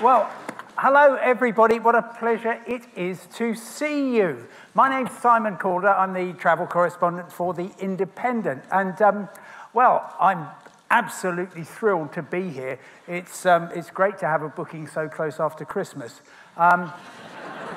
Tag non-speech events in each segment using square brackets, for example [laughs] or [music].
Well, hello everybody. What a pleasure it is to see you. My name's Simon Calder. I'm the travel correspondent for The Independent. And, um, well, I'm absolutely thrilled to be here. It's, um, it's great to have a booking so close after Christmas. Um,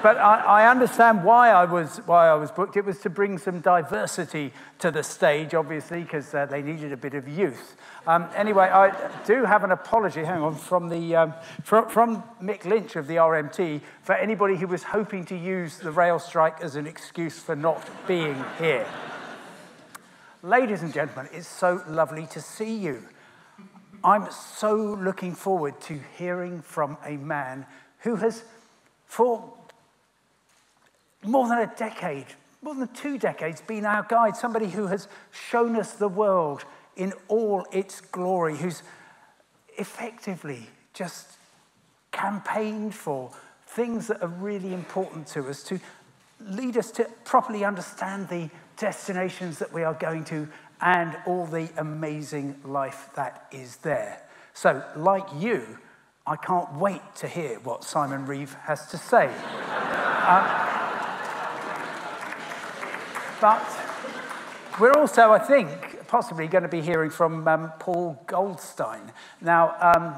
but I, I, understand why I, was, why I was booked. It was to bring some diversity to the stage, obviously, because uh, they needed a bit of youth. Um, anyway, I do have an apology, hang on, from, the, um, from, from Mick Lynch of the RMT for anybody who was hoping to use the rail strike as an excuse for not being here. Ladies and gentlemen, it's so lovely to see you. I'm so looking forward to hearing from a man who has, for more than a decade, more than two decades, been our guide, somebody who has shown us the world in all its glory, who's effectively just campaigned for things that are really important to us, to lead us to properly understand the destinations that we are going to and all the amazing life that is there. So, like you, I can't wait to hear what Simon Reeve has to say. [laughs] uh, but we're also, I think, possibly going to be hearing from um, Paul Goldstein. Now, um,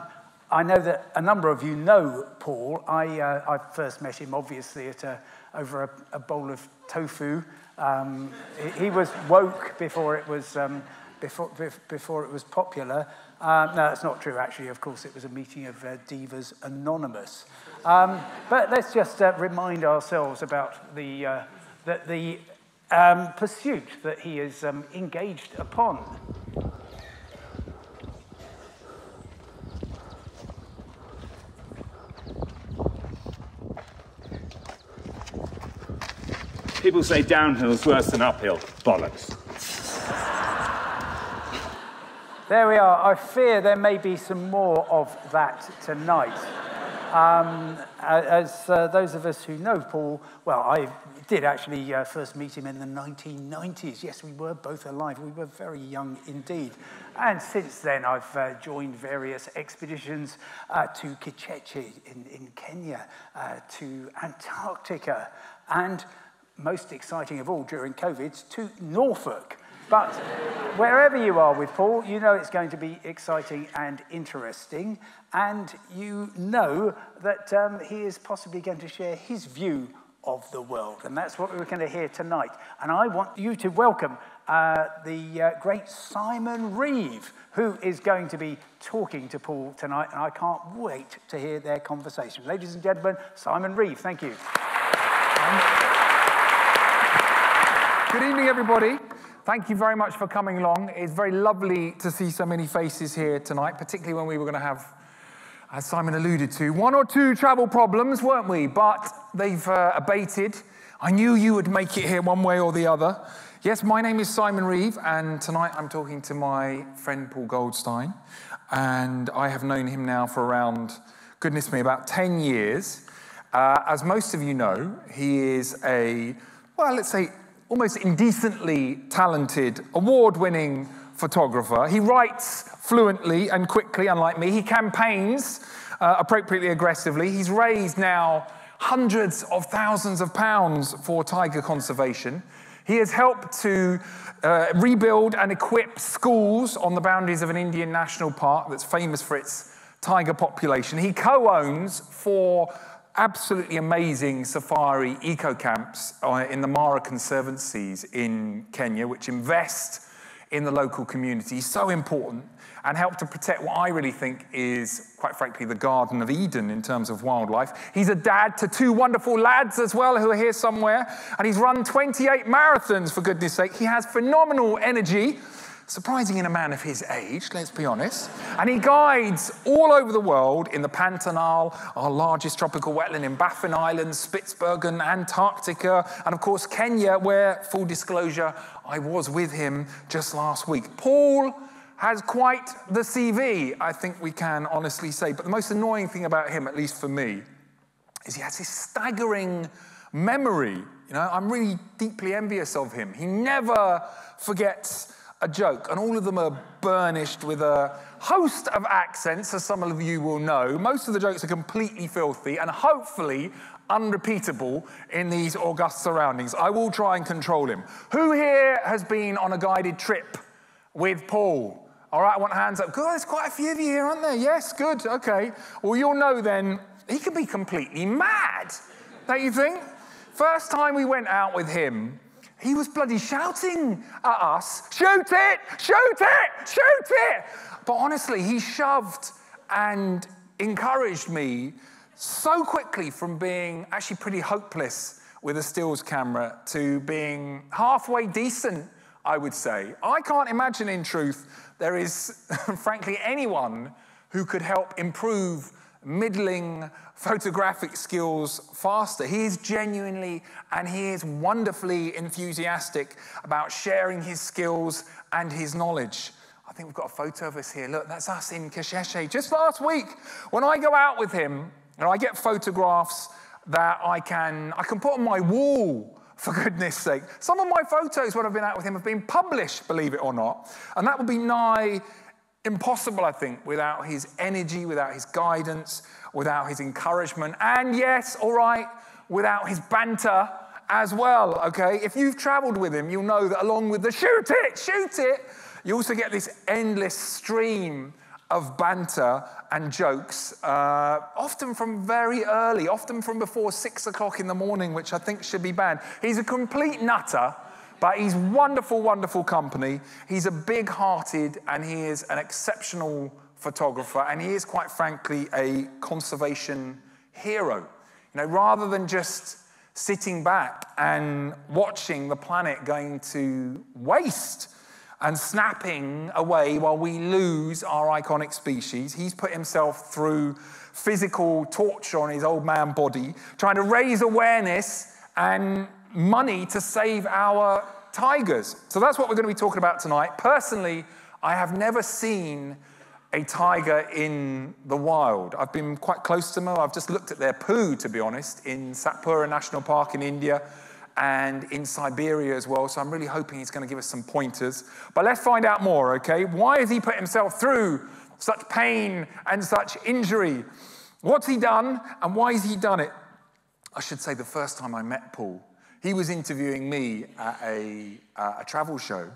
I know that a number of you know Paul. I, uh, I first met him, obviously, at a, over a, a bowl of tofu. Um, he, was woke before it was, um, before, before it was popular. Um, no, that's not true, actually. Of course, it was a meeting of uh, Divas Anonymous. Um, but let's just uh, remind ourselves about the, uh, that the um, pursuit that he is um, engaged upon. People say downhill's worse than uphill. Bollocks. There we are. I fear there may be some more of that tonight. Um, as uh, those of us who know Paul, well, I did actually uh, first meet him in the 1990s. Yes, we were both alive. We were very young indeed. And since then, I've uh, joined various expeditions uh, to Kicheche in, in Kenya, uh, to Antarctica, and most exciting of all during COVID, to Norfolk. But wherever you are with Paul, you know it's going to be exciting and interesting, and you know that um, he is possibly going to share his view of the world. And that's what we're going to hear tonight. And I want you to welcome uh, the uh, great Simon Reeve, who is going to be talking to Paul tonight. And I can't wait to hear their conversation. Ladies and gentlemen, Simon Reeve, thank you. Good evening, everybody. Thank you very much for coming along. It's very lovely to see so many faces here tonight, particularly when we were going to have as Simon alluded to, one or two travel problems, weren't we? But they've uh, abated. I knew you would make it here one way or the other. Yes, my name is Simon Reeve, and tonight I'm talking to my friend Paul Goldstein. And I have known him now for around, goodness me, about 10 years. Uh, as most of you know, he is a, well, let's say, almost indecently talented, award winning photographer. He writes fluently and quickly, unlike me. He campaigns uh, appropriately aggressively. He's raised now hundreds of thousands of pounds for tiger conservation. He has helped to uh, rebuild and equip schools on the boundaries of an Indian national park that's famous for its tiger population. He co owns four absolutely amazing safari eco camps uh, in the Mara Conservancies in Kenya, which invest in the local community so important and help to protect what I really think is, quite frankly, the Garden of Eden in terms of wildlife. He's a dad to two wonderful lads as well who are here somewhere, and he's run 28 marathons, for goodness sake. He has phenomenal energy. Surprising in a man of his age, let's be honest. And he guides all over the world in the Pantanal, our largest tropical wetland in Baffin Islands, Spitsbergen, Antarctica, and of course Kenya, where, full disclosure, I was with him just last week. Paul has quite the CV, I think we can honestly say. But the most annoying thing about him, at least for me, is he has this staggering memory. You know, I'm really deeply envious of him. He never forgets a joke, and all of them are burnished with a host of accents, as some of you will know. Most of the jokes are completely filthy and hopefully unrepeatable in these august surroundings. I will try and control him. Who here has been on a guided trip with Paul? All right, I want hands up. Good, there's quite a few of you here, aren't there? Yes, good, okay. Well, you'll know then, he can be completely mad, don't you think? First time we went out with him, he was bloody shouting at us, shoot it, shoot it, shoot it. But honestly, he shoved and encouraged me so quickly from being actually pretty hopeless with a stills camera to being halfway decent, I would say. I can't imagine, in truth, there is, [laughs] frankly, anyone who could help improve middling photographic skills faster. He is genuinely and he is wonderfully enthusiastic about sharing his skills and his knowledge. I think we've got a photo of us here. Look, that's us in Kicheche. Just last week, when I go out with him, and I get photographs that I can, I can put on my wall for goodness sake. Some of my photos when I've been out with him have been published, believe it or not. And that would be nigh impossible, I think, without his energy, without his guidance, without his encouragement, and yes, all right, without his banter as well, okay? If you've traveled with him, you'll know that along with the shoot it, shoot it, you also get this endless stream of banter and jokes, uh, often from very early, often from before six o'clock in the morning, which I think should be banned. He's a complete nutter, but he's wonderful, wonderful company. He's a big hearted and he is an exceptional photographer, and he is, quite frankly, a conservation hero. You know, rather than just sitting back and watching the planet going to waste and snapping away while we lose our iconic species. He's put himself through physical torture on his old man body, trying to raise awareness and money to save our tigers. So that's what we're going to be talking about tonight. Personally, I have never seen a tiger in the wild. I've been quite close to them. I've just looked at their poo, to be honest, in Satpura National Park in India and in Siberia as well. So I'm really hoping he's going to give us some pointers. But let's find out more, okay? Why has he put himself through such pain and such injury? What's he done and why has he done it? I should say the first time I met Paul, he was interviewing me at a, uh, a travel show.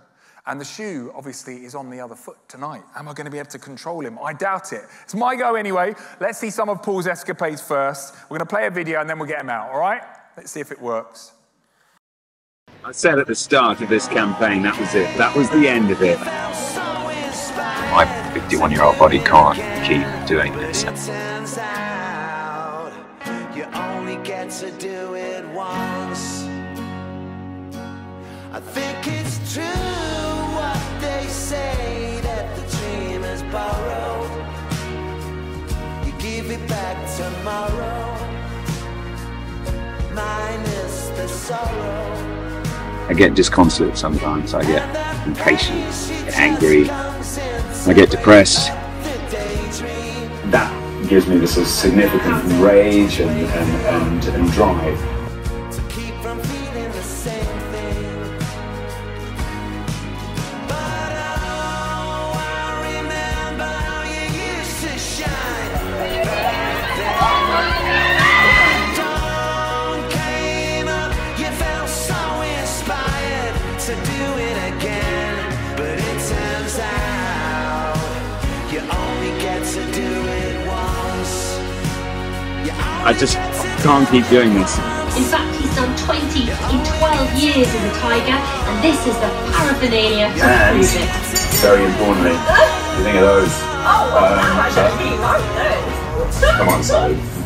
And the shoe, obviously, is on the other foot tonight. Am I going to be able to control him? I doubt it. It's my go anyway. Let's see some of Paul's escapades first. We're going to play a video and then we'll get him out, all right? Let's see if it works. I said at the start of this campaign that was it. That was the end of it. My 51 year old body can't keep doing this. I think it's true what they say that the dream is borrowed. You give it back tomorrow, minus the sorrow. I get disconsolate sometimes. I get impatient, get angry, I get depressed. That gives me this significant rage and, and, and, and drive. I just can't keep doing this. In fact, he's done 20 in 12 years in the Tiger, and this is the paraphernalia to and, prove it. Very importantly, you think of those. Oh, well, um, I don't really like those. Come on, Sally.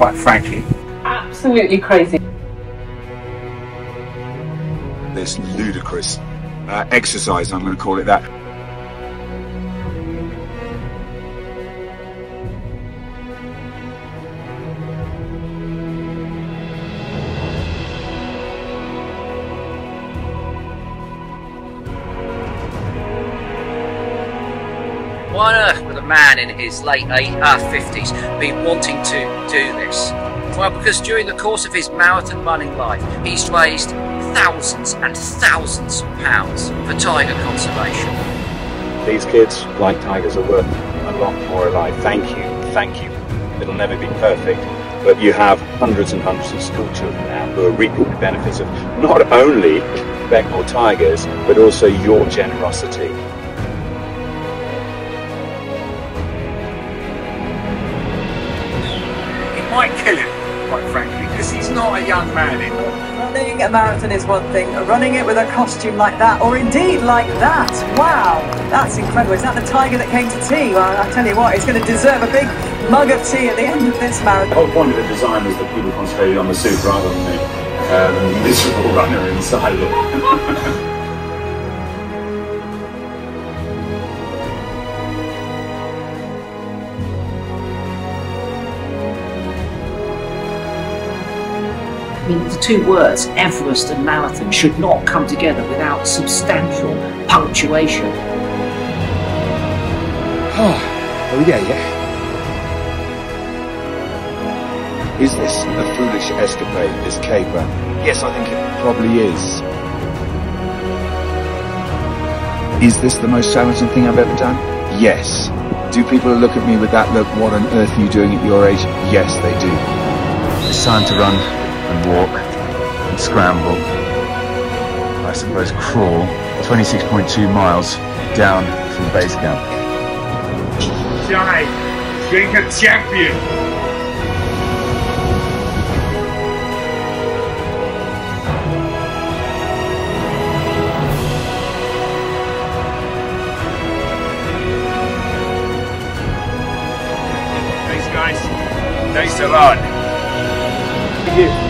Quite frankly. Absolutely crazy. This ludicrous uh, exercise, I'm going to call it that. In his late uh, 50s be wanting to do this? Well, because during the course of his marathon running life, he's raised thousands and thousands of pounds for tiger conservation. These kids, like tigers, are worth a lot more alive. Thank you, thank you. It'll never be perfect, but you have hundreds and hundreds of school children now who are reaping the benefits of not only Beckmore Tigers, but also your generosity. Not a young man anymore. Running a marathon is one thing, running it with a costume like that, or indeed like that. Wow, that's incredible. Is that the tiger that came to tea? Well, I tell you what, he's going to deserve a big mug of tea at the end of this The marathon. whole point of the design was that people concentrated on the suit rather than the um, miserable runner inside it. [laughs] mean, the two words, Everest and marathon, should not come together without substantial punctuation. Ah, are we there yet? Is this a foolish escapade, this caper? Yes, I think it probably is. Is this the most challenging thing I've ever done? Yes. Do people look at me with that look, what on earth are you doing at your age? Yes, they do. It's time to run and walk and scramble. I suppose crawl 26.2 miles down from base camp. Die, drink a champion. Thanks, guys. Thanks a lot. Thank you.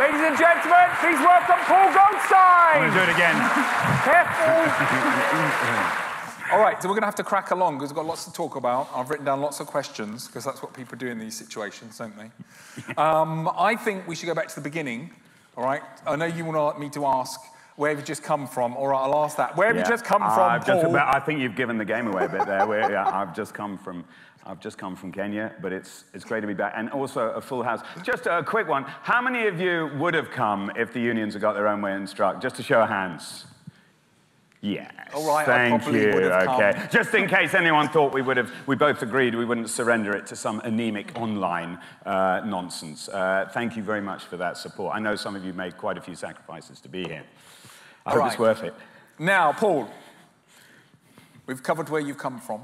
Ladies and gentlemen, please welcome Paul Goldstein. I'm going to do it again. Careful. [laughs] All right, so we're going to have to crack along because we've got lots to talk about. I've written down lots of questions because that's what people do in these situations, don't they? [laughs] um, I think we should go back to the beginning. All right, I know you want me to ask where have you just come from. All right, I'll ask that. Where have you just come from, I've just Paul? about, I think you've given the game away a bit there. We're- yeah, I've just come from. I've just come from Kenya, but it's, it's great to be back. And also a full house. Just a quick one. How many of you would have come if the unions had got their own way and struck? Just to show of hands. Yes. All right, Thank you. would have come. okay. Just in case anyone thought we would have, we both agreed we wouldn't surrender it to some anemic online uh, nonsense. Uh, thank you very much for that support. I know some of you made quite a few sacrifices to be here. I All hope it's worth it. Now, Paul, we've covered where you've come from.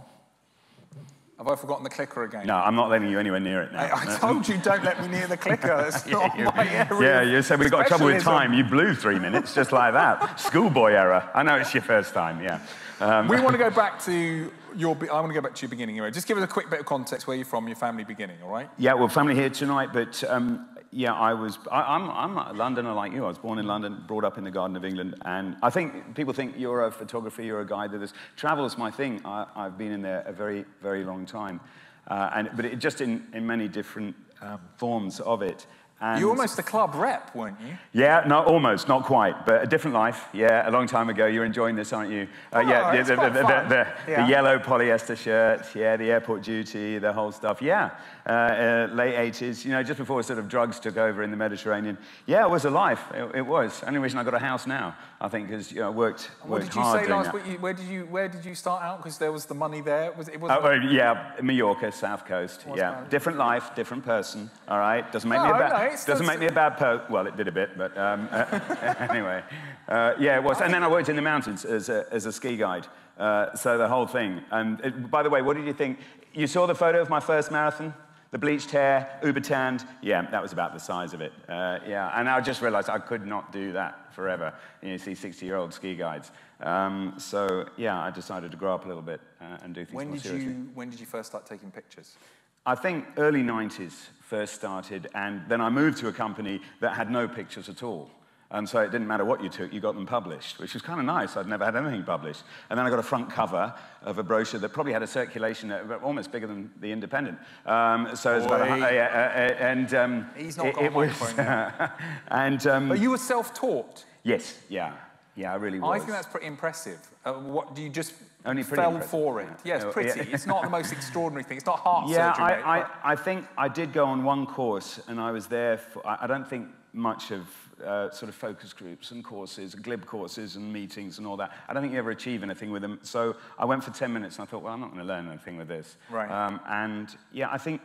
Have I forgotten the clicker again? No, I'm not letting you anywhere near it now. I, I told you don't let me near the clicker. [laughs] That's not you- my area. Yeah, you said we got trouble with time. You blew three minutes just like that. Schoolboy error. I know it's your first time, yeah. Um, We want to [laughs] go back to your. I want to go back to your beginning. Just give us a quick bit of context where you're from, your family beginning. All right. Yeah, well, family here tonight, but um, yeah, I was, I, I'm, I'm a Londoner like you. I was born in London, brought up in the Garden of England, and I think people think you're a photographer, you're a guide to this. Travel is my thing. I, I've been in there a very, very long time. uh, and, but it, just in, in many different um, forms of it. And You're almost a club rep, weren't you? yeah, no, almost, not quite, but a different life. Yeah, a long time ago. You're enjoying this, aren't you? Uh, Oh, yeah, the, the, quite the, fun. the, the, Yeah. the yellow polyester shirt. Yeah, the airport duty, the whole stuff. Yeah, uh, uh, late 80s. You know, just before sort of drugs took over in the Mediterranean. Yeah, it was a life. It, it was. Only reason I got a house now, I think, is you know, I worked What worked did you say last week? You- Where did you Where did you start out? Because there was the money there. Was it? Was Oh, well, yeah, Mallorca, South Coast. Yeah, that? different life, different person. All right, doesn't make me a bad. no, doesn't make me a bad per. Well, it did a bit, but um, [laughs] anyway, uh, yeah, it was. And then I worked in the mountains as a, as a ski guide. Uh, so the whole thing. And by the way, what did you think? You saw the photo of my first marathon. The bleached hair, uber tanned. Yeah, that was about the size of it. Uh, yeah, and I just realized I could not do that forever. You, know, you see 60 year old ski guides. Um, so, yeah, I decided to grow up a little bit uh, and do things When more did seriously. you When did you first start taking pictures? I think early 90s first started, and then I moved to a company that had no pictures at all. And so it didn't matter what you took, you got them published, which was kind of nice. I'd never had anything published. And then I got a front cover of a brochure that probably had a circulation uh, almost bigger than The Independent. Um, so it was about a, yeah, uh, uh, and um, He's not it, got it was, [laughs] and um, But you were self-taught. yes, yeah, yeah, I really was. I think that's pretty impressive. Uh, what do you just Only pretty fell impressive, for it? yeah. Yes, pretty. It's not the most [laughs] extraordinary thing. It's not heart yeah, surgery. mate, I, I, I think I did go on one course, and I was there for, I, I don't think much of uh, sort of focus groups and courses, glib courses and meetings and all that. I don't think you ever achieve anything with them. So I went for 10 minutes, and I thought, well, I'm not going to learn anything with this. Right. Um, and yeah, I think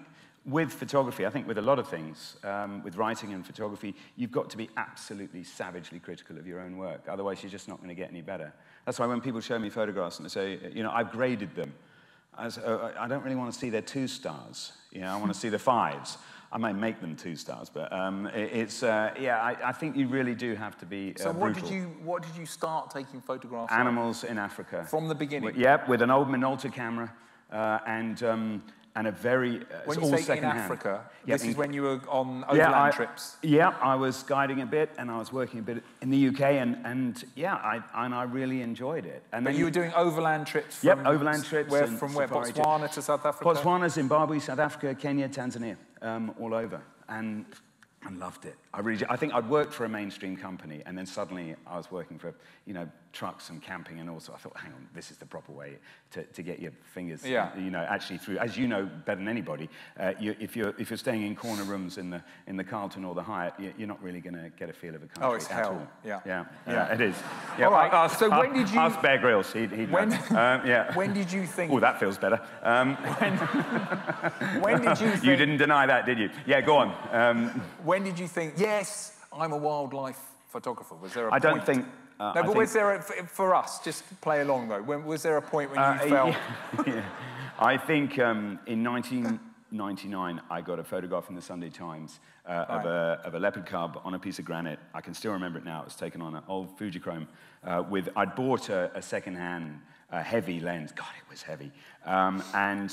with photography, I think with a lot of things, um, with writing and photography, you've got to be absolutely savagely critical of your own work. Otherwise, you're just not going to get any better. That's why when people show me photographs and they say, you know, I've graded them, I, say, "Oh, I don't really want to see their two stars. You know, I want to see the fives. I may make them two stars, but um, it, it's, uh, yeah, I, I think you really do have to be uh, so what brutal. did you What did you start taking photographs? of? Animals in Africa. From the beginning? With- Yep, with an old Minolta camera uh, and, um, and a very, uh, When you all say in. Africa, this in- is when you were on overland yeah, I, trips. Yeah, I was guiding a bit, and I was working a bit in the UK, and, and yeah, I, and I really enjoyed it. And But then you were doing overland trips from Yep, overland trips. Where, from where? Botswana to South Africa? Botswana, Zimbabwe, South Africa, Kenya, Tanzania, um, all over. And I loved it. I really, I think I'd worked for a mainstream company, and then suddenly I was working for, you know, trucks and camping, and also I thought, hang on, this is the proper way to, to get your fingers, Yeah. you know, actually through. As you know better than anybody, uh, you, if you're if you're staying in corner rooms in the in the Carlton or the Hyatt, you, you're not really going to get a feel of a country Oh, it's at hell. all. Yeah. yeah, Yeah. yeah, it is. Yeah, All right, Ask, so when did you- ask Bear Grylls? He'd, he'd When- Um, yeah. [laughs] When did you think? Oh, that feels better. Um, When [laughs] did you think? you didn't deny that, did you? Yeah, go on. Um, When did you think? Yes, I'm a wildlife photographer. Was there a I don't think. uh, no, but think- was there a, for- us? Just play along though. When, was there a point when you Uh, felt? yeah. [laughs] I think um, in 1999, I got a photograph in the Sunday Times uh, of, a, of a leopard cub on a piece of granite. I can still remember it now. It was taken on an old Fujichrome uh, with, I'd bought a, a second-hand uh, heavy lens. God, it was heavy. Um, and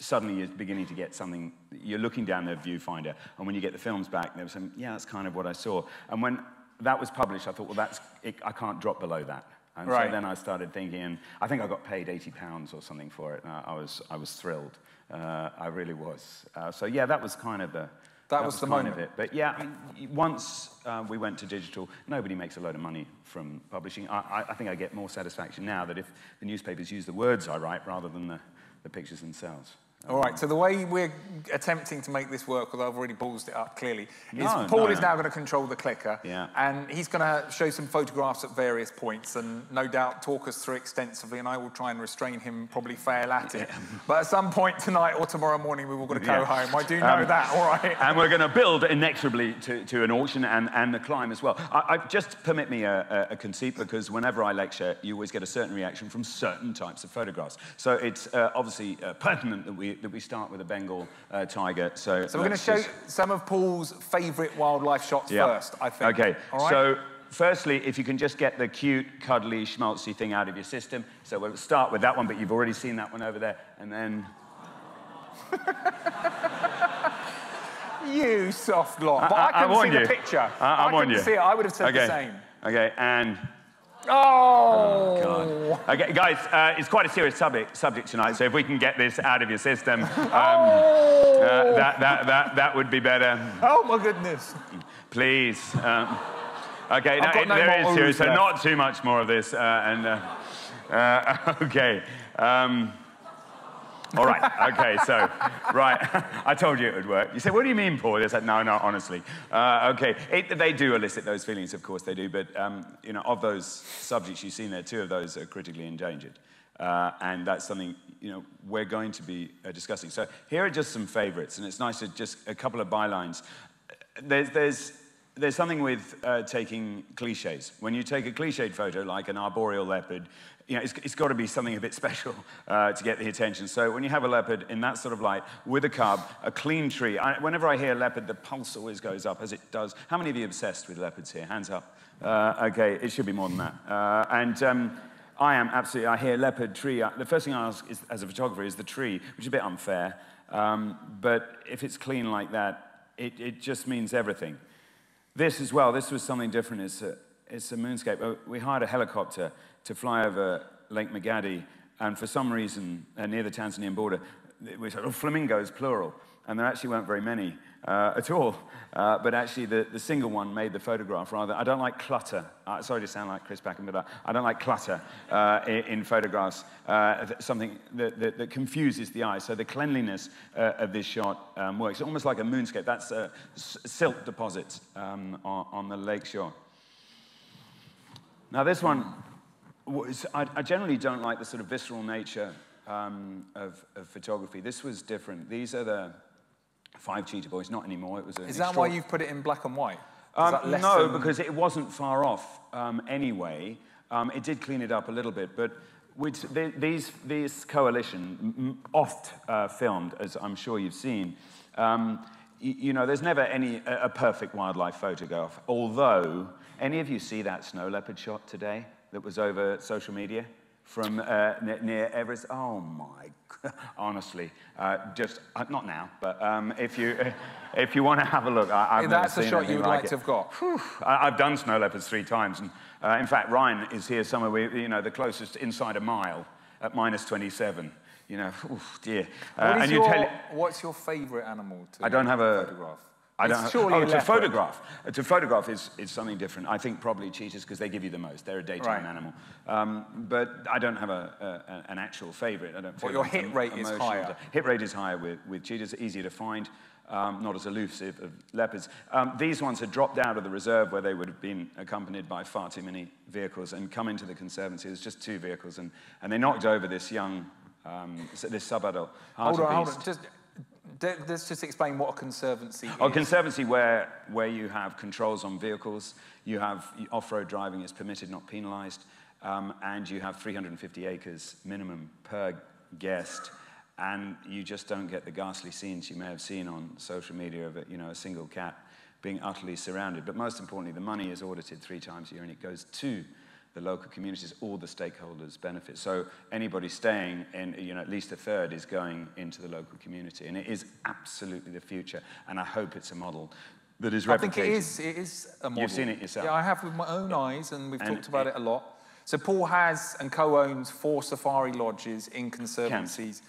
suddenly you're beginning to get something, you're looking down the viewfinder, and when you get the films back, there was some, yeah, that's kind of what I saw. And when that was published, I thought, well, that's, it, I can't drop below that. And Right. so then I started thinking, and I think I got paid 80 pounds or something for it. And I I was, I was thrilled. Uh, I really was. Uh, so yeah, that was kind of the, That was the kind moment. of it. But yeah, I mean, once uh, we went to digital, nobody makes a load of money from publishing. I, I, I think I get more satisfaction now that if the newspapers use the words I write rather than the, the pictures themselves. All right, so the way we're attempting to make this work, although I've already ballsed it up clearly, is No, Paul no, is now going to control the clicker. Yeah. And he's going to show some photographs at various points and no doubt talk us through extensively, and I will try and restrain him, probably fail at it. But at some point tonight or tomorrow morning, we will got to go Yeah. home. I do know Um, that, all right? And we're going to build inexorably to, to an auction and, and the climb as well. I, I, just permit me a, a, a conceit because whenever I lecture, you always get a certain reaction from certain types of photographs. So it's uh, obviously uh, pertinent that we, that we start with a Bengal uh, tiger. So, So we're going to show just- some of Paul's favourite wildlife shots Yeah. first, I think. Okay, All right? so firstly, if you can just get the cute, cuddly, schmaltzy thing out of your system. So we'll start with that one, but you've already seen that one over there. And then [laughs] You soft lot. But I, couldn't warned see the picture. I, I, warned couldn't you. see it. I would have said okay. the same. Okay, and Oh, God. Okay, guys, uh, it's quite a serious subject, subject tonight, so if we can get this out of your system, um, uh, that, that, that, that would be better. Oh, my goodness. Please. Um, okay, no, it, no there is serious, so not too much more of this. Uh, and uh, uh, [laughs] okay. Um, all right. Okay. So, right. [laughs] I told you it would work. You said, "What do you mean, Paul?" They said, "No, no, honestly." Uh, okay. It, they do elicit those feelings, of course they do. But um, you know, of those subjects you've seen there, two of those are critically endangered, uh, and that's something you know we're going to be uh, discussing. So here are just some favourites, and it's nice to just a couple of bylines. There's, there's there's something with uh, taking cliches. When you take a cliched photo, like an arboreal leopard, you know, it's, it's got to be something a bit special uh, to get the attention. So when you have a leopard in that sort of light, with a cub, a clean tree, I, whenever I hear leopard, the pulse always goes up as it does. How many of you are obsessed with leopards here? Hands up. Uh, okay, it should be more than that. Uh, and um, I am absolutely, I hear leopard tree. uh, The first thing I ask is, as a photographer is the tree, which is a bit unfair. Um, but if it's clean like that, it, it just means everything. This as well, this was something different. It's a, it's a moonscape. Uh, We hired a helicopter to fly over Lake Magadi, and for some reason, uh, near the Tanzanian border, we said, oh, flamingos, plural. And there actually weren't very many uh, at all. Uh, but actually, the, the single one made the photograph rather. I don't like clutter. Uh, sorry to sound like Chris Packham, but I, I don't like clutter uh, in, in photographs. Uh, th- something that, that, that confuses the eye. So the cleanliness uh, of this shot um, works. Almost like a moonscape. That's uh, silt deposits um, on, on the lakeshore. Now, this one, I, I generally don't like the sort of visceral nature um, of, of photography. This was different. These are the five cheetah boys, not anymore. It was an Is that why you've put it in black and white? Um, no, than- because it wasn't far off um, anyway. Um, it did clean it up a little bit, but with the, these, these coalition, oft uh, filmed, as I'm sure you've seen, um, you know, there's never any a, a perfect wildlife photograph. Although, any of you see that snow leopard shot today that was over social media from uh, near Everest? Oh my, [laughs] honestly, uh, just uh, not now, but um, if you [laughs] if you want to have a look, I, I've never That's a shot you would like like to have got. I, I've done snow leopards three times, and uh, in fact, Ryan is here somewhere. We, you know, the closest inside a mile at minus 27. You know, oof, dear. Uh, What is and you your, tell what's your favourite animal to I don't have a photograph? I don't It's surely oh, a to photograph. Uh, To photograph is, is something different. I think probably cheetahs because they give you the most. They're a daytime Right. animal. Um, but I don't have a, a, an actual favourite. I don't. Well, your like hit rate is higher. Hit rate is higher with, with cheetahs. Easier to find. Um, not as elusive of leopards. Um, these ones had dropped out of the reserve where they would have been accompanied by far too many vehicles and come into the conservancy. There's just two vehicles, and, and they knocked over this young, um, this subadult Hold on, hold on. Just, let's just explain what a conservancy is. conservancy where, where you have controls on vehicles, you have off-road driving is permitted, not penalized, um, and you have 350 acres minimum per guest, and you just don't get the ghastly scenes you may have seen on social media of a, you know, a single cat being utterly surrounded. But most importantly, the money is audited three times a year, and it goes to the local communities, all the stakeholders benefit. So anybody staying in, you know, at least a third is going into the local community. And it is absolutely the future. And I hope it's a model that is replicated. I think it is, it is a model. You've seen it yourself. Yeah, I have with my own eyes, and we've And talked about it- it, a lot. So Paul has and co-owns four safari lodges in conservancies,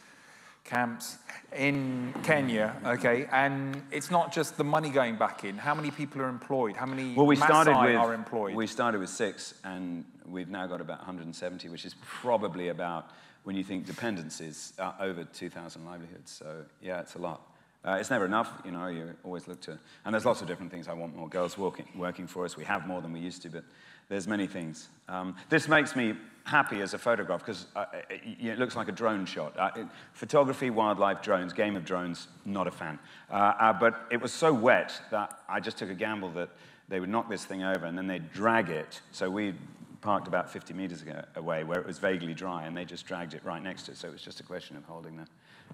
camps in Kenya. Okay, and it's not just the money going back in. How many people are employed? How many Well, we started with are employed? we started with six, and we've now got about 170, which is probably about when you think dependencies uh, over 2,000 livelihoods. So yeah, it's a lot. Uh, it's never enough, you know. You always look to, and there's lots of different things. I want more girls working working for us. We have more than we used to, but there's many things. Um, this makes me happy as a photograph because uh, it, it looks like a drone shot. Uh, it- photography, wildlife, drones, game of drones, not a fan. Uh, uh, but it was so wet that I just took a gamble that they would knock this thing over and then they'd drag it. So we parked about 50 meters ago, away where it was vaguely dry and they just dragged it right next to it. So it was just a question of holding the,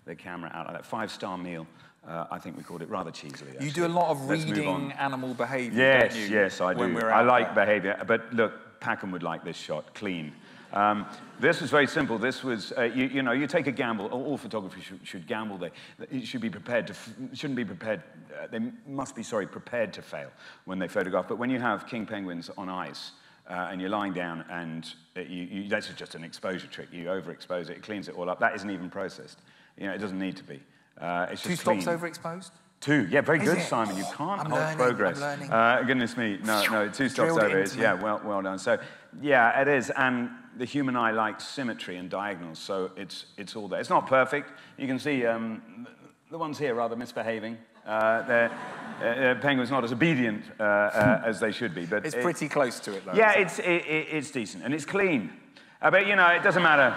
the camera out like that. Five star meal, uh, I think we called it rather cheesily. you do a lot of Let's reading animal behaviour. Yes, don't you, yes, I when do. I like there? behavior. But look, Packham would like this shot clean. Um, this was very simple. This was, uh, you, you know, you take a gamble. All, all photographers should, should gamble. They, they should be prepared to, f- shouldn't be prepared, uh, they must be, sorry, prepared to fail when they photograph. But when you have king penguins on ice, uh, and you're lying down, and uh, you, you, that's just an exposure trick. You overexpose it, it cleans it all up. That isn't even processed. You know, it doesn't need to be. Uh, it's Two just stops clean. overexposed? Two, yeah, very Is good, it? Simon. You can't I'm halt learning, progress. I'm learning. Uh, goodness me, no, no, two stops Drilled over is, yeah, well, well done. So, yeah, it is, and the human eye likes symmetry and diagonals, so it's, it's all there. It's not perfect. You can see um, the ones here rather misbehaving. Uh, they're- uh, uh, penguins not as obedient uh, uh, as they should be, but It's it- pretty close to it, though. yeah, it's, it, it, it's decent and it's clean. Uh, but you know, it doesn't matter.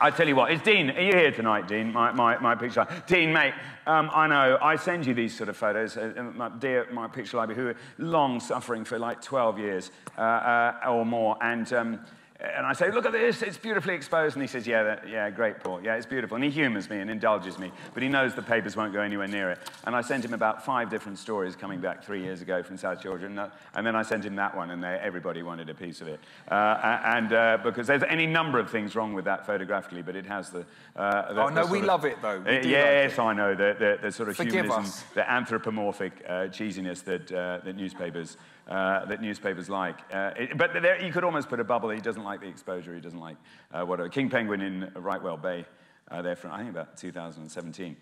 I tell you what, it's Dean. Are you here tonight, Dean? My, my, my picture. Dean, mate, um, I know I send you these sort of photos, uh, my dear, my picture library, who are long suffering for like 12 years uh, uh, or more. And, um, and I say, look at this, it's beautifully exposed. And he says, yeah, that, yeah, great, Paul. Yeah, it's beautiful. And he humors me and indulges me, but he knows the papers won't go anywhere near it. And I sent him about five different stories coming back three years ago from South Georgia. And, uh, and then I sent him that one, and they, everybody wanted a piece of it. Uh, and uh, because there's any number of things wrong with that photographically, but it has the. Uh, the Oh, no, the we of- love it, though. Uh, yes, I know. The, the, the sort of Forgive humanism, us. the anthropomorphic uh, cheesiness that, uh, that newspapers. Uh, that newspapers like. Uh, it- but there, you could almost put a bubble. He doesn't like the exposure. He doesn't like uh, whatever. King Penguin in Right Whale Bay, uh, there from, I think, about 2017.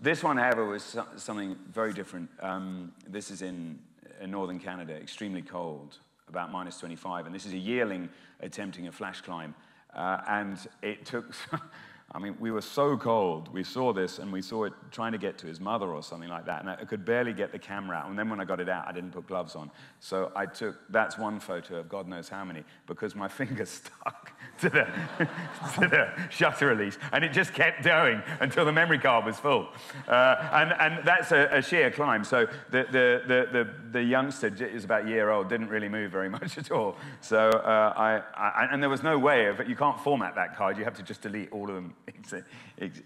This one, however, was so- something very different. Um, this is in, in northern Canada, extremely cold, about minus 25. And this is a yearling attempting a flash climb. Uh, and it took, [laughs] I mean, we were so cold. We saw this and we saw it trying to get to his mother or something like that. And I could barely get the camera out. And then when I got it out, I didn't put gloves on. So I took, that's one photo of God knows how many, because my [laughs] finger stuck [laughs] to the, [laughs] to the shutter release. And it just kept going until the memory card was full. Uh, and, and that's a, a sheer climb. So the, the, the, the, the youngster is about a year old, didn't really move very [laughs] much at all. So uh, I, I, and there was no way of, you can't format that card. You have to just delete all of them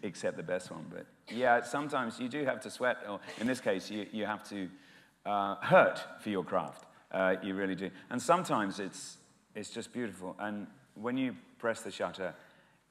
except, the best one. But yeah, sometimes you do have to sweat, or in this case, you, you have to uh, hurt for your craft. Uh, you really do. And sometimes it's, it's just beautiful. And when you press the shutter,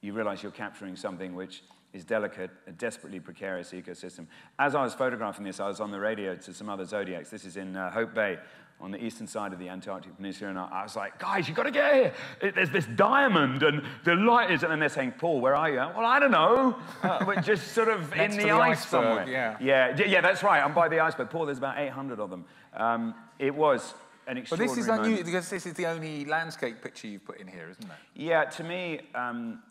you realize you're capturing something which is delicate, a desperately precarious ecosystem. As I was photographing this, I was on the radio to some other zodiacs. This is in uh, Hope Bay on the eastern side of the Antarctic Peninsula, and I, I was like, guys, you've got to get here. It- There's this diamond, and the light is, and then they're saying, Paul, where are you? Well, I don't know. [laughs] Uh, we're just sort of in the, the ice iceberg, somewhere. yeah. yeah. Yeah, that's right. I'm by the iceberg. Paul, there's about 800 of them. Um, it was an But this is unusual because this is the only landscape picture you've put in here, isn't it? Yeah, to me, um,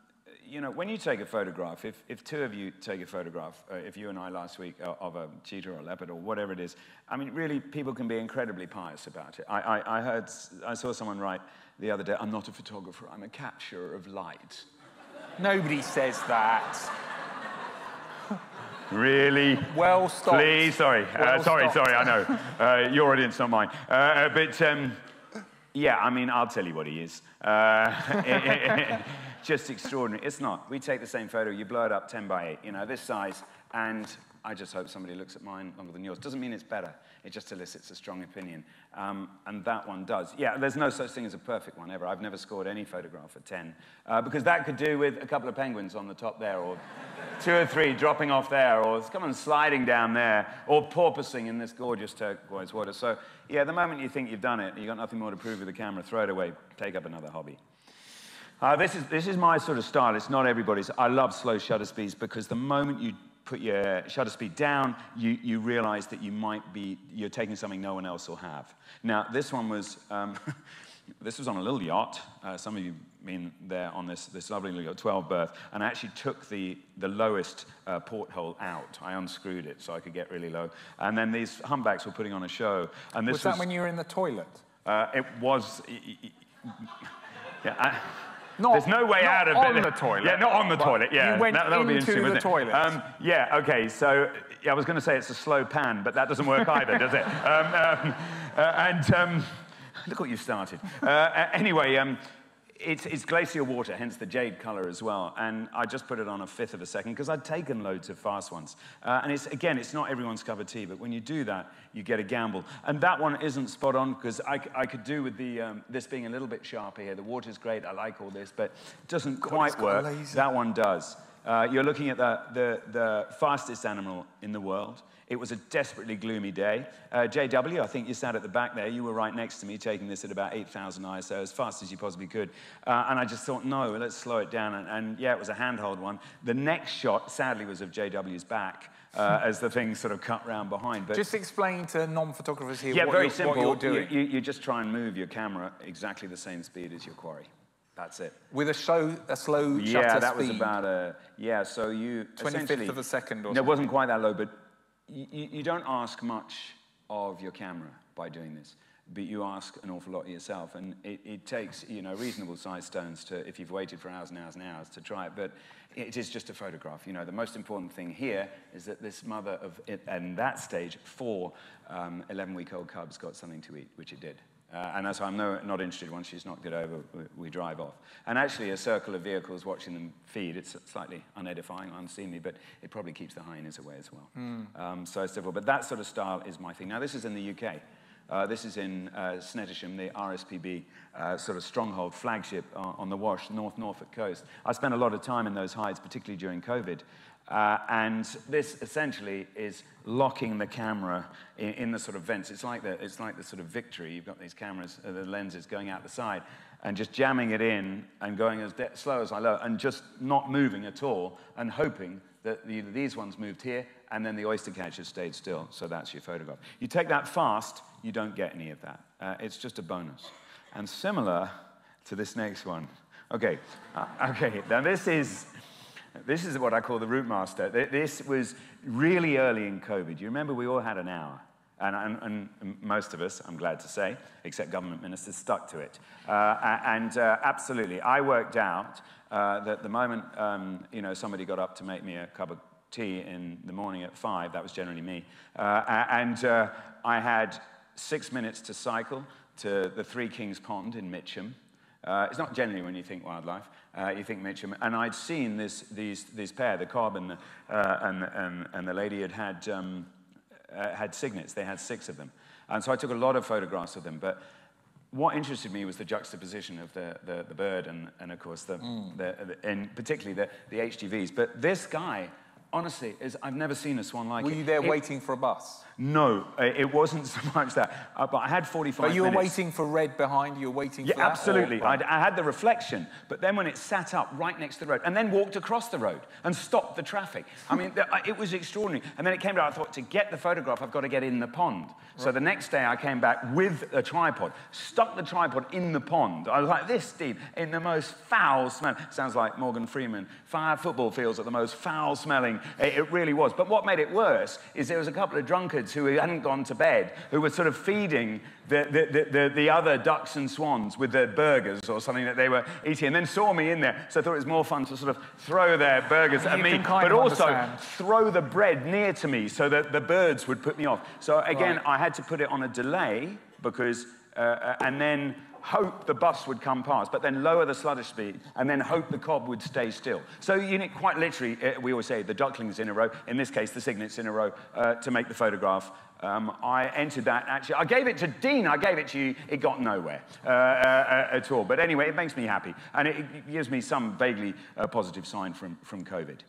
you know, when you take a photograph, if, if two of you take a photograph, uh, if you and I last week, uh, of a cheetah or a leopard or whatever it is, I mean, really, people can be incredibly pious about it. I, I, I heard, I saw someone write the other day, I'm not a photographer, I'm a capturer of light. Nobody says that. Really? Well stopped. Please, sorry. Well uh, sorry, stopped. sorry, I know. [laughs] Uh, your audience, not mine. Uh, Uh, but um, yeah, I mean, I'll tell you what he is. Uh, [laughs] just extraordinary. It's not. We take the same photo, you blow it up 10 by 8, you know, this size, and I just hope somebody looks at mine longer than yours. Doesn't mean it's better, it just elicits a strong opinion. Um, and that one does. Yeah, there's no such thing as a perfect one ever. I've never scored any photograph at 10, uh, because that could do with a couple of penguins on the top there, or [laughs] two or three dropping off there, or someone sliding down there, or porpoising in this gorgeous turquoise water. So, yeah, the moment you think you've done it, you've got nothing more to prove with the camera, throw it away, take up another hobby. Uh, this, is, this is my sort of style. It's not everybody's. I love slow shutter speeds because the moment you put your shutter speed down, you, you realize that you might be, you're taking something no one else will have. Now, this one was, um, [laughs] this was on a little yacht. Uh, some of you been there on this, this lovely little yacht, 12 berth, and I actually took the, the lowest uh, porthole out. I unscrewed it so I could get really low. And then these humpbacks were putting on a show. And this was that when you were in the toilet? uh, it was. [laughs] Yeah, I, Not- there's no way out of on it. the toilet, Yeah, not on the but toilet. Yeah, you went that, would be interesting, the toilet. Um, yeah. Okay. So yeah, I was going to say it's a slow pan, but that doesn't work either, does it? [laughs] Um, um, uh, and um, look what you started. Uh, uh, anyway. It's, it's glacial water, hence the jade color as well. And I just put it on a fifth of a second because I'd taken loads of fast ones. Uh, and it's, again, it's not everyone's cup of tea, but when you do that, you get a gamble. And that one isn't spot on because I could do with the, um, this being a little bit sharper here. The water's great, I like all this, but it doesn't quite work. laser. That one does. Uh, you're looking at the, the, the fastest animal in the world. It was a desperately gloomy day. Uh, JW, I think you sat at the back there. You were right next to me, taking this at about 8,000 ISO, as fast as you possibly could. Uh, and I just thought, no, let's slow it down. And, and yeah, it was a handhold one. The next shot, sadly, was of JW's back. Uh, as the thing sort of cut round behind. But just explain to non-photographers here yeah, what, very you're, simple. what you're doing. You, you, you just try and move your camera exactly the same speed as your quarry. That's it. With a slow, a slow yeah, shutter that was about a yeah. So you 25th of a second, or no, it wasn't quite that low, but you, you don't ask much of your camera by doing this, but you ask an awful lot of yourself, and it, it takes you know reasonable sized stones to if you've waited for hours and hours and hours to try it, but it is just a photograph. You know, the most important thing here is that this mother of and that stage, four um, 11-week-old cubs got something to eat, which it did. Uh, and as I'm no, not interested, once she's knocked it over, we, we, drive off. And actually, a circle of vehicles watching them feed, it's slightly unedifying, unseemly, but it probably keeps the hyenas away as well. Mm. Um, so it's difficult. But that sort of style is my thing. Now, this is in the UK. Uh, this is in uh, Snettisham, the RSPB uh, sort of stronghold flagship on the Wash, North Norfolk coast. I spent a lot of time in those hides, particularly during COVID. Uh, and this essentially is locking the camera in, in, the sort of vents. It's like the, it's like the sort of victory. You've got these cameras, uh, the lenses going out the side, and just jamming it in and going as slow as I love, and just not moving at all, and hoping that the, these ones moved here, and then the oyster catcher stayed still. So that's your photograph. You take that fast, you don't get any of that. Uh, it's just a bonus. And similar to this next one. Okay, uh, okay, now this is, this is what I call the route master. This was really early in COVID. You remember we all had an hour. And, and, and, most of us, I'm glad to say, except government ministers, stuck to it. Uh, and uh, absolutely, I worked out uh, that the moment um, you know somebody got up to make me a cup of tea in the morning at five, that was generally me, uh, and uh, I had six minutes to cycle to the Three Kings Pond in Mitcham. Uh, it's not generally when you think wildlife, uh, you think Mitcham. And I'd seen this, these, these pair, the cob and the, uh, and, and, and, the lady had had, um, uh, had cygnets. They had six of them. And so I took a lot of photographs of them. But what interested me was the juxtaposition of the, the, the bird and, and, of course, the, Mm. the, the, and particularly the, the HGVs. But this guy, honestly, is, I've never seen a swan like Were it. you there It- waiting for a bus? No, uh, it wasn't [laughs] so much that. Uh, but I had 45 But you were minutes. waiting for red behind you, were waiting Yeah, for that? or- absolutely. I'd, had the reflection, but then when it sat up right next to the road, and then walked across the road and stopped the traffic. I mean, it was extraordinary. And then it came down. I thought, to get the photograph, I've got to get in the pond. So the next day, I came back with a tripod, stuck the tripod in the pond. I was like this deep, in the most foul smell. Sounds like Morgan Freeman. Fire football fields are the most foul smelling. It, it really was. But what made it worse is there was a couple of drunkards who hadn't gone to bed, who were sort of feeding the, the, the, the, the other ducks and swans with their burgers or something that they were eating, and then saw me in there. So I thought it was more fun to sort of throw their burgers at You me, but also understand. throw the bread near to me so that the birds would put me off. So again, Right. I had to put it on a delay because, uh, uh, and then hope the bus would come past, but then lower the shutter speed, and then hope the cob would stay still. So you need, quite literally, uh, we always say the ducklings in a row, in this case, the cygnets in a row, uh, to make the photograph. Um, I entered that, actually, I gave it to Dean, I gave it to you, it got nowhere uh, uh, at all. But anyway, it makes me happy, and it, it gives me some vaguely uh, positive sign from, from COVID.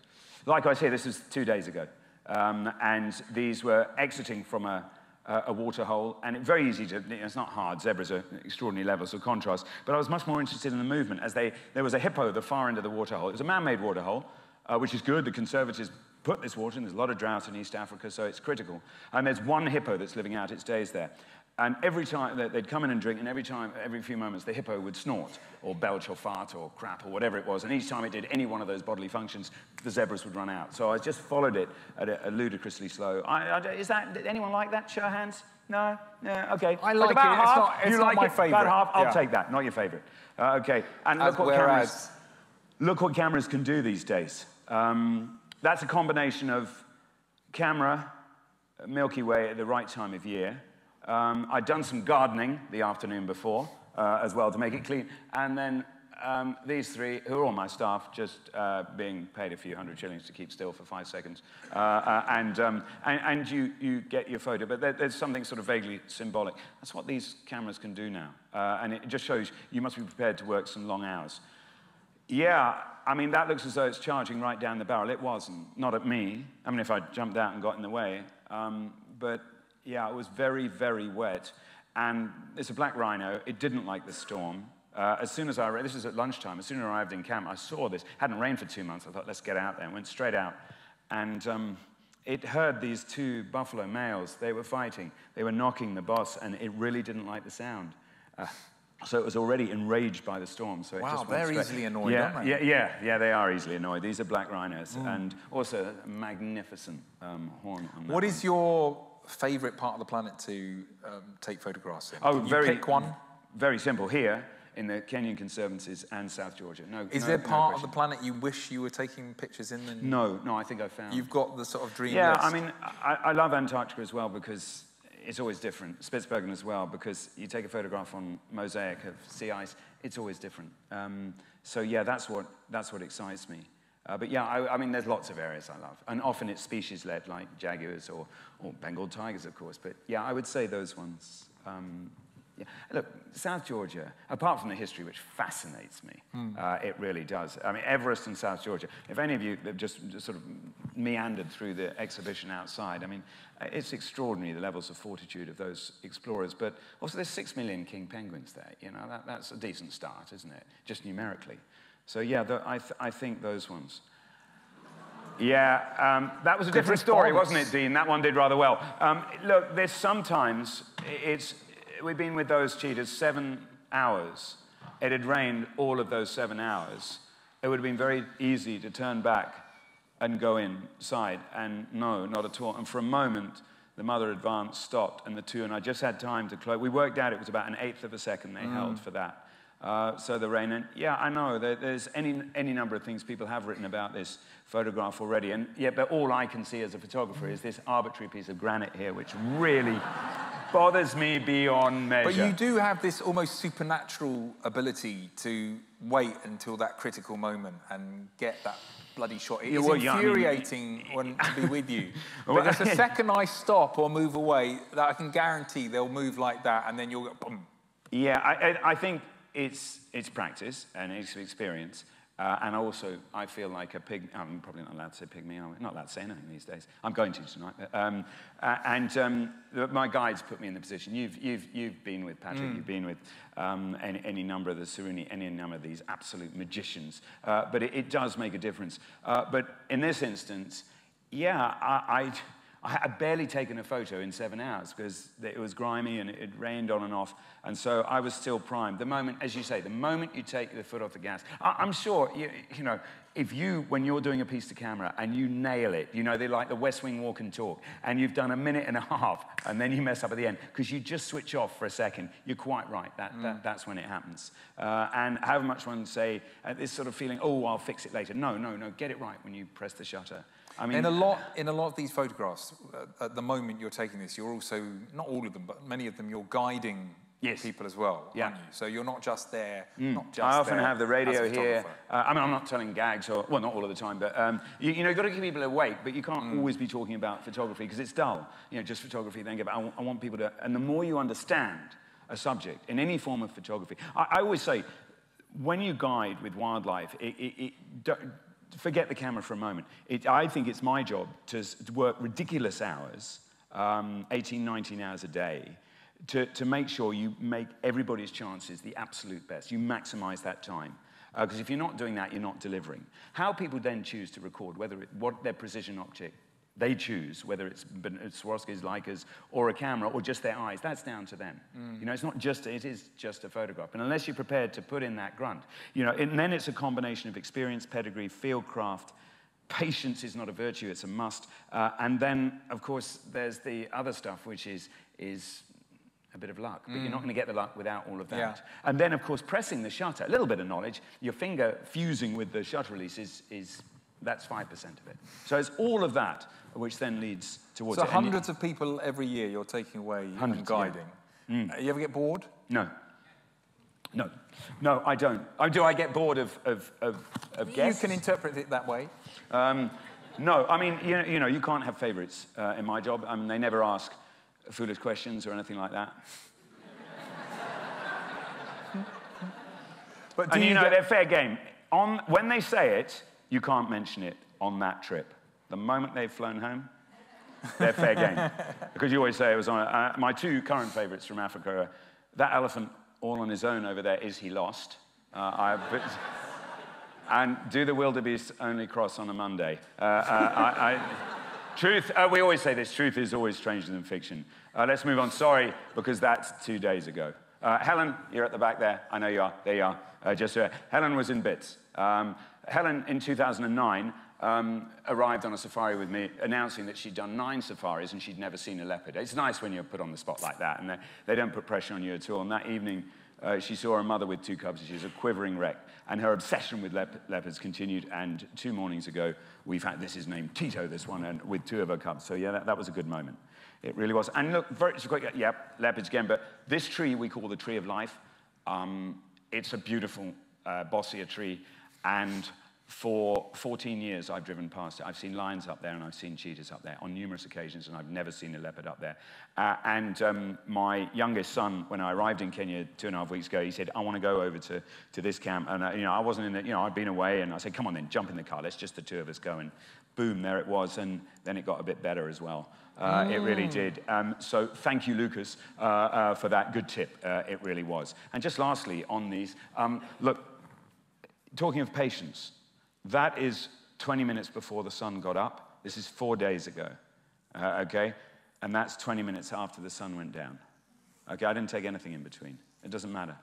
Like I say, this was two days ago, um, and these were exiting from a, a a water hole, and it, very easy to, it's not hard, zebras are extraordinary levels of contrast, but I was much more interested in the movement as they, there was a hippo at the far end of the water hole. It was a man-made water hole, uh, which is good. The conservancies put this water in. There's a lot of drought in East Africa, so it's critical. And there's one hippo that's living out its days there. And every time they- they'd come in and drink, and every time, every few moments, the hippo would snort, or belch, or fart, or crap, or whatever it was. And each time it did any one of those bodily functions, the zebras would run out. So I just followed it at a, a ludicrously slow. I, I, is that did anyone like that? Show of hands. No. Yeah. Okay. I like about it. It's half. not- it's you not like my it? favourite. About half. I'll Yeah. take that. Not your favorite. Uh, okay. And As look what whereas- cameras. Look what cameras can do these days. Um, that's a combination of camera, Milky Way at the right time of year. Um, I'd done some gardening the afternoon before uh, as well to make it clean. And then um, these three, who are all my staff, just uh, being paid a few hundred shillings to keep still for five seconds. Uh, uh, and, um, and, and you, you get your photo. But there, there's something sort of vaguely symbolic. That's what these cameras can do now. Uh, and it just shows you must be prepared to work some long hours Yeah, I mean, that looks as though it's charging right down the barrel. It wasn't, not at me. I mean, if I jumped out and got in the way. Um, but yeah, it was very, very wet. And it's a black rhino. It didn't like the storm. Uh, as soon as I, arrived, this is at lunchtime, as soon as I arrived in camp, I saw this. It hadn't rained for two months. I thought, let's get out there. And went straight out. And um, it heard these two buffalo males. They were fighting. They were knocking the boss, and it really didn't like the sound. Uh, so it was already enraged by the storm. So it Wow, just they're straight- easily annoyed, yeah, aren't they? Yeah, yeah, yeah, they are easily annoyed. These are black rhinos, Mm. and also a magnificent um, horn on What is your favourite part of the planet to um, take photographs in? Oh, Can very pick one. Very simple. Here in the Kenyan Conservancies and South Georgia. No. Is no- there no part of the planet you wish you were taking pictures in? And No, no. I think I found. You've got the sort of dream Yeah, list. I mean, I, I love Antarctica as well because it's always different. Spitsbergen as well because you take a photograph on mosaic of sea ice, it's always different. Um, so yeah, that's what that's what excites me. Uh, but yeah, I, I mean, there's lots of areas I love, and often it's species-led, like jaguars or, or Bengal tigers, of course. But yeah, I would say those ones. Um, yeah. Look, South Georgia, apart from the history, which fascinates me, Hmm. uh, it really does. I mean, Everest and South Georgia. If any of you have just, just sort of meandered through the exhibition outside, I mean, uh, it's extraordinary the levels of fortitude of those explorers. But also, there's six million king penguins there. You know, that, that's a decent start, isn't it? Just numerically. So yeah, the, I, th- I think those ones. Yeah, um, that was a different story, wasn't it, Dean? That one did rather well. Um, look, there's sometimes, it's, we've been with those cheetahs seven hours. It had rained all of those seven hours. It would have been very easy to turn back and go inside, and no, not at all. And for a moment, the mother advanced, stopped, and the two, and I just had time to close. We worked out it was about an eighth of a second they Mm. held for that. Uh, so the rain, and yeah, I know there, there's any, any number of things people have written about this photograph already, and yeah, but all I can see as a photographer is this arbitrary piece of granite here, which really [laughs] bothers me beyond measure. But you do have this almost supernatural ability to wait until that critical moment and get that bloody shot. It Yeah, is well, yeah, I mean- infuriating when, to be with you. [laughs] Because the [laughs] second I stop or move away, that I can guarantee they'll move like that, and then you'll go boom. Yeah, I, I, I think it's, it's practice and it's experience. Uh, and also, I feel like a pig. I'm probably not allowed to say pygmy. I'm not allowed to say anything these days. I'm going to tonight. But, um, uh, and um, the- my guides put me in the position. You've, you've, you've been with Patrick, Mm. you've been with um, any, any number of the Saruni, any number of these absolute magicians. Uh, but it, it does make a difference. Uh, but in this instance, yeah, I, I, I had barely taken a photo in seven hours because it was grimy and it rained on and off. And so I was still primed. The moment, as you say, the moment you take the foot off the gas, I, I'm sure, you, you know, if you, when you're doing a piece to camera and you nail it, you know, they like the West Wing walk and talk, and you've done a minute and a half, and then you mess up at the end because you just switch off for a second, you're quite right. That, that, that's when it happens. Uh, and however much one say, uh, this sort of feeling, oh, I'll fix it later. No, no, no, get it right when you press the shutter. I mean, in a lot, in a lot of these photographs, uh, at the moment you're taking this, you're also not all of them, but many of them, you're guiding people as well, Yeah. aren't you? So you're not just there, Mm. not just I often have the radio here. Uh, I mean, I'm not telling gags, or well, not all of the time, but um, you, you know, you've got to keep people awake. But you Mm. can't always be talking about photography because it's dull. You know, just photography. Then back. I want, I want people to, and the more you understand a subject in any form of photography, I, I always say, when you guide with wildlife, it, it, it, don't, forget the camera for a moment. It, I think it's my job to, to work ridiculous hours, um, 18, 19 hours a day, to, to make sure you make everybody's chances the absolute best. You maximize that time. Because if you're not doing that, you're not delivering. How people then choose to record, whether it, what their precision object they choose, whether it's Swarovski's, Leicas, or a camera, or just their eyes, that's down to them. Mm. You know, it's not just, it is just a photograph. And unless you're prepared to put in that grunt, you know, and then it's a combination of experience, pedigree, field craft, Patience is not a virtue, it's a must. Uh, and then, of course, there's the other stuff, which is, is a bit of luck. But you're not Mm. going to get the luck without all of that. Yeah. And then, of course, pressing the shutter, a little bit of knowledge, your finger fusing with the shutter release is, is that's 5% of it. So it's all of that which then leads towards So it. Hundreds of people every year you're taking away and Hundreds, yeah. guiding. Uh, you ever get bored? No. No. No, I don't. Oh, do I get bored of, of, of, of You can interpret it that way. Um, no, I mean, you know, you know, you can't have favorites uh, in my job. I mean, they never ask foolish questions or anything like that. But do and you, you know, get- they're fair game. on, when they say it, you can't mention it on that trip. The moment they've flown home, they're fair game. [laughs] Because you always say it was on. Uh, my two current favorites from Africa are that elephant all on his own over there, is he lost? Uh, I, but, and do the wildebeest only cross on a Monday? Uh, uh, I, I, truth, uh, we always say this truth is always stranger than fiction. Uh, let's move on. Sorry, because that's two days ago. Uh, Helen, you're at the back there. I know you are. There you are. Uh, just Helen was in bits. Um, Helen, in 2009, um, arrived on a safari with me, announcing that she'd done nine safaris and she'd never seen a leopard. It's nice when you're put on the spot like that, and they, they don't put pressure on you at all. And that evening, uh, she saw her mother with two cubs, and she was a quivering wreck. And her obsession with lep leopards continued. And two mornings ago, we've had this is named Tito, this one, and with two of her cubs. So yeah, that, that was a good moment. It really was. And look, very, it's quite, yeah, leopards again. But this tree we call the tree of life. Um, it's a beautiful uh, Boscia tree, and for 14 years, I've driven past it. I've seen lions up there and I've seen cheetahs up there on numerous occasions, and I've never seen a leopard up there. Uh, and um, my youngest son, when I arrived in Kenya two and a half weeks ago, he said, I want to go over to, to this camp. And, uh, you know, I wasn't in the, you know, I'd been away, and I said, come on then, jump in the car. Let's just the two of us go. And boom, there it was. And then it got a bit better as well. Uh, mm. It really mm. did. Um, so thank you, Lucas, uh, uh, for that good tip. Uh, it really was. And just lastly on these, um, look, talking of patience, that is 20 minutes before the sun got up. This is four days ago, uh, okay? And that's 20 minutes after the sun went down. Okay, I didn't take anything in between. It doesn't matter.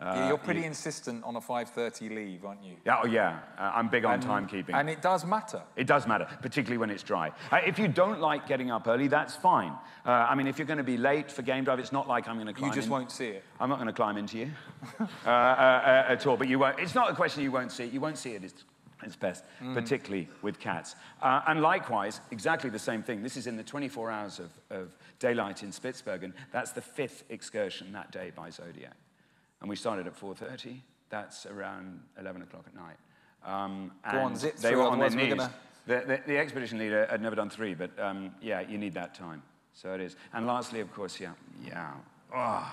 Uh, You're pretty you, insistent on a 5.30 leave, aren't you? Yeah, oh yeah, uh, I'm big on and, timekeeping. And it does matter. It does matter, particularly when it's dry. Uh, if you don't like getting up early, that's fine. Uh, I mean, if you're going to be late for game drive, it's not like I'm going to climb You just in. won't see it. I'm not going to climb into you [laughs] uh, uh, at all, but you won't. It's not a question you won't see it. You won't see it. It's it's best, mm. particularly with cats. Uh, and likewise, exactly the same thing. This is in the 24 hours of, of daylight in Spitsbergen. That's the fifth excursion that day by Zodiac. And we started at 4.30. That's around 11 o'clock at night. Um, Go on, zip they were on their knees. Gonna... The, the, the, expedition leader had never done three, but um, yeah, you need that time. So it is. And lastly, of course, yeah, yeah. Oh.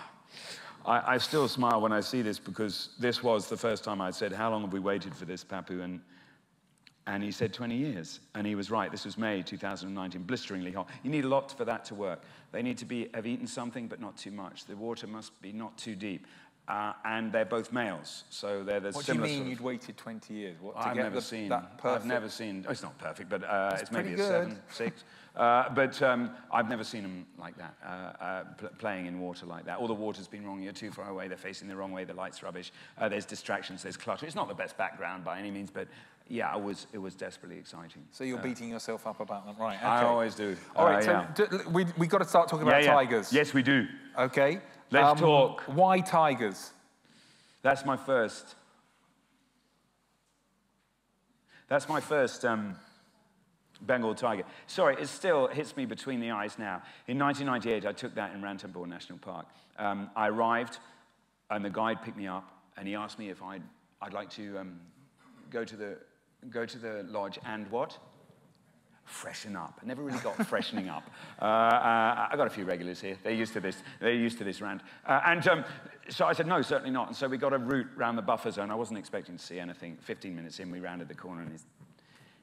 I, I, still smile when I see this because this was the first time I'd said, how long have we waited for this, Pappu? And and he said 20 years. And he was right. This was May 2019, blisteringly hot. You need a lot for that to work. They need to be, have eaten something, but not too much. The water must be not too deep. Uh, and they're both males, so they're the what similar. What do you mean sort of, you'd waited 20 years? What, I've never the, seen. That perfect? I've never seen. Oh, it's not perfect, but uh, it's maybe a seven, six. Uh, but um, I've never seen them like that, uh, uh, pl playing in water like that. All the water's been wrong. You're too far away. They're facing the wrong way. The light's rubbish. Uh, there's distractions. There's clutter. It's not the best background by any means, but yeah, it was, it was desperately exciting. So you're uh, beating yourself up about them, right? Okay. I always do. All right, so yeah. we, we got to start talking about yeah, tigers. Yes, we do. Okay. Let's um, talk. Why tigers? That's my first. That's my first um, Bengal tiger. Sorry, it still hits me between the eyes now. In 1998, I took that in Ranthambore National Park. Um, I arrived, and the guide picked me up, and he asked me if I'd, I'd like to um, go, to the, go to the lodge and what? freshen up. I never really got [laughs] freshening up. Uh, uh, I got a few regulars here. They're used to this. They're used to this rant. Uh, and um, so I said, no, certainly not. And so we got a route around the buffer zone. I wasn't expecting to see anything. 15 minutes in, we rounded the corner, and he's,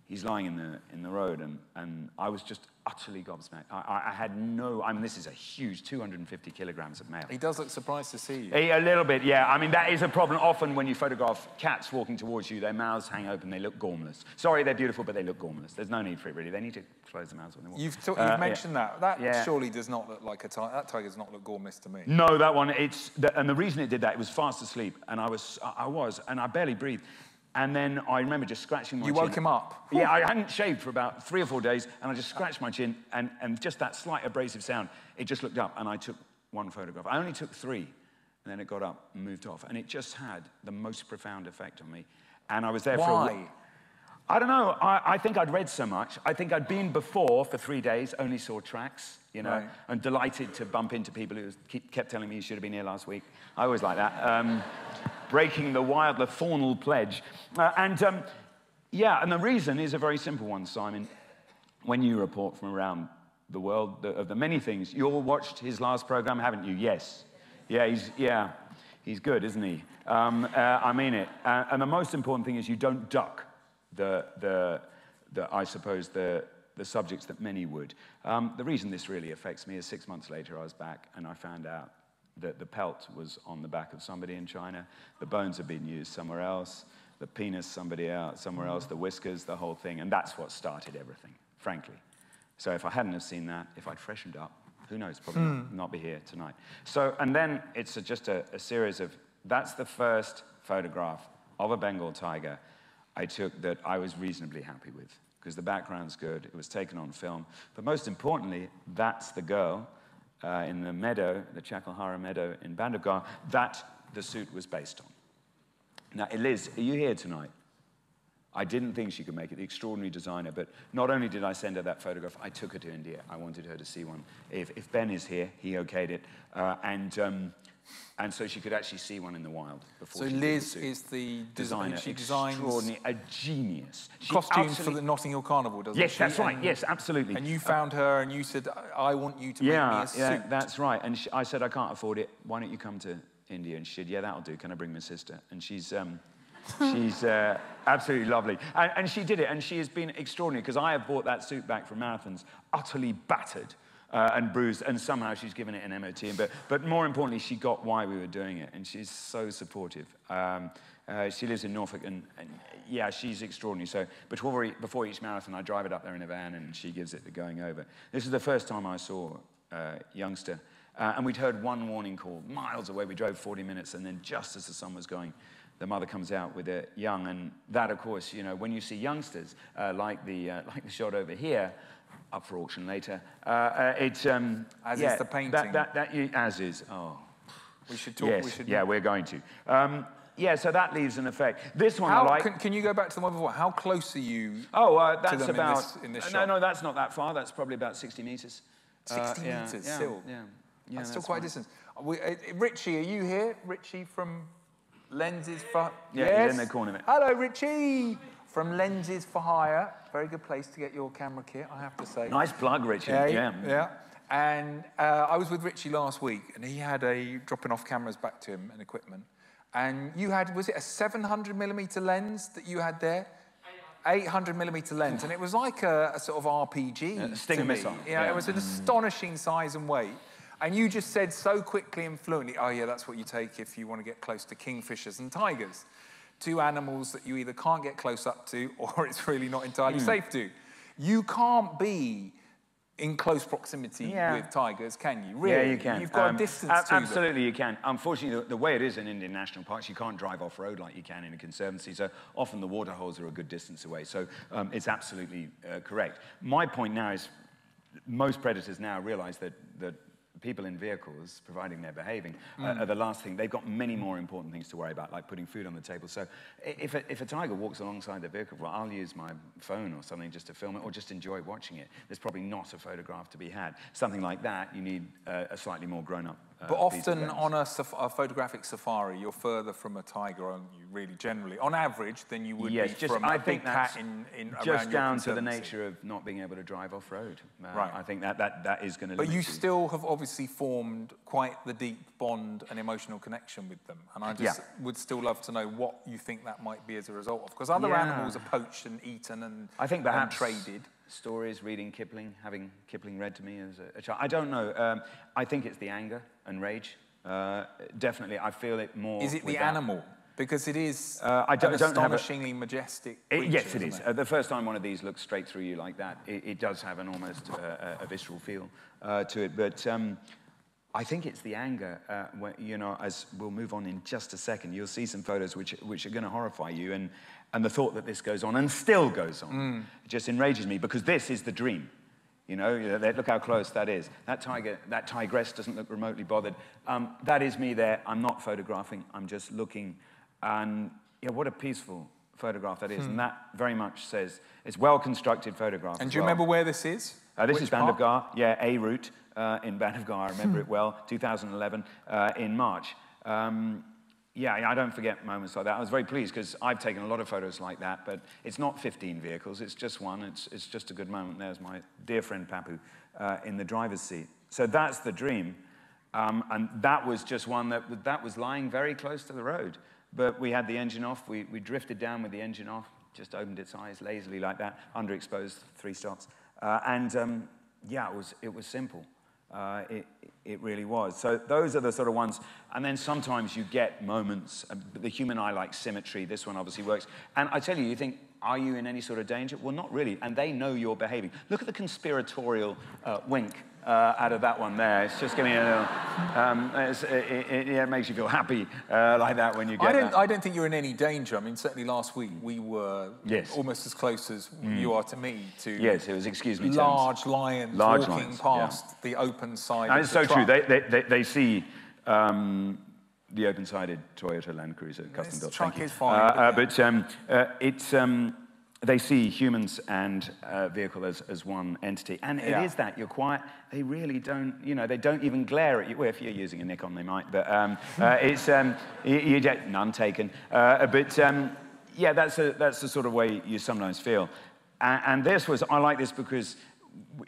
he's lying in the, in the road. And, and I was just utterly gobsmacked. I, I, had no, I mean, this is a huge 250 kilograms of male. He does look surprised to see you. A, a, little bit, yeah. I mean, that is a problem. Often when you photograph cats walking towards you, their mouths hang open, they look gormless. Sorry, they're beautiful, but they look gormless. There's no need for it, really. They need to close their mouths when they walk. You've, you've uh, mentioned yeah. that. That yeah. surely does not look like a tiger. That tiger does not look gormless to me. No, that one, it's, the, and the reason it did that, it was fast asleep, and I was, I was, and I barely breathed. And then I remember just scratching my you chin. You woke him up? Yeah, I hadn't shaved for about three or four days, and I just scratched my chin, and, and just that slight abrasive sound, it just looked up, and I took one photograph. I only took three, and then it got up and moved off. And it just had the most profound effect on me. And I was there Why? for a Why? I don't know. I, I, think I'd read so much. I think I'd been before for three days, only saw tracks, you know, right. and delighted to bump into people who keep, kept telling me you should have been here last week. I always like that. Um, breaking the wild, Wilder faunal pledge. Uh, and um, yeah, and the reason is a very simple one, Simon. When you report from around the world the, of the many things, you all watched his last program, haven't you? Yes. Yeah, he's, yeah. He's good, isn't he? Um, uh, I mean it. Uh, and the most important thing is you don't duck the, the, the I suppose, the, the subjects that many would. Um, the reason this really affects me is six months later I was back and I found out that the pelt was on the back of somebody in China, the bones had been used somewhere else, the penis somebody else, somewhere else, the whiskers, the whole thing, and that's what started everything, frankly. So if I hadn't have seen that, if I'd freshened up, who knows, probably Hmm. not, not be here tonight. So, and then it's a, just a, a series of, that's the first photograph of a Bengal tiger I took that I was reasonably happy with because the background's good, it was taken on film. But most importantly, that's the girl uh, in the meadow, the Chakradhara meadow in Bandhavgarh, that the suit was based on. Now, Eliz, are you here tonight? I didn't think she could make it, the extraordinary designer, but not only did I send her that photograph, I took her to India. I wanted her to see one. If, if Ben is here, he okayed it. Uh, and, um, and so she could actually see one in the wild before So she did the Liz is the designer, She designs extraordinary, a genius. She costumes for the Notting Hill Carnival, doesn't Yes, she? that's right. And- Yes, absolutely. And you found her and you said, I want you to make me yeah, a suit. yeah, that's right. And she, I said, I can't afford it. Why don't you come to India? And she said, Yeah, that'll do. Can I bring my sister? And she's, um, [laughs] she's uh, absolutely lovely. And, and she did it. And she has been extraordinary because I have bought that suit back from marathons, utterly battered. Uh, and bruised, and somehow she's given it an MOT. But, but more importantly, she got why we were doing it, and she's so supportive. Um, uh, she lives in Norfolk, and, and yeah, she's extraordinary. So before, before each marathon, I drive it up there in a van, and she gives it the going over. This is the first time I saw uh, youngster, uh, and we'd heard one warning call miles away. We drove 40 minutes, and then just as the sun was going, the mother comes out with a young, and that, of course, you know, when you see youngsters uh, like the uh, like the shot over here, up for auction later, uh, uh, it um, As is the painting. That, that, that, you- as is. Oh, We should talk. yes, we should yeah, we're going to. Um, yeah, so that leaves an effect. This one How, I like. can, can you go back to the one before? How close are you? Oh, uh, that's them in about. this- in this uh, no, no, that's not that far. That's probably about 60 meters. 60 Uh, yeah, metres yeah, still. Yeah, yeah. that's still quite a distance. Uh, We, uh, Richie, are you here? Richie from Lenses for Yeah, he's yes. in the corner. Hello, Richie from Lenses for Hire. Very good place to get your camera kit, I have to say. Nice plug, Richard. Yeah, Yeah. yeah. And uh, I was with Richie last week, and he had a dropping off cameras back to him and equipment. And you had, was it a 700 millimeter lens that you had there? 800 millimeter lens, and it was like a, a sort of RPG. Yeah, me. missile. Yeah, Yeah. it was an astonishing size and weight. And you just said so quickly and fluently, oh yeah, that's what you take if you want to get close to kingfishers and tigers. Two animals that you either can't get close up to [laughs] or it's really not entirely Hmm. safe to. You can't be in close proximity Yeah. with tigers, can you? Really? Yeah, you can. You've got Um, a distance a- to them. Absolutely, you can. Unfortunately, the, the way it is in Indian national parks, you can't drive off road like you can in a conservancy. So often the water holes are a good distance away. So um, it's absolutely uh, correct. My point now is most predators now realize that, that people in vehicles, providing they're behaving, uh, Mm. are the last thing. They've got many more important things to worry about, like putting food on the table. So if a, if a tiger walks alongside the vehicle, well, I'll use my phone or something just to film it or just enjoy watching it. There's probably not a photograph to be had. Something like that, you need uh, a slightly more grown-up uh, But often on a, a photographic safari, you're further from a tiger, aren't you, really, generally, on average, than you would yes, be just, from I a think big cat in, in just down to the nature of not being able to drive off-road. Uh, Right. I think that, that, that is going to But you still have obviously formed quite the deep bond and emotional connection with them. And I just Yeah. would still love to know what you think that might be as a result of. Because other Yeah. animals are poached and eaten and, I think and perhaps traded. Stories, reading Kipling, having Kipling read to me as a, a child. I don't know. Um, I think it's the anger and rage. Uh, definitely, I feel it more. Is it the that. animal? Because it is Uh, I don't- an don't have a- astonishingly majestic It- yes, it is. Uh, the first time one of these looks straight through you like that, it, it does have an almost uh, a, a visceral feel uh, to it. But um, I think it's the anger. Uh, when, you know, as we'll move on in just a second, you'll see some photos which which are going to horrify you, and and the thought that this goes on and still goes on Mm. just enrages me because this is the dream. You know, you know, that- look how close that is. That tiger, that tigress doesn't look remotely bothered. Um, that is me there. I'm not photographing. I'm just looking. And yeah, what a peaceful photograph that is. Hmm. And that very much says it's well constructed photograph. And do you well. remember where this is? Uh, this Which is park? Bandhavgarh, yeah, A route uh, in Bandhavgarh. I remember [laughs] it well, 2011 uh, in March. Um, yeah, I don't forget moments like that. I was very pleased because I've taken a lot of photos like that, but it's not 15 vehicles, it's just one. It's, it's just a good moment. There's my dear friend Pappu uh, in the driver's seat. So that's the dream. Um, and that was just one that, that was lying very close to the road. But we had the engine off. We, we drifted down with the engine off, just opened its eyes lazily like that, underexposed, three stops. Uh, and um, yeah, it was, it was simple. Uh, it, it really was. So those are the sort of ones. And then sometimes you get moments. uh, The human eye likes symmetry. This one obviously works. And I tell you, you think, are you in any sort of danger? Well, not really. And they know you're behaving. Look at the conspiratorial uh, wink uh, out of that one there. It's just giving you a little, um, it, it, it makes you feel happy uh, like that when you get I don't, that. I don't think you're in any danger. I mean, certainly last week we were Yes. almost as close as Mm. you are to me to Yes, it was, excuse me, terms. large lions Large walking lions, yeah. past the open side. And it's so true. They, they, they, they see um, the open-sided Toyota Land Cruiser custom built. truck thank you. is fine, Uh, but uh, but um, uh, it's, um, they see humans and uh, vehicle as, as one entity. And Yeah. it is that. You're quiet. They really don't, you know, they don't even glare at you. Well, if you're using a Nikon, they might. But um, [laughs] uh, it's, um, you, you get none taken. Uh, but um, yeah, that's, a, that's the sort of way you sometimes feel. And, and this was, I like this because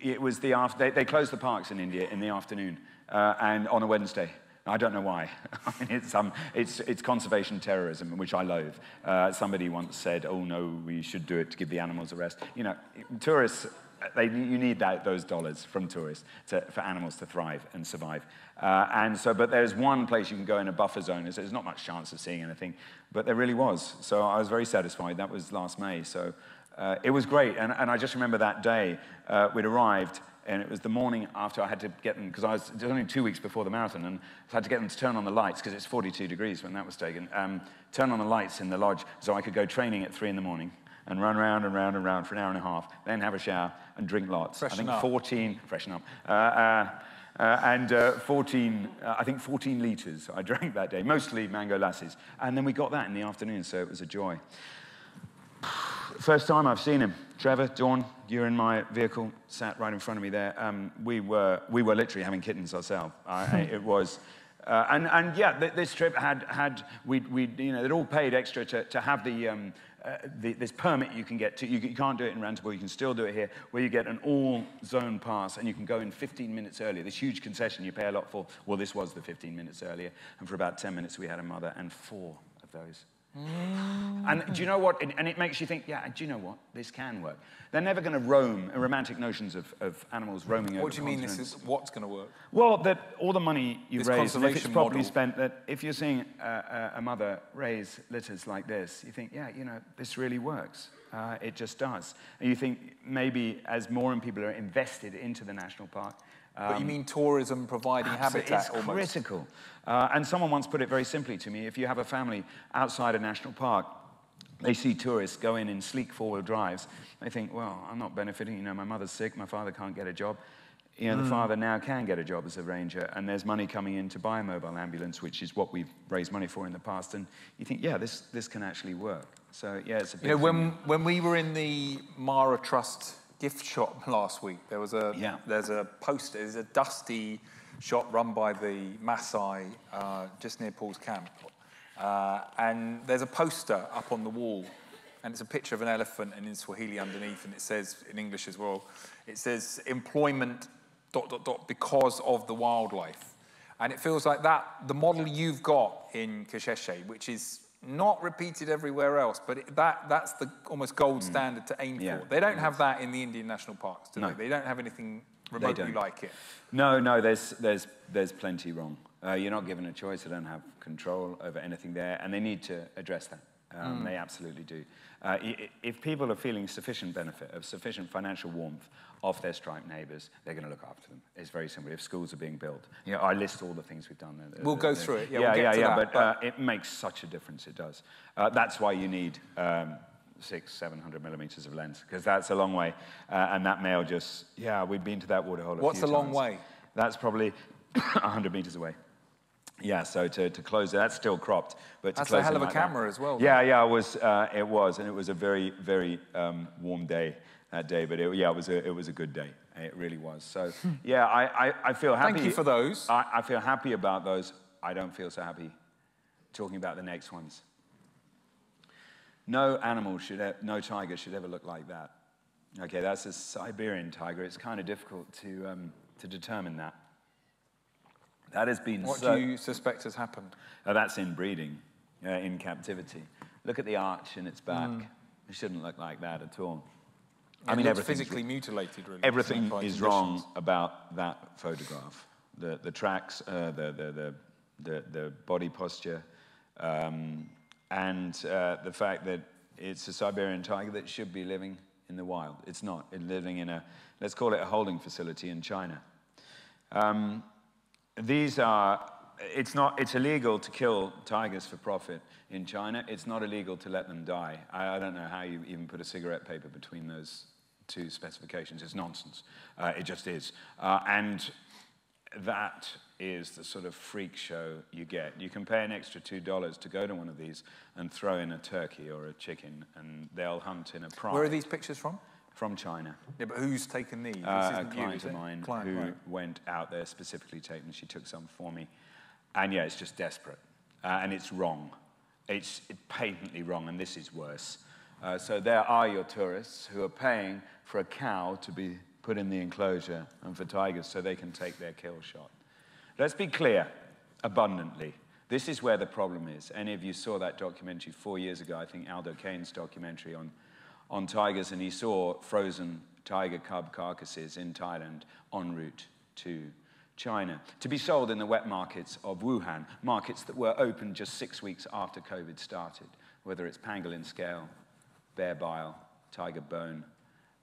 it was the after, they, they closed the parks in India in the afternoon uh, and on a Wednesday. I don't know why. [laughs] I mean, it's, um, it's, it's conservation terrorism, which I loathe. Uh, somebody once said, oh no, we should do it to give the animals a rest. You know, tourists, they, you need that, those dollars from tourists to, for animals to thrive and survive. Uh, and so, but there's one place you can go in a buffer zone. There's not much chance of seeing anything, but there really was. So I was very satisfied. That was last May. So uh, it was great. And, and I just remember that day, uh, we'd arrived, and it was the morning after I had to get them, because I was, it was only two weeks before the marathon, and I had to get them to turn on the lights, because it's 42 degrees when that was taken, um, turn on the lights in the lodge so I could go training at three in the morning and run round and round and round for an hour and a half, then have a shower and drink lots. Freshen I think up. 14, freshen up. Uh, uh, uh, and uh, 14, uh, I think 14 litres I drank that day, mostly mango lassis. And then we got that in the afternoon, so it was a joy. [sighs] First time I've seen him. Trevor, Dawn, you're in my vehicle, sat right in front of me there. Um, we, were, we were literally having kittens ourselves. It was, uh, and, and yeah, th- this trip had, had we we you know, they'd all paid extra to, to have the, um, uh, the, this permit you can get to. You, you can't do it in Ranthambore, you can still do it here, where you get an all zone pass and you can go in 15 minutes earlier. This huge concession you pay a lot for. Well, this was the 15 minutes earlier. And for about 10 minutes, we had a mother and four of those. And do you know what? And, it makes you think, yeah, do you know what? This can work. They're never going to roam, uh, romantic notions of, of animals roaming over What do you mean this is what's going to work? Well, that all the money you This raise, if it's properly model. spent, that if you're seeing a, a, a mother raise litters like this, you think, yeah, you know, this really works. Uh, it just does. And you think maybe as more and people are invested into the national park, but you um, mean tourism providing habitat it's almost? critical. Uh, and someone once put it very simply to me if you have a family outside a national park, they see tourists go in in sleek four-wheel drives. They think, well, I'm not benefiting. You know, my mother's sick. My father can't get a job. You know, the Mm. father now can get a job as a ranger, and there's money coming in to buy a mobile ambulance, which is what we've raised money for in the past. And you think, yeah, this, this can actually work. So, yeah, it's a big You know, thing. when, when we were in the Mara Trust gift shop [laughs] last week, there was a there's a poster, there's a dusty shop run by the Maasai uh, just near Paul's camp. Uh, and there's a poster up on the wall, and it's a picture of an elephant and in Swahili underneath, and it says in English as well, it says employment dot dot dot because of the wildlife. And it feels like that, the model you've got in Kicheche, which is not repeated everywhere else, but it, that, that's the almost gold standard to aim Mm. Yeah, for. They don't have that in the Indian national parks, do No. they? They don't have anything remotely like it. No, no, there's, there's, there's plenty wrong. Uh, you're not given a choice. They don't have control over anything there, and they need to address that. Um, Mm. They absolutely do. Uh, if people are feeling sufficient benefit, of sufficient financial warmth of their striped neighbours, they're going to look after them. It's very simple. If schools are being built, you know, I list all the things we've done. there. We'll go through it. Yeah, yeah, we'll get yeah, to yeah. that, But, uh, it makes such a difference. It does. Uh, that's why you need um, six, seven hundred millimeters of lens, because that's a long way. Uh, and that male just, yeah, we've been to that waterhole. A What's few a long times. way? That's probably [coughs] 100 meters away. Yeah, so to, to close it, that's still cropped. But to That's a hell of a like that- camera as well, Yeah, yeah, it was, uh, it was, and it was a very, very um, warm day that day. But it, yeah, it was a, it was a good day. It really was. So yeah, I, I, I feel happy. Thank you for those. I, I feel happy about those. I don't feel so happy talking about the next ones. No animal should, e- no tiger should ever look like that. Okay, that's a Siberian tiger. It's kind of difficult to, um, to determine that. That has been What so. do you suspect has happened? Oh, that's inbreeding, uh, in captivity. Look at the arch in its back. Mm. It shouldn't look like that at all. I mean, looks everything's physically mutilated, really. Everything is wrong about that photograph. The, the tracks, uh, the, the, the, the, the body posture, um, and uh, the fact that it's a Siberian tiger that should be living in the wild. It's not. It's living in a, let's call it a holding facility in China. Um, these are, it's not, it's illegal to kill tigers for profit in China. It's not illegal to let them die. I, I don't know how you even put a cigarette paper between those two specifications. It's nonsense. Uh, it just is. Uh, and that is the sort of freak show you get. You can pay an extra $2 to go to one of these and throw in a turkey or a chicken, and they'll hunt in a pride. Where are these pictures from? From China. Yeah, but who's taken these? Uh, a you, client is of mine Client, who right. went out there specifically taken. She took some for me. And yeah, it's just desperate. Uh, and it's wrong. It's patently wrong, and this is worse. Uh, so there are your tourists who are paying for a cow to be put in the enclosure and for tigers so they can take their kill shot. Let's be clear abundantly. This is where the problem is. Any of you saw that documentary four years ago, I think Aldo Kane's documentary on, on tigers, and he saw frozen tiger cub carcasses in Thailand en route to China to be sold in the wet markets of Wuhan, markets that were open just six weeks after COVID started, whether it's pangolin scale, bear bile, tiger bone.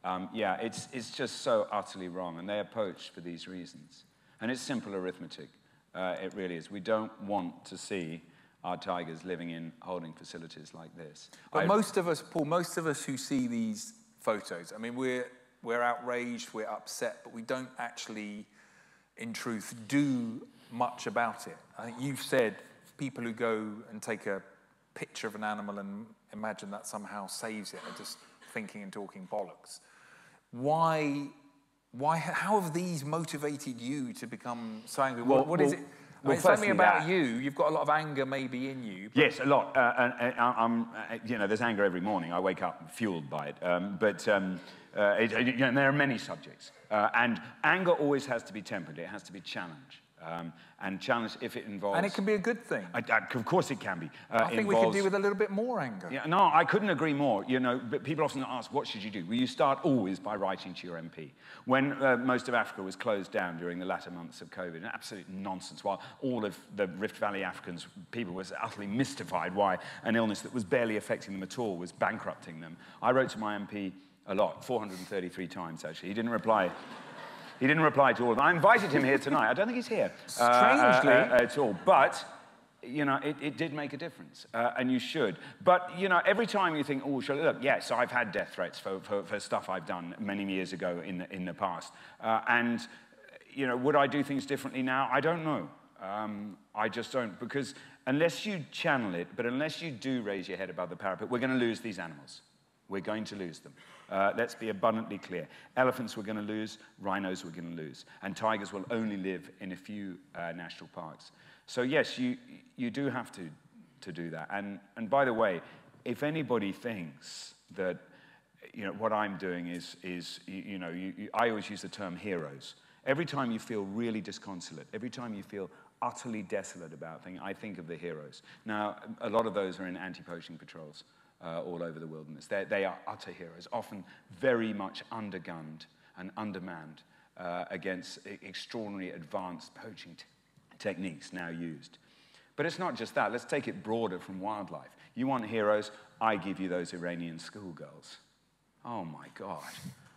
Um, yeah, it's, it's just so utterly wrong, and they are poached for these reasons. And it's simple arithmetic. Uh, it really is. We don't want to see our tigers living in holding facilities like this. But I- most of us, Paul, most of us who see these photos, I mean, we're, we're outraged, we're upset, but we don't actually, in truth, do much about it. I think you've said people who go and take a picture of an animal and imagine that somehow saves it are just thinking and talking bollocks. Why, why, how have these motivated you to become so angry? Well, what, what is well- it? I well, mean, it's something about that. you. You've got a lot of anger maybe in you. Yes, a lot. Uh, and, and I'm, uh, you know, there's anger every morning. I wake up fueled by it. Um, but um, uh, it, it- you know, there are many subjects. Uh, and anger always has to be tempered. It has to be challenged. Um, and challenge if it involves... And it can be a good thing. I, I- of course it can be. Uh, I think we can involves- do with a little bit more anger. yeah, no, I couldn't agree more. You know, but people often ask, what should you do? Well, you start always by writing to your MP. When uh, most of Africa was closed down during the latter months of COVID, an absolute nonsense, while all of the Rift Valley Africans, people were utterly mystified why an illness that was barely affecting them at all was bankrupting them. I wrote to my MP a lot, 433 times actually. He didn't reply. He didn't reply to all of them. I invited him here tonight. I don't think he's here. uh, uh, Strangely. uh, at all. But you know, it, it did make a difference, uh, and you should. But, you know, every time you think, oh, shall look, yes, I've had death threats for, for, for stuff I've done many years ago in the, in the past. Uh, and, you know, would I do things differently now? I don't know. Um, I just don't, because unless you channel it, but unless you do raise your head above the parapet, we're going to lose these animals. We're going to lose them. Uh, let's be abundantly clear. Elephants we're going to lose, rhinos we're going to lose, and tigers will only live in a few uh, national parks. So yes, you, you do have to, to do that. And, and by the way, if anybody thinks that you know, what I'm doing is, is you, you know, you, you, I always use the term heroes. Every time you feel really disconsolate, every time you feel utterly desolate about things, I think of the heroes. Now, a lot of those are in anti-poaching patrols uh, all over the wilderness. They're, they are utter heroes, often very much undergunned and undermanned uh, against extraordinary advanced poaching techniques now used. But it's not just that. Let's take it broader from wildlife. You want heroes? I give you those Iranian schoolgirls. Oh my God.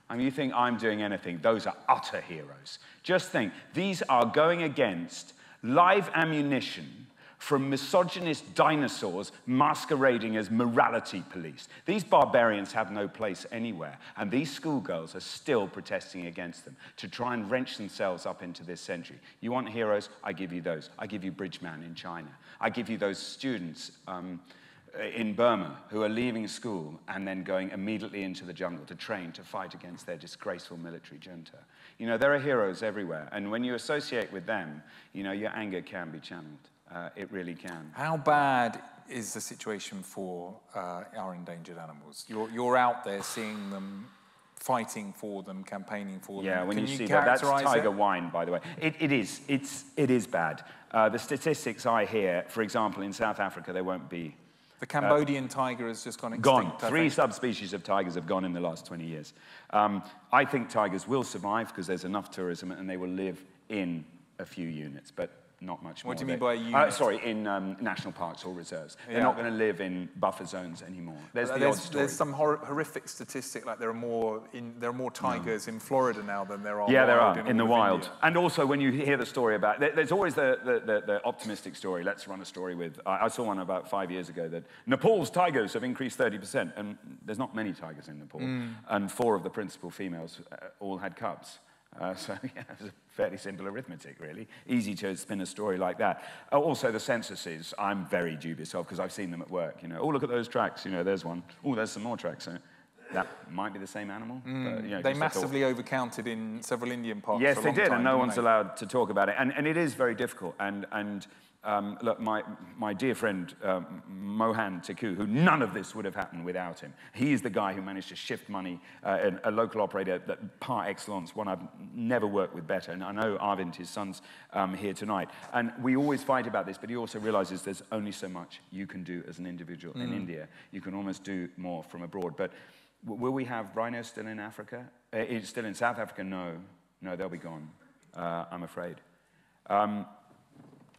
I mean, you think I'm doing anything? Those are utter heroes. Just think, these are going against live ammunition from misogynist dinosaurs masquerading as morality police. These barbarians have no place anywhere, and these schoolgirls are still protesting against them to try and wrench themselves up into this century. You want heroes? I give you those. I give you Bridgeman in China. I give you those students. Um, in Burma who are leaving school and then going immediately into the jungle to train to fight against their disgraceful military junta. You know, there are heroes everywhere, and when you associate with them, you know, your anger can be channeled. Uh, it really can. How bad is the situation for uh, our endangered animals? You're, you're out there seeing them fighting for them, campaigning for them. Yeah, when Can you, see that, that's tiger it? wine, by the way. It, it is. It's, it is bad. Uh, the statistics I hear, for example, in South Africa, there won't be The Cambodian tiger has just gone extinct. gone. I Three think. subspecies of tigers have gone in the last 20 years. Um, I think tigers will survive because there's enough tourism and they will live in a few units, but not much more. What do you mean by a Uh, sorry, in um, national parks or reserves. They're Yeah. not going to live in buffer zones anymore. There's the odd there's, story. there's some hor- horrific statistic like there are more in, there are more tigers in Florida now than there are. Yeah, there are in the wild. India. And also, when you hear the story about, there- there's always the, the, the, the optimistic story. Let's run a story with. I, I saw one about five years ago that Nepal's tigers have increased 30%, and there's not many tigers in Nepal. Mm. And four of the principal females uh, all had cubs. Uh, [laughs] so yeah, it was a fairly simple arithmetic, really. Easy to spin a story like that. Uh, also, the censuses, I'm very dubious of because I've seen them at work. You know, oh look at those tracks. You know, there's one. Oh, there's some more tracks. So that might be the same animal. but, you know, Mm. they massively overcounted in several Indian parks. Yes, they did, time, and no one's they? allowed to talk about it. And, and it is very difficult. And, and um, look, my, my dear friend um, Mohan Tiku, who none of this would have happened without him, he is the guy who managed to shift money, uh, a local operator that par excellence, one I've never worked with better. And I know Arvind, his son's um, here tonight. And we always fight about this, but he also realizes there's only so much you can do as an individual in Mm. India. You can almost do more from abroad. But w- will we have rhinos still in Africa? Uh, still in South Africa? No. No, they'll be gone, uh, I'm afraid. Um,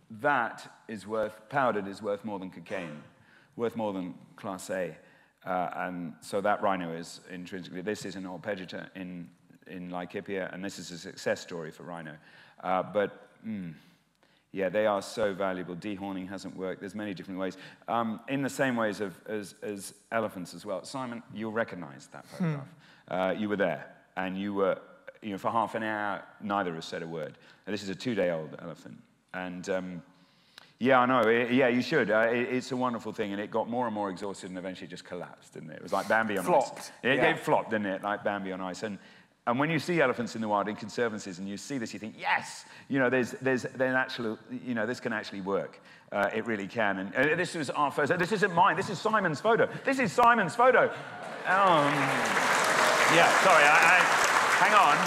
that is worth, powdered is worth more than cocaine, worth more than Class A. Uh, and so that rhino is intrinsically, this is an Ol Pejeta in, in Laikipia, and this is a success story for rhino. Uh, but, mm, yeah, they are so valuable. Dehorning hasn't worked. There's many different ways. Um, in the same ways of, as, as elephants as well. Simon, you'll recognize that photograph. Uh, you were there, and you were, you know, for half an hour, neither of us said a word. And this is a two-day-old elephant. And um, yeah, I know. It- yeah, you should. Uh, it- it's a wonderful thing, and it got more and more exhausted, and eventually just collapsed, didn't it? It was like Bambi on Flopped, ice. It, yeah. it flopped, didn't it? Like Bambi on ice. And and when you see elephants in the wild in conservancies, and you see this, you think, yes, you know, there's there's there's actual, you know, this can actually work. Uh, it really can. And uh, this was our first. This isn't mine. This is Simon's photo. This is Simon's photo. Um, yeah. Sorry. I, I, hang on.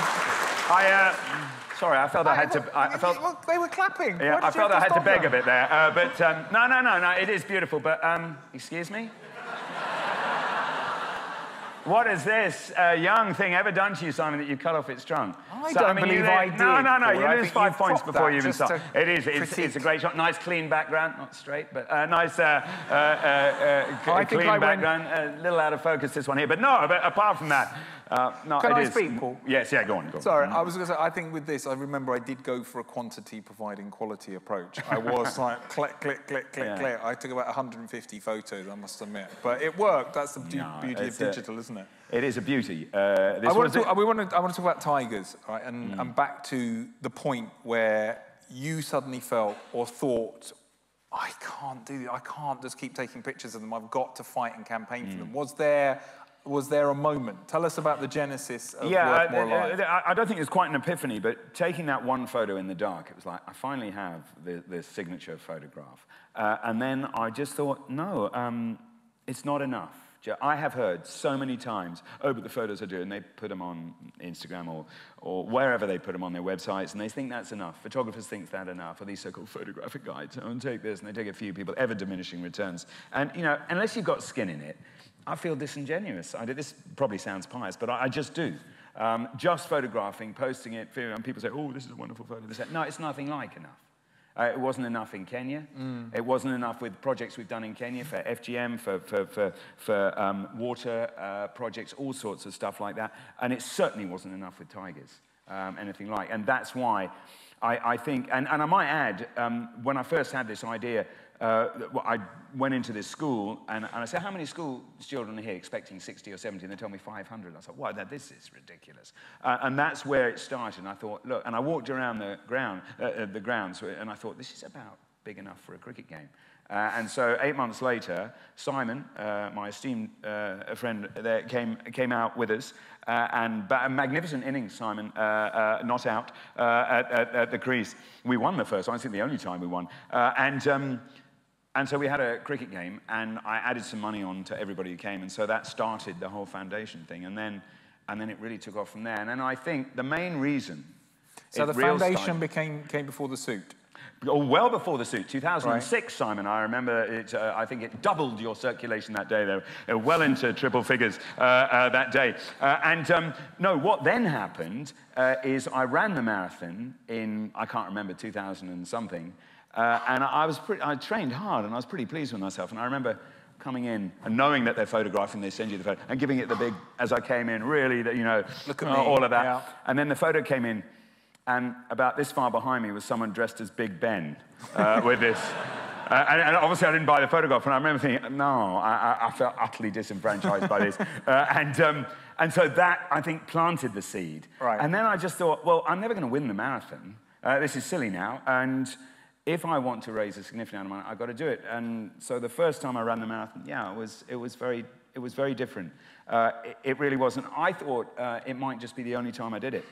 I. Uh, Sorry, I felt I had to. I, I felt. Well, they were clapping. Yeah, I felt I had to beg them? a bit there. Uh, but um, no, no, no, no, it is beautiful. But um, excuse me? What has this uh, young thing ever done to you, Simon, that you cut off its trunk? I don't you believe lo- I No, did, no, no. Paul. You lose five points before you even start. It is. It's, it's a great shot. Nice, clean background. Not straight, but uh, nice, uh, uh, uh, I clean I background. A little out of focus, this one here. But no, but apart from that, uh, no, Can it I is- speak, Paul? Yes, yeah, go on. Go on. Sorry, I was going to say, I think with this, I remember I did go for a quantity providing quality approach. I was [laughs] like, click, click, click, click, Yeah. click. I took about 150 photos, I must admit. But it worked. That's the No, beauty of it's a- digital, isn't it? It is a beauty. Uh, this I want, to talk, we want to, I want to talk about tigers, right? And, and back to the point where you suddenly felt or thought, I can't do I can't just keep taking pictures of them. I've got to fight and campaign for them. Was there, was there a moment? Tell us about the genesis of yeah, Worth More I, Alive. I- I don't think it's quite an epiphany, but taking that one photo in the dark, it was like, I finally have the, the signature photograph. Uh, and then I just thought, no, um, it's not enough. I have heard so many times, oh, but the photos are doing, they put them on Instagram or, or wherever they put them on their websites, and they think that's enough. Photographers think that enough, or these so-called photographic guides, oh, and take this, and they take a few people, ever diminishing returns. And, you know, unless you've got skin in it, I feel disingenuous. I this probably sounds pious, but I, I just do. Um, just photographing, posting it, and people say, oh, this is a wonderful photo. No, it's nothing like enough. Uh, it wasn't enough in Kenya. It wasn't enough with projects we've done in Kenya for FGM, for, for, for, for um, water uh, projects, all sorts of stuff like that. And it certainly wasn't enough with tigers, um, anything like. And that's why I, I think, and, and I might add, um, when I first had this idea, uh, well, I went into this school and, and I said, how many school children are here expecting 60 or 70? And they told me 500. I thought, wow, that, this is ridiculous. Uh, and that's where it started. And I thought, look, and I walked around the ground, uh, uh, the grounds, and I thought, this is about big enough for a cricket game. Uh, and so eight months later, Simon, uh, my esteemed uh, friend there, came, came out with us. Uh, and a magnificent innings, Simon, uh, uh, not out uh, at, at, at the crease. We won the first I think the only time we won. Uh, and, um, and so we had a cricket game, and I added some money on to everybody who came. And so that started the whole foundation thing. And then and then it really took off from there. And then I think the main reason. So the foundation started- became came before the suit. Oh, well before the suit, 2006, Simon. I remember it. Uh, I think it doubled your circulation that day. They were uh, well into triple figures uh, uh, that day. Uh, and um, no, what then happened uh, is I ran the marathon in I can't remember 2000 and something, uh, and I was pretty, I trained hard and I was pretty pleased with myself. And I remember coming in and knowing that they're photographing, they send you the photo, and giving it the big as I came in, really, that you know, Look at uh, me, all of that. yeah. And then the photo came in, and about this far behind me was someone dressed as Big Ben uh, [laughs] with this. Uh, and, and obviously, I didn't buy the photograph, and I remember thinking, no, I, I, I felt utterly disenfranchised by this. [laughs] Uh, and, um, and so that, I think, planted the seed. Right. And then I just thought, well, I'm never going to win the marathon. Uh, this is silly now. And if I want to raise a significant amount of money, I've got to do it. And so the first time I ran the marathon, yeah, it was, it was, very, it was very different. Uh, it, it really wasn't. I thought uh, it might just be the only time I did it.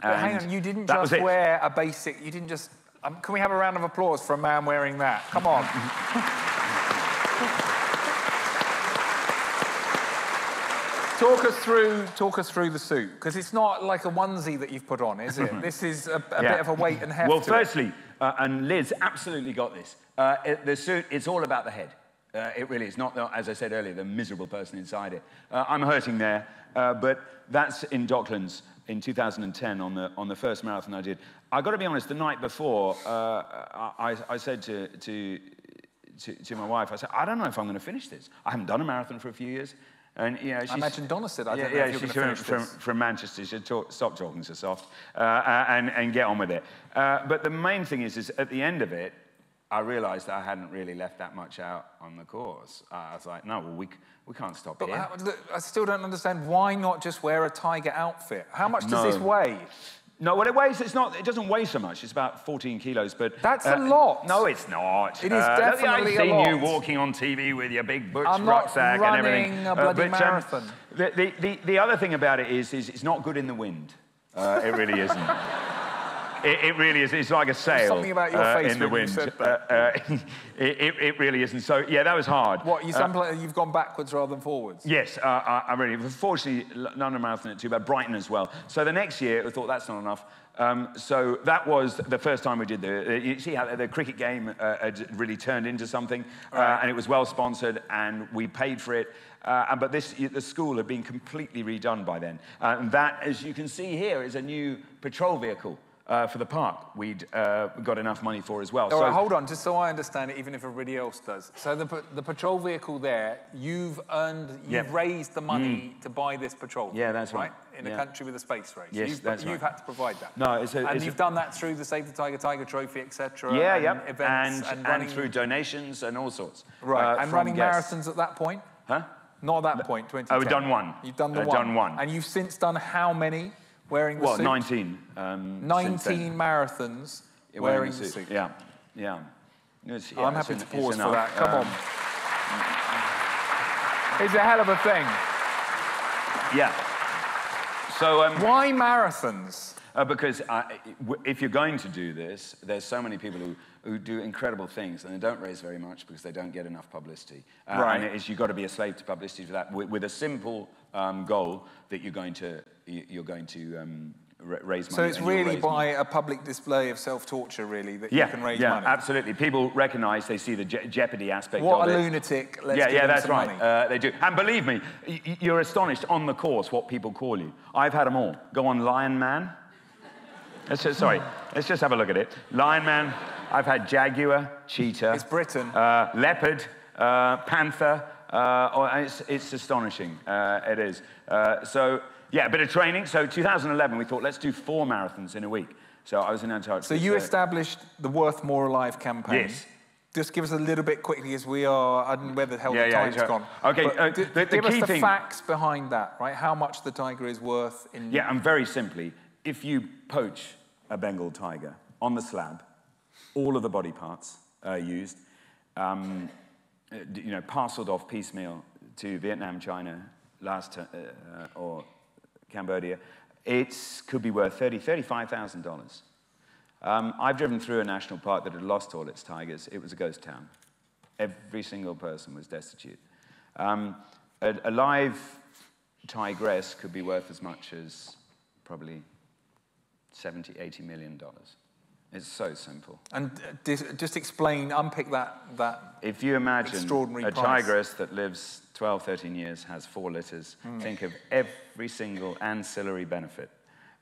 But hang on, you didn't just wear a basic. You didn't just. Um, can we have a round of applause for a man wearing that? Come on. [laughs] talk us through. Talk us through the suit because it's not like a onesie that you've put on, is it? this is a, a Yeah. bit of a weight and heft. Well, to it. Uh, and Liz absolutely got this. Uh, it, the suit, it's all about the head. Uh, it really is not, the, as I said earlier, the miserable person inside it. Uh, I'm hurting there, uh, but that's in Docklands in 2010 on the, on the first marathon I did. I got to be honest, the night before, uh, I, I said to, to, to, to my wife, I said, I don't know if I'm going to finish this. I haven't done a marathon for a few years. And, you know, she's, imagine Donna said, I yeah, don't know yeah, if you're she's gonna from, from, from Manchester. She should talk, stop talking so soft uh, uh, and, and get on with it. Uh, but the main thing is, is at the end of it, I realized that I hadn't really left that much out on the course. Uh, I was like, no, well, we, we can't stop But here. how, look, I still don't understand why not just wear a tiger outfit. How much does No. this weigh? No, what it weighs, it's not, it doesn't weigh so much. It's about 14 kilos, but... uh, That's a lot. No, it's not. It is Uh, definitely a I've seen lot. you walking on TV with your big butch I'm rucksack and everything. running a bloody but, um, marathon. the, the, the, the other thing about it is, is it's not good in the wind. Uh, it really isn't. It, it really is. It's like a sail something about your uh, face in the wind. Uh, uh, [laughs] it, it, really isn't. So yeah, that was hard. What you Uh, like you've gone backwards rather than forwards. Yes, uh, I, I really. Fortunately, London Marathon at two, but Brighton as well. So the next year, I thought that's not enough. Um, so that was the first time we did the. Uh, you see how the cricket game uh, had really turned into something, uh, and it was well sponsored, and we paid for it. Uh, and- but this, the school had been completely redone by then, uh, and that, as you can see here, is a new patrol vehicle. Uh, for the park, we'd uh, got enough money for as well. All right, hold on, just so I understand it, even if everybody else does. So the, the patrol vehicle there, you've earned, you've Yep. raised the money to buy this patrol. Mm. Yeah, that's right. right. In a country with a space race. Yes, you've, that's You've right. had to provide that. No, it's a- and it's you've a- done that through the Save the Tiger Tiger Trophy, etc. yeah, and yep, Events and, and, and through donations and all sorts. right uh, and running guests. marathons at that point. Huh? Not at that point. 2010. Oh, we've done one. You've done the Uh, one. done one. And you've since done how many wearing the Well, suit? 19. Um, 19 marathons Yeah, wearing, the suit. Yeah, yeah. It's- yeah, I'm happy en- to pause for that. Come Um, on. It's a hell of a thing. Yeah. So, um, Why marathons? uh, because if you're going to do this, there's so many people who, who do incredible things and they don't raise very much because they don't get enough publicity. Uh, Right. And it is, you've got to be a slave to publicity for that with, with a simple um, goal that you're going to, you- you're going to um, raise money. So it's really raise money. by a public display of self-torture, really, that yeah, you can raise yeah, money. absolutely. People recognise they see the je- jeopardy aspect What of a it. lunatic! Let's yeah, yeah, that's right. Uh, they do. And believe me, you're astonished on the course what people call you. I've had them all. Go on, Lion Man. Let's just, sorry, let's just have a look at it. Lion Man. I've had Jaguar, Cheetah. It's Britain. Uh, leopard, uh, Panther. Uh, oh, it's, it's astonishing. Uh, it is. Uh, so, yeah, a bit of training. So, 2011, we thought, let's do four marathons in a week. So, I was in Antarctica. So you established the Worth More Alive campaign. Yes. Just give us a little bit quickly as we are, I don't know where the hell Yeah, the yeah, time's gone. Okay, uh, the- the give us the thing- facts behind that, right? How much the tiger is worth in... Yeah, and very simply, if you poach a Bengal tiger on the slab, all of the body parts are used, um, uh, you know, parceled off piecemeal to Vietnam, China, last uh, uh, or Cambodia, it could be worth thirty, thirty-five thousand dollars. Um, I've driven through a national park that had lost all its tigers. It was a ghost town. Every single person was destitute. Um, a, a live tigress could be worth as much as probably 70, 80 million dollars. It's so simple. And uh, just explain, unpick that, that If you imagine extraordinary a price. tigress that lives 12, 13 years, has four litters, Mm. think of every single ancillary benefit.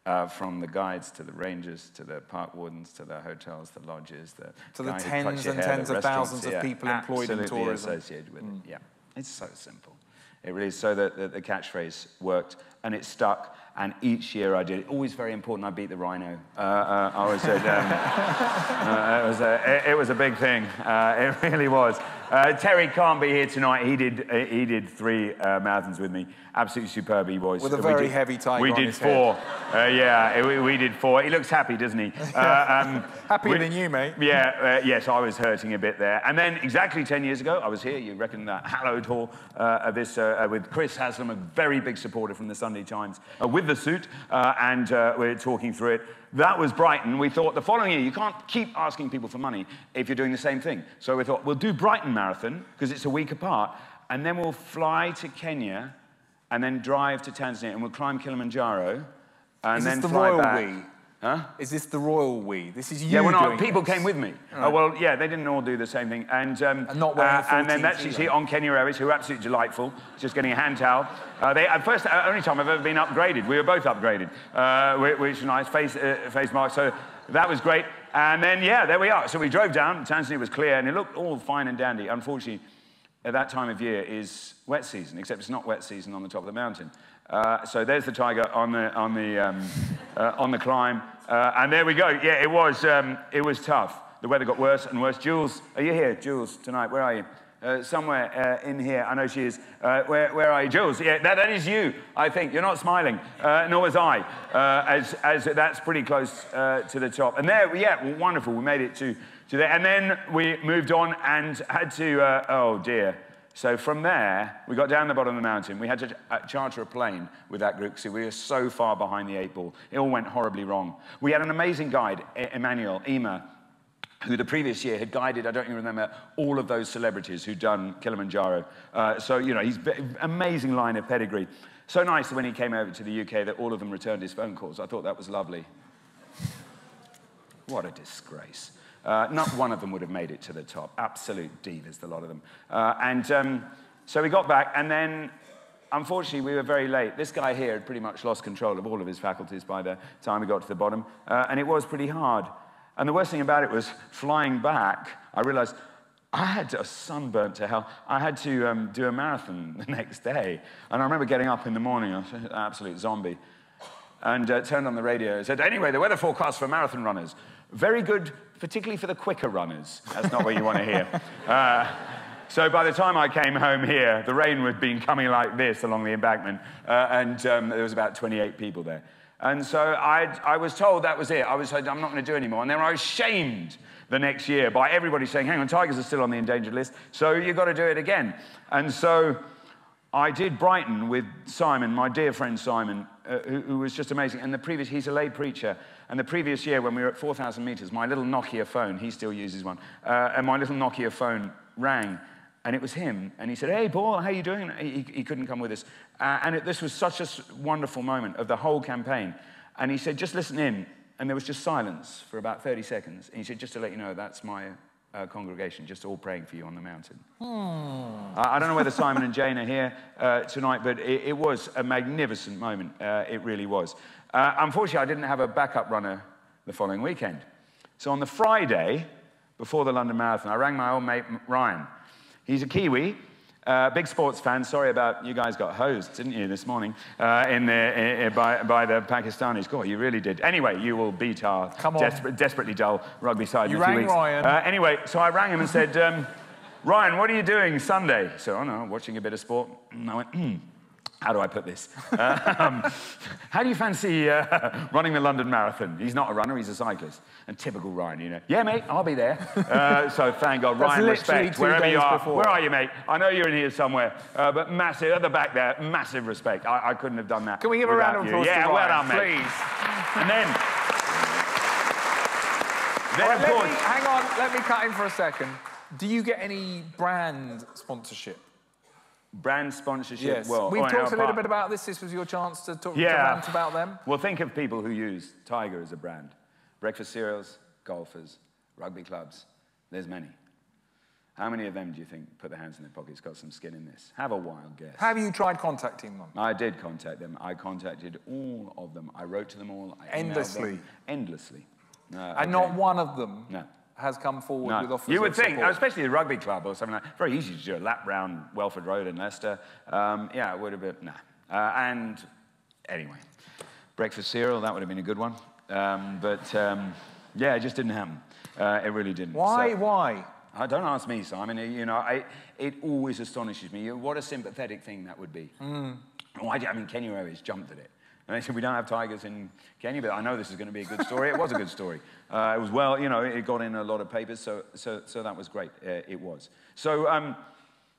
Uh, from the guides to the rangers to the park wardens to the hotels, the lodges, the To the guy who cuts tens and hair, tens of thousands of people employed in tourism. associated with Mm. it. Yeah, it's so simple. It really is so that the, the catchphrase worked and it stuck. And each year I did it. Always very important. I beat the rhino. Uh, uh, I always said um, [laughs] uh, it, was a, it, it was a big thing. Uh, it [laughs] really was. Uh, Terry can't be here tonight. He did uh, he did three uh, marathons with me. Absolutely superb. He was With a We very did- heavy tiger We did four. Uh, yeah, we, we did four. He looks happy, doesn't he? [laughs] Uh, um, Happier we- than you, mate. yeah, uh, yes, I was hurting a bit there. And then exactly 10 years ago, I was here, you reckon that hallowed hall uh, of this, with Chris Haslam, a very big supporter from the Sunday Times, uh, with the suit, uh, and uh, we're talking through it. That was Brighton. We thought the following year, you can't keep asking people for money if you're doing the same thing. So we thought, we'll do Brighton Marathon, because it's a week apart, and then we'll fly to Kenya, and then drive to Tanzania, and we'll climb Kilimanjaro, and Is then the fly royal back. Huh? Is this the royal we? This is you Yeah, well, no, people this. came with me. Uh, right. well, yeah, they didn't all do the same thing. And, um, And not wearing uh, And then that's see on Kenya Airways, who are absolutely delightful, just getting a hand towel. Uh, they, at first, uh, only time I've ever been upgraded. We were both upgraded, uh, which was nice, face, uh, face mask. So that was great. And then, yeah, there we are. So we drove down. Tanzania was clear, and it looked all fine and dandy. Unfortunately, at that time of year is wet season, except it's not wet season on the top of the mountain. Uh, so there's the tiger on the, on the, um, [laughs] uh, on the climb. Uh, and there we go. Yeah, it was, um, it was tough. The weather got worse and worse. Jules, are you here? Jules, tonight, where are you? Uh, somewhere uh, in here. I know she is. Uh, where, where are you? Jules, yeah, that, that is you, I think. You're not smiling, uh, nor was I, uh, as, as that's pretty close uh, to the top. And there, yeah, well, wonderful. We made it to, to there. And then we moved on and had to, oh dear. So from there, we got down the bottom of the mountain. We had to uh, charter a plane with that group because we were so far behind the eight ball. It all went horribly wrong. We had an amazing guide, Emmanuel Ema, who the previous year had guided, I don't even remember, all of those celebrities who'd done Kilimanjaro. Uh, so, you know, he's amazing line of pedigree. So nice when he came over to the UK that all of them returned his phone calls. I thought that was lovely. What a disgrace. Uh, not one of them would have made it to the top. Absolute divas, the lot of them. Uh, and um, so we got back, and then unfortunately we were very late. This guy here had pretty much lost control of all of his faculties by the time we got to the bottom, uh, and it was pretty hard. And the worst thing about it was flying back, I realized I had a sunburnt to hell. I had to um, do a marathon [laughs] the next day. And I remember getting up in the morning, I was an absolute zombie and uh, turned on the radio and said, anyway, the weather forecast for marathon runners. Very good, particularly for the quicker runners. That's not what you want to hear. [laughs] Uh, so by the time I came home here, the rain had been coming like this along the embankment, uh, and um, there was about 28 people there. And so I, I was told that was it. I was told I'm not going to do anymore. And then I was shamed the next year by everybody saying, hang on, tigers are still on the endangered list, so you've got to do it again. And so I did Brighton with Simon, my dear friend Simon, uh, who, who was just amazing. And the previous, he's a lay preacher. And the previous year, when we were at 4,000 meters, my little Nokia phone, he still uses one, uh, and my little Nokia phone rang. And it was him. And he said, Hey, Paul, how are you doing? He, he couldn't come with us. Uh, and it, this was such a wonderful moment of the whole campaign. And he said, Just listen in. And there was just silence for about 30 seconds. And he said, Just to let you know, that's my uh, congregation, just all praying for you on the mountain. I I don't know whether Simon and Jane are here uh, tonight, but it, it was a magnificent moment. Uh, it really was. Uh, unfortunately, I didn't have a backup runner the following weekend. So on the Friday, before the London Marathon, I rang my old mate Ryan. He's a Kiwi, uh, big sports fan. Sorry about you guys got hosed, didn't you, this morning uh, in the, in, by, by the Pakistanis? God, you really did. Anyway, you will beat our desperate, desperately dull rugby side You in a few rang weeks. Ryan. Uh, anyway, so I rang him and said, um, Ryan, what are you doing Sunday? So, I don't know, watching a bit of sport. And I went, hmm, how do I put this? um, how do you fancy uh, running the London Marathon? He's not a runner, he's a cyclist. And typical Ryan, you know. Yeah, mate, I'll be there. Uh, so thank God, That's Ryan, respect. Wherever you are. before. Where are you, mate? I know you're in here somewhere. Uh, but massive, at the back there, massive respect. I, I couldn't have done that. Can we give a round of applause. Yeah, well done, mate. please? And then, then right, of course, me, hang on, let me cut in for a second. Do you get any brand sponsorship? Brand sponsorship. Yes. Well, We've talked a little part- bit about this. This was your chance to talk to Yeah. rant about them. Well, think of people who use Tiger as a brand. Breakfast cereals, golfers, rugby clubs. There's many. How many of them do you think put their hands in their pockets, got some skin in this? Have a wild guess. Have you tried contacting them? I did contact them. I contacted all of them. I wrote to them all. I Endlessly? them. Endlessly. No, uh, And okay. not one of them No. Has come forward No. with offers You would of think, support. especially the rugby club or something like very easy to do a lap round Welford Road in Leicester. Um, yeah, it would have been, nah. Uh, and anyway, breakfast cereal, that would have been a good one. Um, but um, yeah, it just didn't happen. Uh, it really didn't. Why? So- Why? Uh, don't ask me, Simon. You know, I, it always astonishes me. What a sympathetic thing that would be. Why do, I mean, Kenya Airways jumped at it. And they said, we don't have tigers in Kenya, but I know this is going to be a good story. It was a good story. Uh, it was well, you know, it got in a lot of papers, so, so, so that was great. Uh, it was. So, um,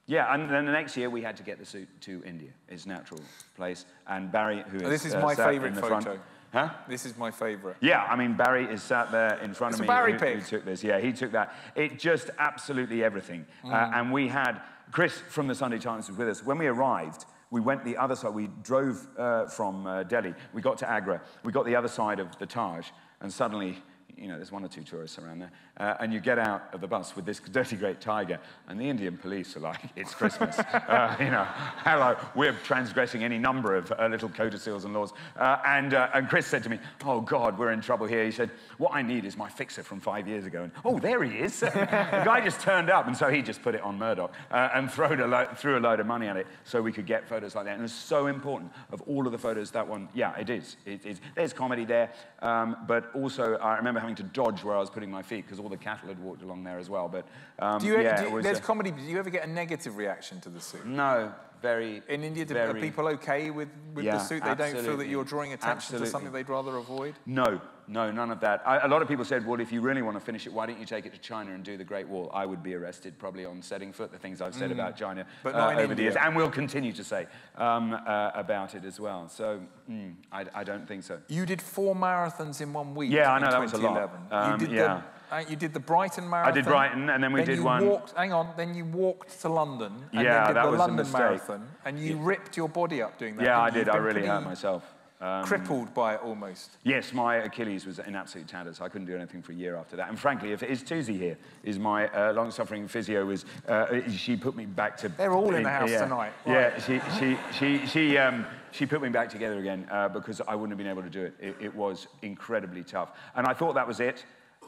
yeah, and then the next year we had to get the suit to India, its natural place. And Barry, who is Oh, this is uh, my favourite photo. front, Huh? This is my favourite. Yeah, I mean, Barry is sat there in front It's of a me. Barry who, who took this. Yeah, he took that. It just absolutely everything. Uh, Mm. and we had Chris from the Sunday Times was with us. When we arrived, we went the other side. We drove uh, from uh, Delhi. We got to Agra. We got the other side of the Taj, and suddenly. You know, there's one or two tourists around there. Uh, and you get out of the bus with this dirty great tiger, and the Indian police are like, it's Christmas. [laughs] uh, you know, hello, we're transgressing any number of uh, little codicils and laws. Uh, and, uh, and Chris said to me, oh, God, we're in trouble here. He said, what I need is my fixer from five years ago. And, oh, there he is. [laughs] the guy just turned up, and so he just put it on Murdoch uh, and throwed a lo- threw a load of money at it so we could get photos like that. And it's so important. Of all of the photos, that one, yeah, it is. It is. There's comedy there, um, but also I remember having to dodge where I was putting my feet because all the cattle had walked along there as well. But um, Do you, yeah, do you- there's uh, comedy. Do you ever get a negative reaction to the suit? no, very. In India, very, are people okay with, with the suit? They don't feel that you're drawing attention Absolutely. to something they'd rather avoid? No, no, none of that. I, a lot of people said, well, if you really want to finish it, why don't you take it to China and do the Great Wall? I would be arrested probably on setting foot, the things I've said Mm. about China But uh, over the years, India. and will continue to say um, uh, about it as well. So mm, I, I don't think so. You did four marathons in one week. Yeah, I know, that was a lot. 2011. Um, you did yeah. The, uh, you did the Brighton marathon. I did Brighton, and then we did you one- Walked, hang on, then you walked to London. And Yeah, then did that the was a London mistake. marathon, and you ripped your body up doing that. yeah, I did. I really hurt myself. Um, Crippled by it almost. Yes, my Achilles was in absolute tatters. I couldn't do anything for a year after that. And frankly, if it is Tuesday here, is my uh, long-suffering physio, was uh, she put me back to. They're all in the house yeah. tonight. Yeah, she she she she um, she put me back together again uh, because I wouldn't have been able to do it. it. It was incredibly tough, and I thought that was it.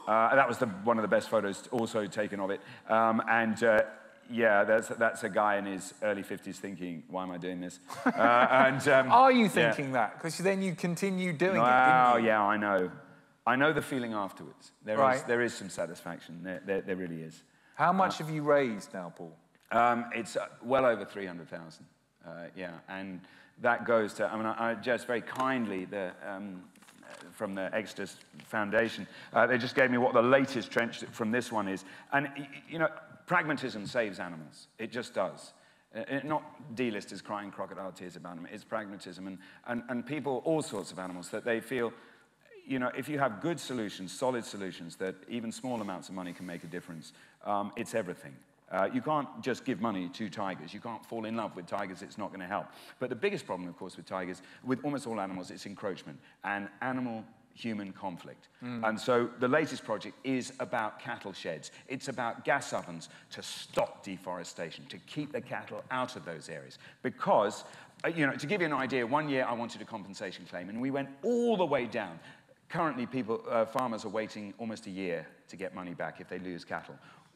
Uh, that was the, one of the best photos also taken of it. Um, and uh, yeah, that's, that's a guy in his early 50s thinking, why am I doing this? [laughs] Uh, and, um, Are you yeah. thinking that? Because then you continue doing it, Wow, yeah, I know. I know the feeling afterwards. There is Right. there is some satisfaction. There, there, there really is. How much have you raised now, Paul? Um, it's uh, well over 300,000. Uh, yeah, and that goes to, I mean, I, I just very kindly, the, um, uh, from the Exodus Foundation, uh, they just gave me what the latest trench from this one is. And, you know, pragmatism saves animals. It just does. Uh, it- not D-listers crying crocodile tears about them. It's pragmatism. And, and, and people, all sorts of animals, that they feel, you know, if you have good solutions, solid solutions, that even small amounts of money can make a difference, um, it's everything. Uh, you can't just give money to tigers. You can't fall in love with tigers. It's not going to help. But the biggest problem, of course, with tigers, with almost all animals, it's encroachment and animal human conflict. Mm. And so the latest project is about cattle sheds. It's about gas ovens to stop deforestation, to keep the cattle out of those areas. Because, uh, you know, to give you an idea, one year I wanted a compensation claim, and we went all the way down. Currently, people, uh, farmers are waiting almost a year to get money back if they lose cattle.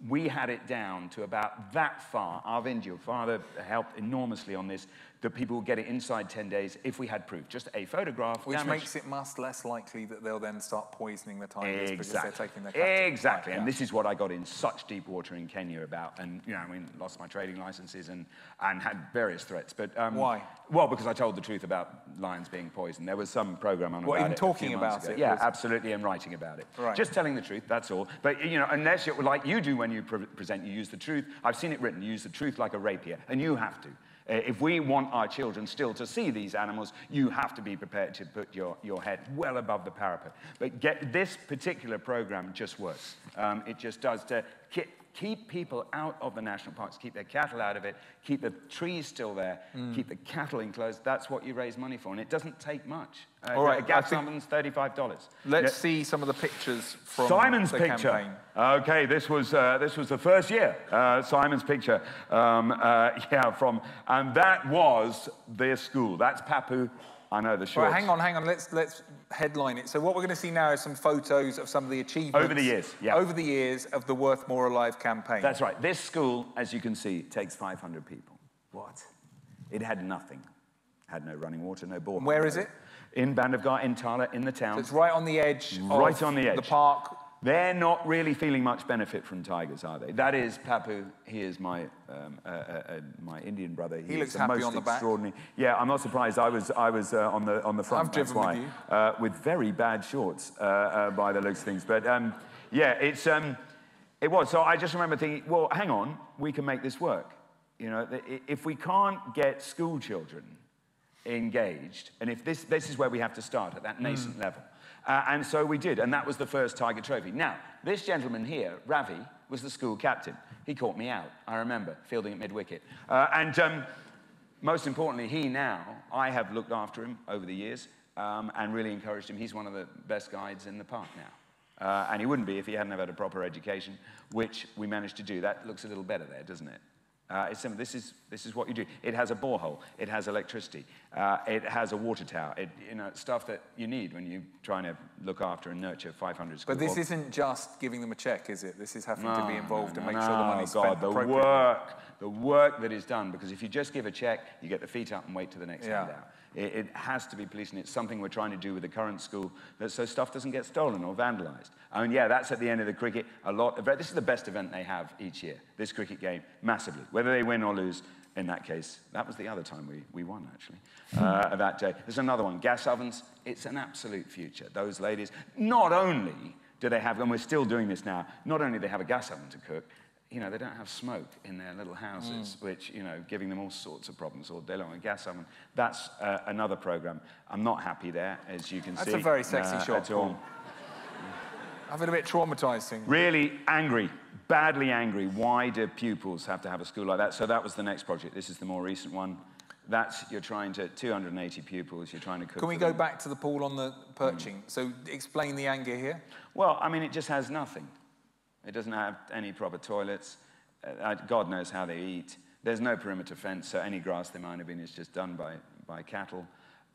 We had it down to about that far. Arvind, your father, helped enormously on this, that people would get it inside 10 days if we had proof. Just a photograph. Which damage- makes it much less likely that they'll then start poisoning the tigers because they're taking their cattle. Exactly. Right, And yeah. this is what I got in such deep water in Kenya about. And, you know, I mean, lost my trading licenses and, and had various threats. But um, Why? Well, because I told the truth about lions being poisoned. There was some program on What, about it a talking about ago. it Yeah, absolutely, and writing about it. Right. Just telling the truth, that's all. But, you know, unless you're like you do when you pre- present, you use the truth. I've seen it written, you use the truth like a rapier, and you have to. Uh, If we want our children still to see these animals, you have to be prepared to put your, your head well above the parapet. But get, this particular program just works. Um, it just does to keep people out of the national parks, keep their cattle out of it, keep the trees still there, Mm. keep the cattle enclosed. That's what you raise money for, and it doesn't take much. Uh, All right, a gas I $35. Let's Yeah. see some of the pictures from Simon's the picture. campaign. Okay, this was uh, this was the first year. Uh, Simon's picture. Um, uh, [laughs] yeah, from and that was their school. That's Pappu. I know the Right, shorts. hang on, hang on. Let's let's headline it. So what we're going to see now is some photos of some of the achievements Over the years, yeah. over the years of the Worth More Alive campaign. That's right. This school, as you can see, takes 500 people. What? It had nothing. Had no running water, no borehole. Where is it? In Bandhavgarh, in Tala, in the town. it's right on the edge. right on the edge. The park. They're not really feeling much benefit from tigers, are they? That is Pappu. He is my um, uh, uh, uh, my Indian brother. He is looks the happy most on the back. extraordinary. Yeah, I'm not surprised. I was I was uh, on the on the front. I've that's driven why, with you. Uh, with very bad shorts uh, by the looks of things. But um, yeah, it's um, it was. So I just remember thinking, well, hang on, we can make this work. You know, if we can't get school children engaged, and if this, this is where we have to start at that nascent level. Uh, and so we did, and that was the first Tiger Trophy. Now, this gentleman here, Ravi, was the school captain. He caught me out, I remember, fielding at mid wicket. Uh, and um, most importantly, he now, I have looked after him over the years um, and really encouraged him. He's one of the best guides in the park now. Uh, and he wouldn't be if he hadn't had a proper education, which we managed to do. That looks a little better there, doesn't it? Uh, it's simple. This is, this is what you do. It has a borehole. It has electricity. Uh, it has a water tower. It, you know, stuff that you need when you're trying to look after and nurture 500 schools. But this isn't just giving them a check, is it? This is having to be No, involved no, and make no, sure the money's God, spent the work, the work that is done. Because if you just give a check, you get the feet up and wait to the next Yeah. handout. It, it has to be policed, and it's something we're trying to do with the current school, that so stuff doesn't get stolen or vandalised. I mean, yeah, that's at the end of the cricket. A lot. Of, this is the best event they have each year. This cricket game, massively. Whether they win or lose, in that case, that was the other time we, we won actually. Uh, that day. There's another one. Gas ovens. It's an absolute future. Those ladies. Not only do they have, and we're still doing this now. Not only do they have a gas oven to cook, you know, they don't have smoke in their little houses, which, you know, giving them all sorts of problems all day long. A gas oven, that's uh, another program. I'm not happy there, as you can That's see. That's a very sexy uh, shot, at all. Paul. I feel a bit traumatizing. Really angry, badly angry. Why do pupils have to have a school like that? So that was the next project. This is the more recent one. That's, you're trying to, 280 pupils, you're trying to cook Can we go them. back to the pool on the perching? So explain the anger here. Well, I mean, it just has nothing. It doesn't have any proper toilets. Uh, God knows how they eat. There's no perimeter fence, so any grass they might have been is just done by, by cattle.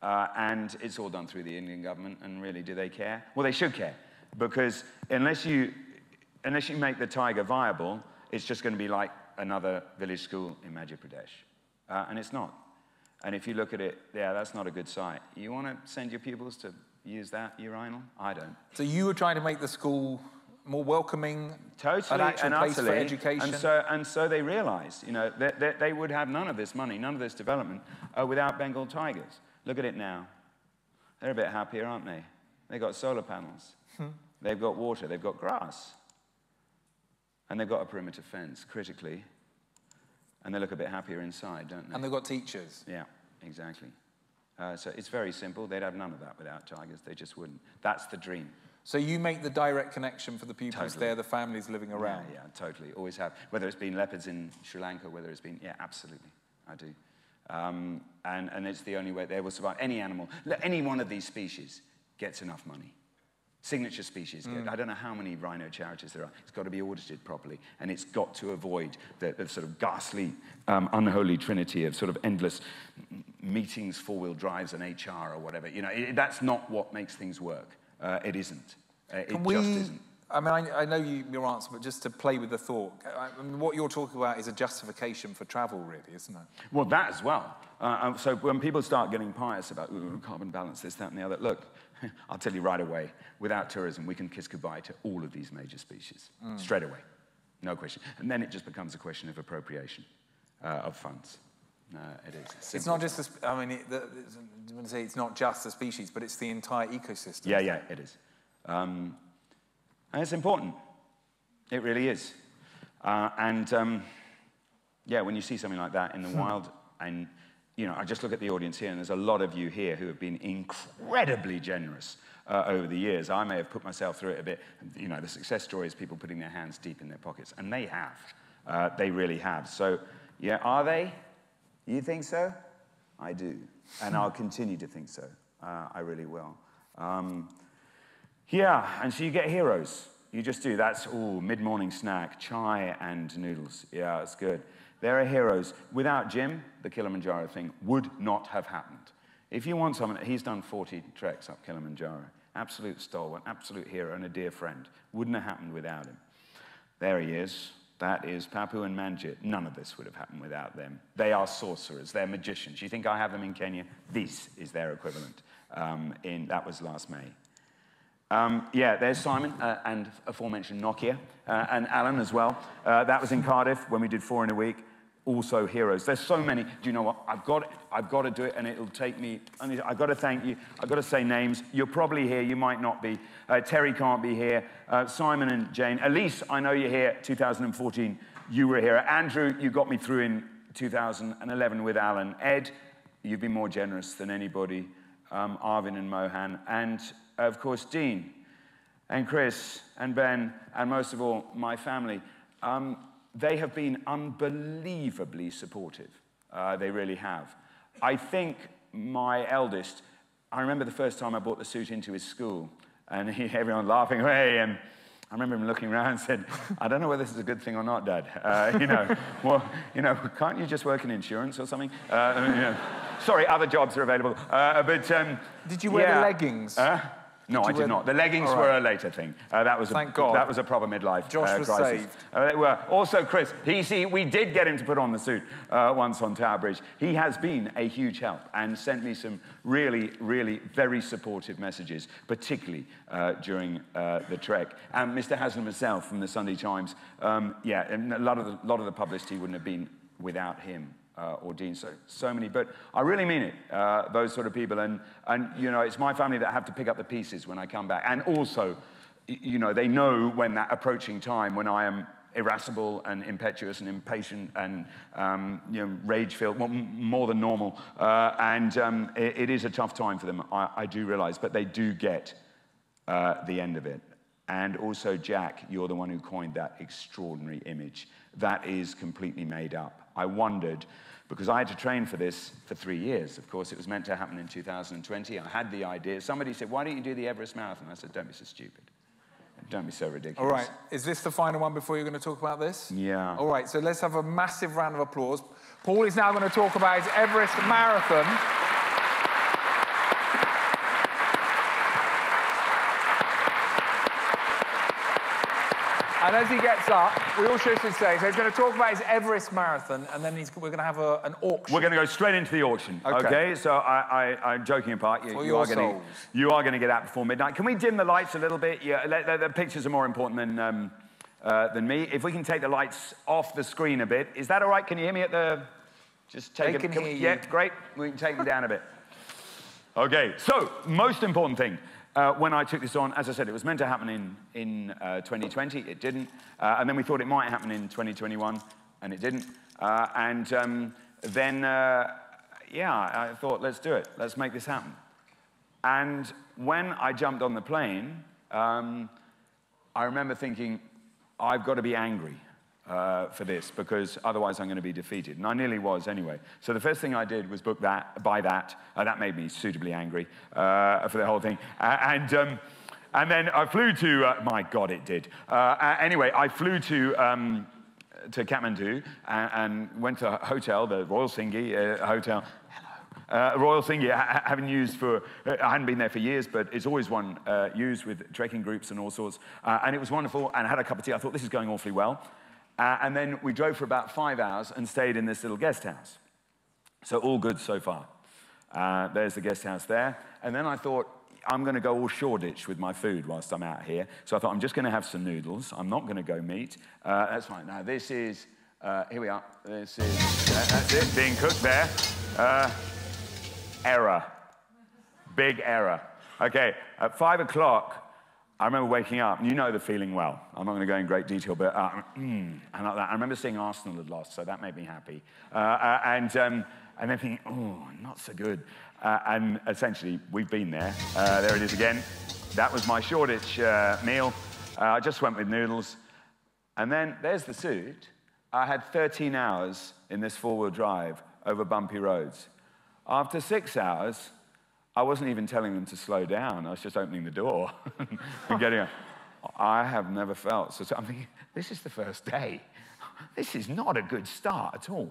Uh, and it's all done through the Indian government, and really, do they care? Well, they should care, because unless you, unless you make the tiger viable, it's just going to be like another village school in Madhya Pradesh. Uh, and it's not. And if you look at it, yeah, that's not a good site. You want to send your pupils to use that urinal? I don't. So you were trying to make the school more welcoming, Totally an and place utterly. for education. And so, and so they realized, you know, that that they would have none of this money, none of this development uh, without Bengal tigers. Look at it now. They're a bit happier, aren't they? They've got solar panels. Hmm. They've got water. They've got grass. And they've got a perimeter fence, critically. And they look a bit happier inside, don't they? and they've got teachers. Yeah, exactly. Uh, so it's very simple. They'd have none of that without tigers. They just wouldn't. That's the dream. So you make the direct connection for the pupils Totally. there, the families living around. Yeah, yeah, totally. Always have. Whether it's been leopards in Sri Lanka, whether it's been, yeah, absolutely. I do. Um, and, and it's the only way they will survive. Any animal, any one of these species gets enough money. Signature species. get- I don't know how many rhino charities there are. It's got to be audited properly, and it's got to avoid the, the sort of ghastly, um, unholy trinity of sort of endless meetings, four-wheel drives, and HR or whatever. You know, it, that's not what makes things work. Uh, it isn't. Uh, it Can just isn't. I mean, I, I know you, your answer, but just to play with the thought, I I mean, what you're talking about is a justification for travel, really, isn't it? Well, that as well. Uh, um, so when people start getting pious about carbon balance, this, that, and the other, look, [laughs] I'll tell you right away, without tourism, we can kiss goodbye to all of these major species Mm. straight away. No question. And then it just becomes a question of appropriation uh, of funds. Uh, it is. It's Simple not just, the, sp- I mean, it, the, it's- I want to say it's not just the species, but it's the entire ecosystem. Yeah, yeah, it is. Um, and it's important. It really is. Uh, and um, yeah, when you see something like that in the wild, and you know, I just look at the audience here, and there's a lot of you here who have been incredibly generous uh, over the years. I may have put myself through it a bit. You know, the success story is people putting their hands deep in their pockets, and they have. Uh, they really have. So, yeah, are they? You think so? I do. And I'll continue to think so. Uh, I really will. Um, yeah, and so you get heroes. You just do. That's, all mid morning snack, chai and noodles. Yeah, it's good. There are heroes. Without Jim, the Kilimanjaro thing would not have happened. If you want someone, he's done 40 treks up Kilimanjaro. Absolute stalwart, absolute hero, and a dear friend. Wouldn't have happened without him. There he is. That is Pappu and Manjit. None of this would have happened without them. They are sorcerers. They're magicians. You think I have them in Kenya? This is their equivalent. Um, in, that was last May. Um, yeah, there's Simon uh, and aforementioned Nokia uh, and Alun as well. Uh, that was in Cardiff when we did four in a week also heroes. There's so many. Do you know what? I've got, I've got to do it, and it'll take me. I've got to thank you. I've got to say names. You're probably here. You might not be. Uh, Terry can't be here. Uh, Simon and Jane. Elise, I know you're here. 2014, you were here. Andrew, you got me through in 2011 with Alun. Ed, you've been more generous than anybody. Um, Arvind and Mohan, and of course Dean, and Chris, and Ben, and most of all my family. Um, they have been unbelievably supportive. Uh, they really have. I think my eldest, I remember the first time I brought the suit into his school, and he, [laughs] everyone laughing away, and I remember him looking around and said, I don't know whether this is a good thing or not, Dad. Uh, you know, [laughs] well, you know, can't you just work in insurance or something? Uh, you know, sorry, other jobs are available. Uh, but um, Did you wear yeah. the leggings? No, I did not. The leggings right. were a later thing. Uh, that was Thank a, God. That was a proper midlife Josh uh, was crisis. Uh, they were. Also, Chris, he, see, we did get him to put on the suit uh, once on Tower Bridge. He has been a huge help and sent me some really, really very supportive messages, particularly uh, during uh, the trek. And Mr. Haslam himself from the Sunday Times, um, yeah, a lot of the, lot of the publicity wouldn't have been without him uh, or Dean, so, so many. But I really mean it, uh, those sort of people. And, and, you know, it's my family that have to pick up the pieces when I come back. And also, you know, they know when that approaching time when I am irascible and impetuous and impatient and um, you know, rage-filled, well, more than normal. Uh, and um, it, it is a tough time for them, I, I do realize, but they do get uh, the end of it. And also, Jack, you're the one who coined that extraordinary image. That is completely made up. I wondered, because I had to train for this for three years. Of course, it was meant to happen in 2020. I had the idea. Somebody said, Why don't you do the Everest Marathon? I said, Don't be so stupid. Don't be so ridiculous. All right. Is this the final one before you're going to talk about this? Yeah. All right. So let's have a massive round of applause. Paul is now going to talk about his Everest Marathon. And as he gets up, we all should say, so he's going to talk about his Everest Marathon, and then we're going to have a, an auction. We're going to go straight into the auction, okay? okay? So I, I, am joking apart. You, you, are going to, you are going to get out before midnight. Can we dim the lights a little bit? Yeah, the, the pictures are more important than, um, uh, than me. If we can take the lights off the screen a bit. Is that all right? Can you hear me at the... Just take they. Can can hear we, yeah, great. We can take them down a bit. Okay, so most important thing. Uh, when I took this on, as I said, it was meant to happen in, in uh, 2020. It didn't. Uh, and then we thought it might happen in 2021, and it didn't. Uh, and um, then, uh, yeah, I thought, let's do it. Let's make this happen. And when I jumped on the plane, um, I remember thinking, I've got to be angry uh, for this because otherwise I'm going to be defeated. And I nearly was anyway. So the first thing I did was book that, buy that. Uh, that made me suitably angry uh, for the whole thing. and, um, and then I flew to, uh, my God, it did. Uh, anyway, I flew to, um, to Kathmandu and, and, went to a hotel, the Royal Singi uh, Hotel. Uh, Royal Singi, I haven't used for, I hadn't been there for years, but it's always one uh, used with trekking groups and all sorts. Uh, and it was wonderful, and I had a cup of tea. I thought, this is going awfully well. Uh, and then we drove for about five hours and stayed in this little guest house. So all good so far. Uh, there's the guest house there. And then I thought, I'm going to go all Shoreditch with my food whilst I'm out here. So I thought, I'm just going to have some noodles. I'm not going to go meat. Uh, that's fine. Now, this is, uh, here we are. This is, that's it, being cooked there. Uh, error. Big error. Okay, at five o'clock, I remember waking up, and you know the feeling well. I'm not going to go in great detail, but uh, mm, that. I remember seeing Arsenal had lost, so that made me happy. Uh, uh, and, um, and then thinking, oh, not so good. Uh, and essentially, we've been there. Uh, there it is again. That was my Shoreditch meal. I just went with noodles. And then there's the suit. I had 13 hours in this four wheel drive over bumpy roads. After six hours, I wasn't even telling them to slow down. I was just opening the door [laughs] and getting. up. I have never felt so. I'm thinking, this is the first day. This is not a good start at all.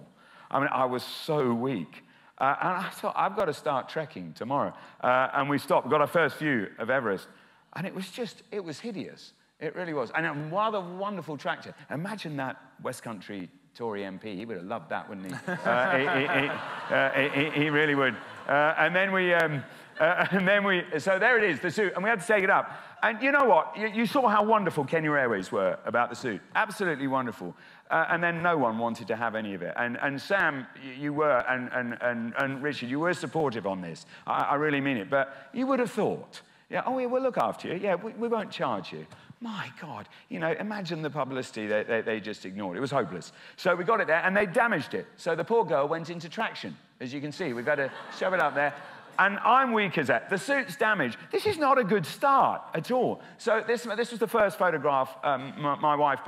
I mean, I was so weak. Uh, and I thought, I've got to start trekking tomorrow. Uh, and we stopped, got our first view of Everest. And it was just, it was hideous. It really was. And a rather wonderful tractor. Imagine that West Country Tory MP. He would have loved that, wouldn't he? Uh, he, he, he, uh, he, he, really would. Uh, and then we, um, uh, [laughs] and then we, so there it is, the suit, and we had to take it up. And you know what? You, you saw how wonderful Kenya Airways were about the suit. Absolutely wonderful. Uh, and then no one wanted to have any of it. And, and Sam, you were, and, and, and, and Richard, you were supportive on this. I, I really mean it. But you would have thought, yeah, oh, yeah, we'll look after you. Yeah, we, we won't charge you. My God, you know, imagine the publicity they, they, they, just ignored. It was hopeless. So we got it there and they damaged it. So the poor girl went into traction, as you can see. We've got to shove it up there. And I'm weak as that. The suit's damaged. This is not a good start at all. So this, this was the first photograph um, my, my, wife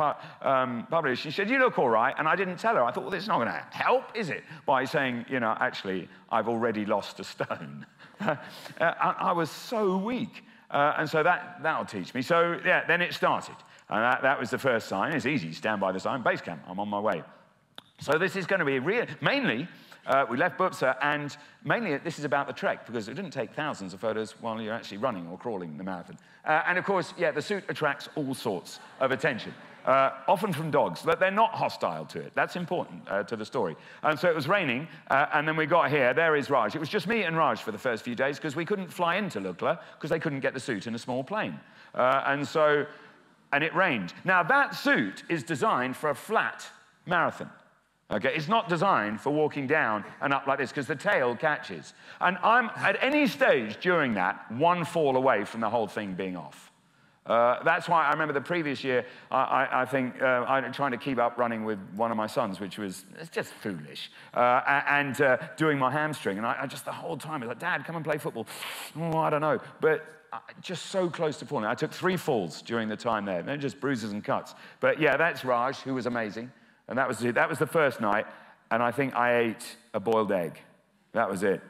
um, published. She said, you look all right. And I didn't tell her. I thought, well, this is not going to help, is it? By saying, you know, actually, I've already lost a stone. [laughs] uh, I was so weak. Uh, and so that, that'll teach me. So, yeah, then it started. And that, that was the first sign. It's easy. Stand by the sign. Base camp. I'm on my way. So this is going to be real, mainly, uh, we left Butser, and mainly this is about the trek, because it didn't take thousands of photos while you're actually running or crawling the marathon. Uh, and of course, yeah, the suit attracts all sorts of attention uh, often from dogs, but they're not hostile to it. That's important uh, to the story. And so it was raining, uh, and then we got here. There is Raj. It was just me and Raj for the first few days because we couldn't fly into Lukla because they couldn't get the suit in a small plane. Uh, and so, and it rained. Now, that suit is designed for a flat marathon. Okay, it's not designed for walking down and up like this because the tail catches. And I'm at any stage during that one fall away from the whole thing being off. Uh, that's why I remember the previous year, I, I, I think uh, I trying to keep up running with one of my sons, which was it's just foolish, uh, and uh, doing my hamstring. And I, I, just the whole time, was like, Dad, come and play football. Oh, I don't know. But uh, just so close to falling. I took three falls during the time there, They're just bruises and cuts. But yeah, that's Raj, who was amazing. And that was, it. that was the first night. And I think I ate a boiled egg. That was it.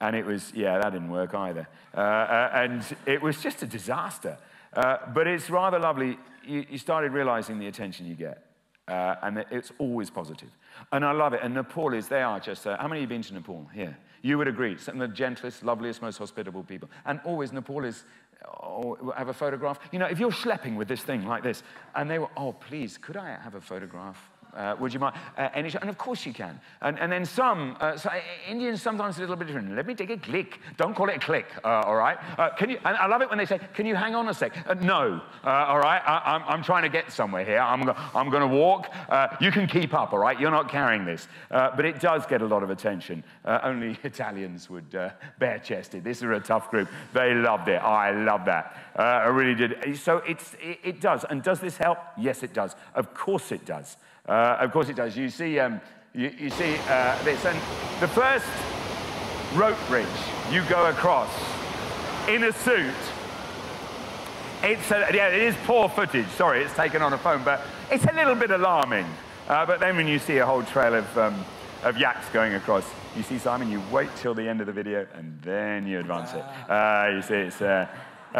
And it was, yeah, that didn't work either. Uh, and it was just a disaster. Uh, but it's rather lovely. You, you, started realizing the attention you get. Uh, and it's always positive. And I love it. And Nepal is, they are just, uh, how many of you been to Nepal? Here. You would agree. Some of the gentlest, loveliest, most hospitable people. And always Nepal is, oh, have a photograph. You know, if you're schlepping with this thing like this, and they were, oh, please, could I have a photograph? Uh, would you mind? Uh, any, and of course you can. And, and then some, uh, so uh, Indians sometimes a little bit different. Let me take a click. Don't call it a click, uh, all right? Uh, can you, and I love it when they say, can you hang on a sec? no, all right? I, am I'm, I'm trying to get somewhere here. I'm, I'm going to walk. you can keep up, all right? You're not carrying this. but it does get a lot of attention. only [laughs] Italians would bare chested. This is a tough group. They loved it. I love that. I really did. So it's, it, it does. And does this help? Yes, it does. Of course it does. Uh, of course it does. You see, um, you, you, see uh, this. And the first rope bridge you go across in a suit, it's a, yeah, it is poor footage. Sorry, it's taken on a phone, but it's a little bit alarming. Uh, but then when you see a whole trail of, um, of yaks going across, you see, Simon, you wait till the end of the video and then you advance it. Uh, you see, it's uh,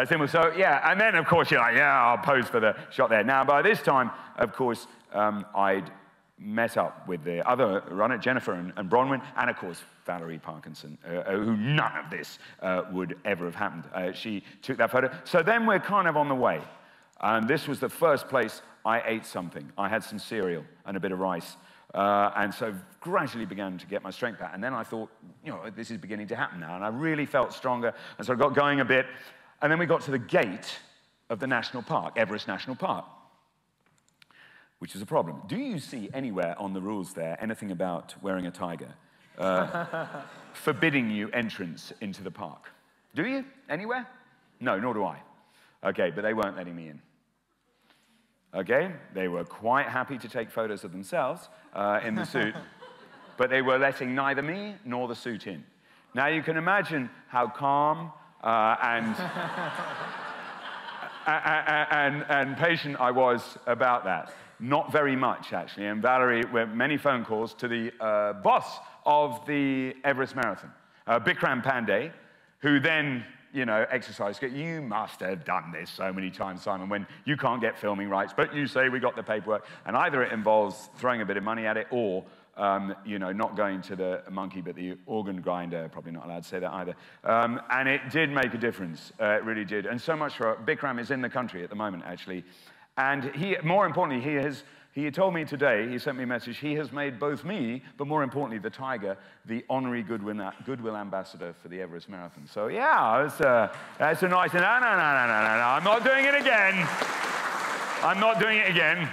simple. So, yeah, and then, of course, you're like, yeah, I'll pose for the shot there. Now, by this time, of course, um, I'd met up with the other runner, Jennifer and, and Bronwyn, and of course, Valerie Parkinson, uh, uh, who none of this uh, would ever have happened. Uh, she took that photo. So then we're kind of on the way. And this was the first place I ate something. I had some cereal and a bit of rice. Uh, and so gradually began to get my strength back. And then I thought, you know, this is beginning to happen now. And I really felt stronger. And so I got going a bit. And then we got to the gate of the national park, Everest National Park which is a problem. Do you see anywhere on the rules there anything about wearing a tiger uh, [laughs] forbidding you entrance into the park? Do you? Anywhere? No, nor do I. Okay, but they weren't letting me in. Okay, they were quite happy to take photos of themselves uh, in the suit, [laughs] but they were letting neither me nor the suit in. Now you can imagine how calm uh, and, [laughs] and, and patient I was about that. Not very much, actually. And Valerie, went many phone calls to the uh, boss of the Everest Marathon, uh, Bikram Pandey, who then you know, exercised. You must have done this so many times, Simon, when you can't get filming rights, but you say we got the paperwork. And either it involves throwing a bit of money at it or, um, you know, not going to the monkey, but the organ grinder. Probably not allowed to say that either. Um, and it did make a difference. Uh, it really did. And so much for Bikram is in the country at the moment, actually. And he, more importantly, he has he told me today, he sent me a message, he has made both me, but more importantly, the Tiger, the honorary Goodwill, Goodwill ambassador for the Everest Marathon. So, yeah, it's, uh, that's a nice, no, no, no, no, no, no, no, I'm not doing it again. I'm not doing it again.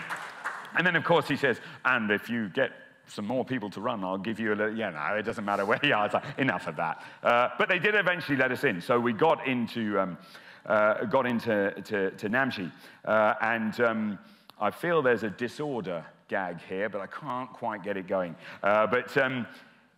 And then, of course, he says, and if you get some more people to run, I'll give you a little, yeah, no, it doesn't matter where you are. It's like, enough of that. Uh, but they did eventually let us in. So we got into, um, got into to, to. Uh, and um, I feel there's a disorder gag here, but I can't quite get it going. Uh, but um,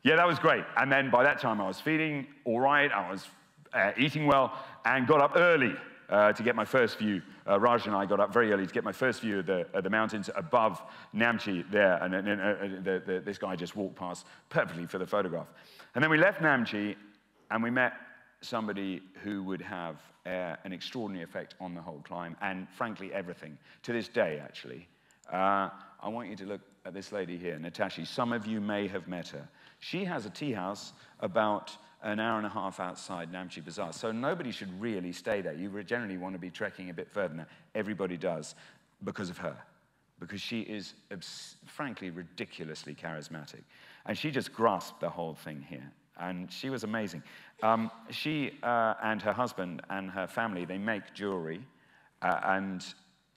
yeah, that was great. And then by that time, I was feeling all right, I was uh, eating well, and got up early uh, to get my first view. Uh, Raj and I got up very early to get my first view of the, of the mountains above Namche there. And, and uh, the, the, this guy just walked past perfectly for the photograph. And then we left Namche and we met somebody who would have uh, an extraordinary effect on the whole climb and, frankly, everything. To this day, actually. Uh, I want you to look at this lady here, Natasha. Some of you may have met her. She has a tea house about an hour and a half outside Namche Bazaar, so nobody should really stay there. You generally want to be trekking a bit further now. Everybody does because of her, because she is, frankly, ridiculously charismatic. And she just grasped the whole thing here and she was amazing. Um, she uh, and her husband and her family, they make jewelry, uh, and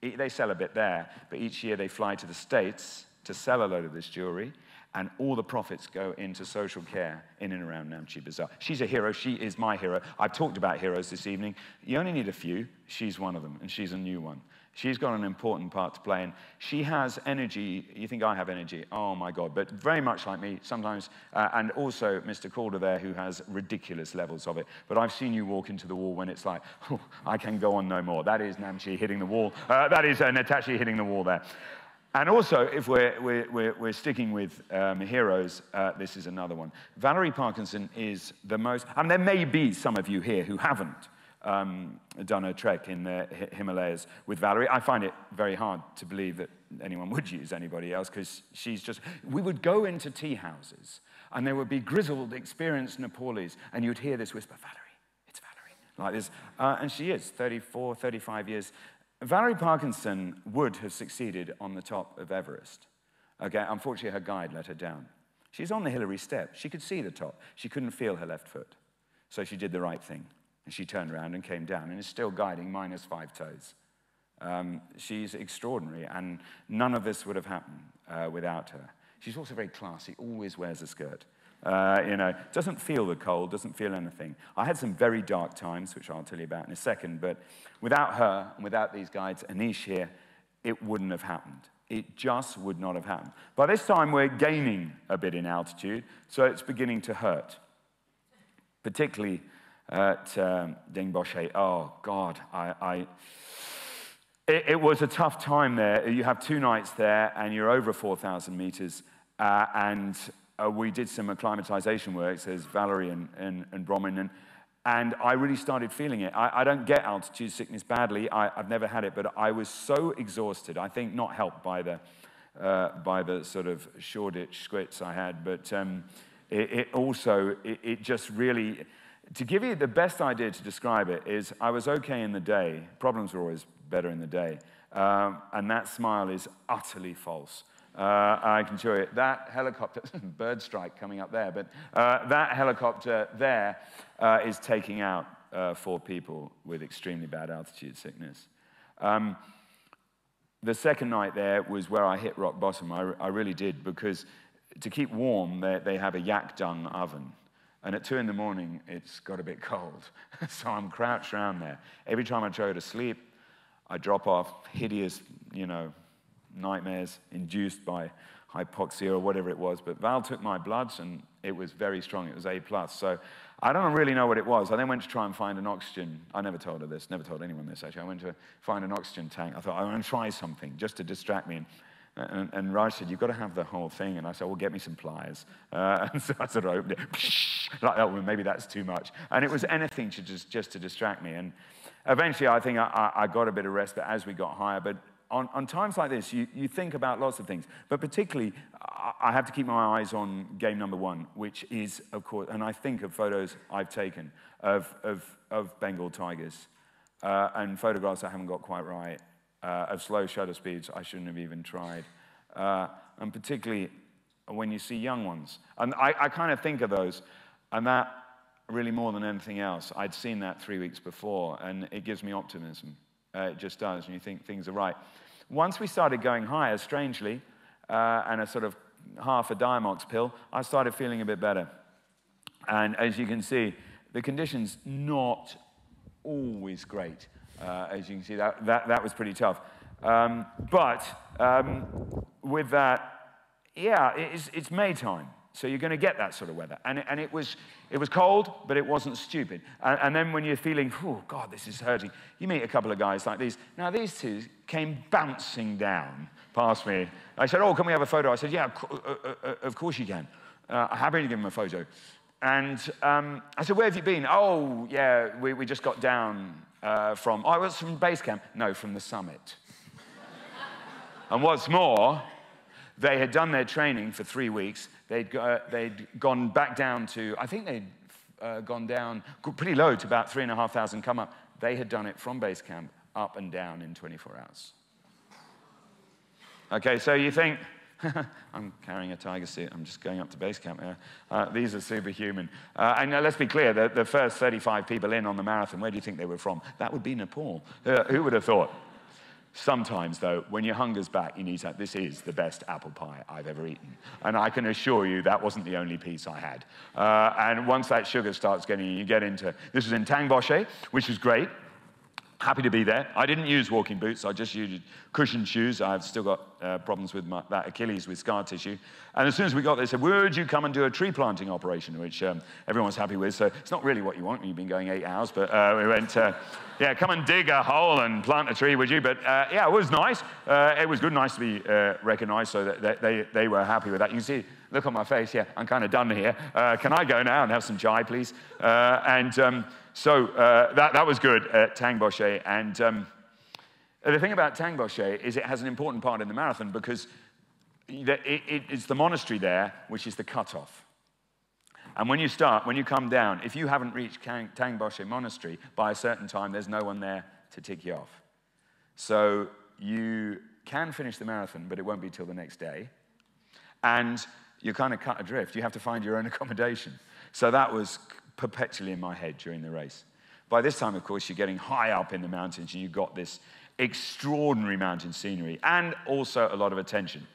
they sell a bit there, but each year they fly to the States to sell a load of this jewelry, and all the profits go into social care in and around Namche Bazaar. She's a hero. She is my hero. I've talked about heroes this evening. You only need a few. She's one of them, and she's a new one. She's got an important part to play, and she has energy. You think I have energy? Oh my God! But very much like me, sometimes, uh, and also Mr. Calder there, who has ridiculous levels of it. But I've seen you walk into the wall when it's like, oh, I can go on no more. That is Namche hitting the wall. Uh, that is uh, Natasha hitting the wall there. And also, if we're, we're, we're sticking with um, heroes, uh, this is another one. Valerie Parkinson is the most, and there may be some of you here who haven't um, done a trek in the Himalayas with Valerie. I find it very hard to believe that anyone would use anybody else because she's just. We would go into tea houses and there would be grizzled, experienced Nepalese, and you'd hear this whisper, Valerie, it's Valerie, like this. Uh, and she is 34, 35 years. Valerie Parkinson would have succeeded on the top of Everest. Okay, unfortunately, her guide let her down. She's on the Hillary step. She could see the top. She couldn't feel her left foot. So she did the right thing. And she turned around and came down and is still guiding minus five toes. Um, she's extraordinary, and none of this would have happened uh, without her. She's also very classy, always wears a skirt. Uh, you know, doesn't feel the cold, doesn't feel anything. I had some very dark times, which I'll tell you about in a second, but without her and without these guides, Anish here, it wouldn't have happened. It just would not have happened. By this time, we're gaining a bit in altitude, so it's beginning to hurt, particularly at um, Dingboche. Oh, God, I, I it, it, was a tough time there. You have two nights there, and you're over 4,000 meters, uh, and uh, we did some acclimatization work, says Valerie and, and, and Bronwyn, and, and I really started feeling it. I, I don't get altitude sickness badly. I, have never had it, but I was so exhausted. I think not helped by the, uh, by the sort of Shoreditch squits I had, but um, it, it, also, it, it just really, to give you the best idea to describe it is I was okay in the day. Problems were always better in the day. Um, and that smile is utterly false. Uh, I can show you that helicopter, [laughs] bird strike coming up there, but uh, that helicopter there uh, is taking out uh, four people with extremely bad altitude sickness. Um, the second night there was where I hit rock bottom. I, I really did, because to keep warm, they, they have a yak dung oven. And at two in the morning, it's got a bit cold. [laughs] so I'm crouched around there. Every time I try to sleep, I drop off hideous, you know, nightmares induced by hypoxia or whatever it was. But Val took my bloods and it was very strong. It was A+. plus. So I don't really know what it was. I then went to try and find an oxygen. I never told her this, never told anyone this actually. I went to find an oxygen tank. I thought, I'm going to try something just to distract me. And, and, and Raj said, You've got to have the whole thing. And I said, Well, get me some pliers. Uh, [laughs] and so I sort of opened it, [laughs] like, oh, well, maybe that's too much. And it was anything to just, just to distract me. And eventually, I think I, I got a bit of rest as we got higher. But on, on times like this, you, you think about lots of things. But particularly, I, I have to keep my eyes on game number one, which is, of course, and I think of photos I've taken of, of, of Bengal tigers uh, and photographs I haven't got quite right, uh, of slow shutter speeds I shouldn't have even tried. Uh, and particularly when you see young ones. And I, I kind of think of those, and that really more than anything else, I'd seen that three weeks before, and it gives me optimism. Uh, it just does, and you think things are right. Once we started going higher, strangely, uh, and a sort of half a Diamox pill, I started feeling a bit better. And as you can see, the conditions not always great. Uh, as you can see, that, that, that was pretty tough. Um, but um, with that, yeah, it's, it's May time. So you're going to get that sort of weather. And, and it, was, it was cold, but it wasn't stupid. And, and then when you're feeling, oh, God, this is hurting, you meet a couple of guys like these. Now, these two came bouncing down past me. I said, oh, can we have a photo? I said, yeah, uh, uh, uh, of course you can. Uh, I'm happy to give them a photo. And um, I said, where have you been? Oh, yeah, we, we just got down uh, from, oh, I was from base camp. No, from the summit. and what's more, they had done their training for three weeks. They'd, uh, they'd gone back down to, I think they'd uh, gone down pretty low to about 3,500 come up. They had done it from base camp up and down in 24 hours. Okay, so you think, [laughs] I'm carrying a tiger suit. I'm just going up to base camp here. Uh, these are superhuman. Uh, and let's be clear, the, the, first 35 people in on the marathon, where do you think they were from? That would be Nepal. Uh, who would have thought? Sometimes, though, when your hunger's back, you need to, this is the best apple pie I've ever eaten. And I can assure you that wasn't the only piece I had. Uh, and once that sugar starts getting, you get into, this was in Tangboche, which was great. Happy to be there. I didn't use walking boots. I just used cushioned shoes. I've still got uh, problems with my, that Achilles with scar tissue. And as soon as we got there, they said, would you come and do a tree planting operation, which um, everyone's happy with. So it's not really what you want when you've been going eight hours, but uh, we went, uh, yeah, come and dig a hole and plant a tree, would you? But uh, yeah, it was nice. Uh, it was good, nice to be uh, recognized, so that they, they were happy with that. You can see, look on my face, yeah, I'm kind of done here. can I go now and have some chai, please? and um, so uh, that, that was good at Tangboche. And um, the thing about Tang Tangboche is it has an important part in the marathon because it, it, it's the monastery there which is the cutoff. And when you start, when you come down, if you haven't reached Tang Tangboche Monastery by a certain time, there's no one there to tick you off. So you can finish the marathon, but it won't be till the next day. And you're kind of cut adrift. You have to find your own [laughs] accommodation. So that was perpetually in my head during the race. By this time, of course, you're getting high up in the mountains and you've got this extraordinary mountain scenery and also a lot of attention.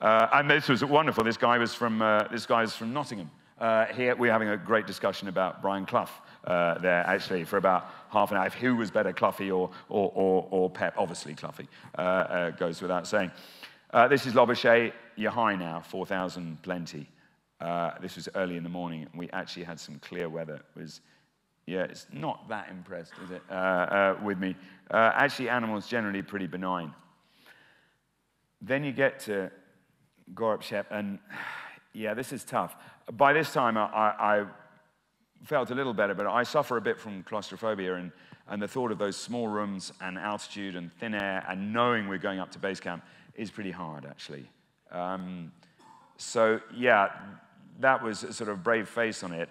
Uh, and this was wonderful. This guy was from, uh, this guy is from Nottingham. Uh, here we're having a great discussion about Brian Clough uh, there, actually, for about half an hour. Who was better, Cloughie or, or, or, or Pep? Obviously, Cloughie uh, uh, goes without saying. this is Lobuche. You're high now, 4,000 plenty. Uh, this was early in the morning, and we actually had some clear weather. It was, yeah, it's not that impressed, is it, uh, uh, with me. Uh, actually, animals generally pretty benign. Then you get to Gorak Shep, and yeah, this is tough. By this time, I, I, felt a little better, but I suffer a bit from claustrophobia, and, and the thought of those small rooms and altitude and thin air and knowing we're going up to base camp is pretty hard, actually. Um, so, yeah, that was a sort of brave face on it,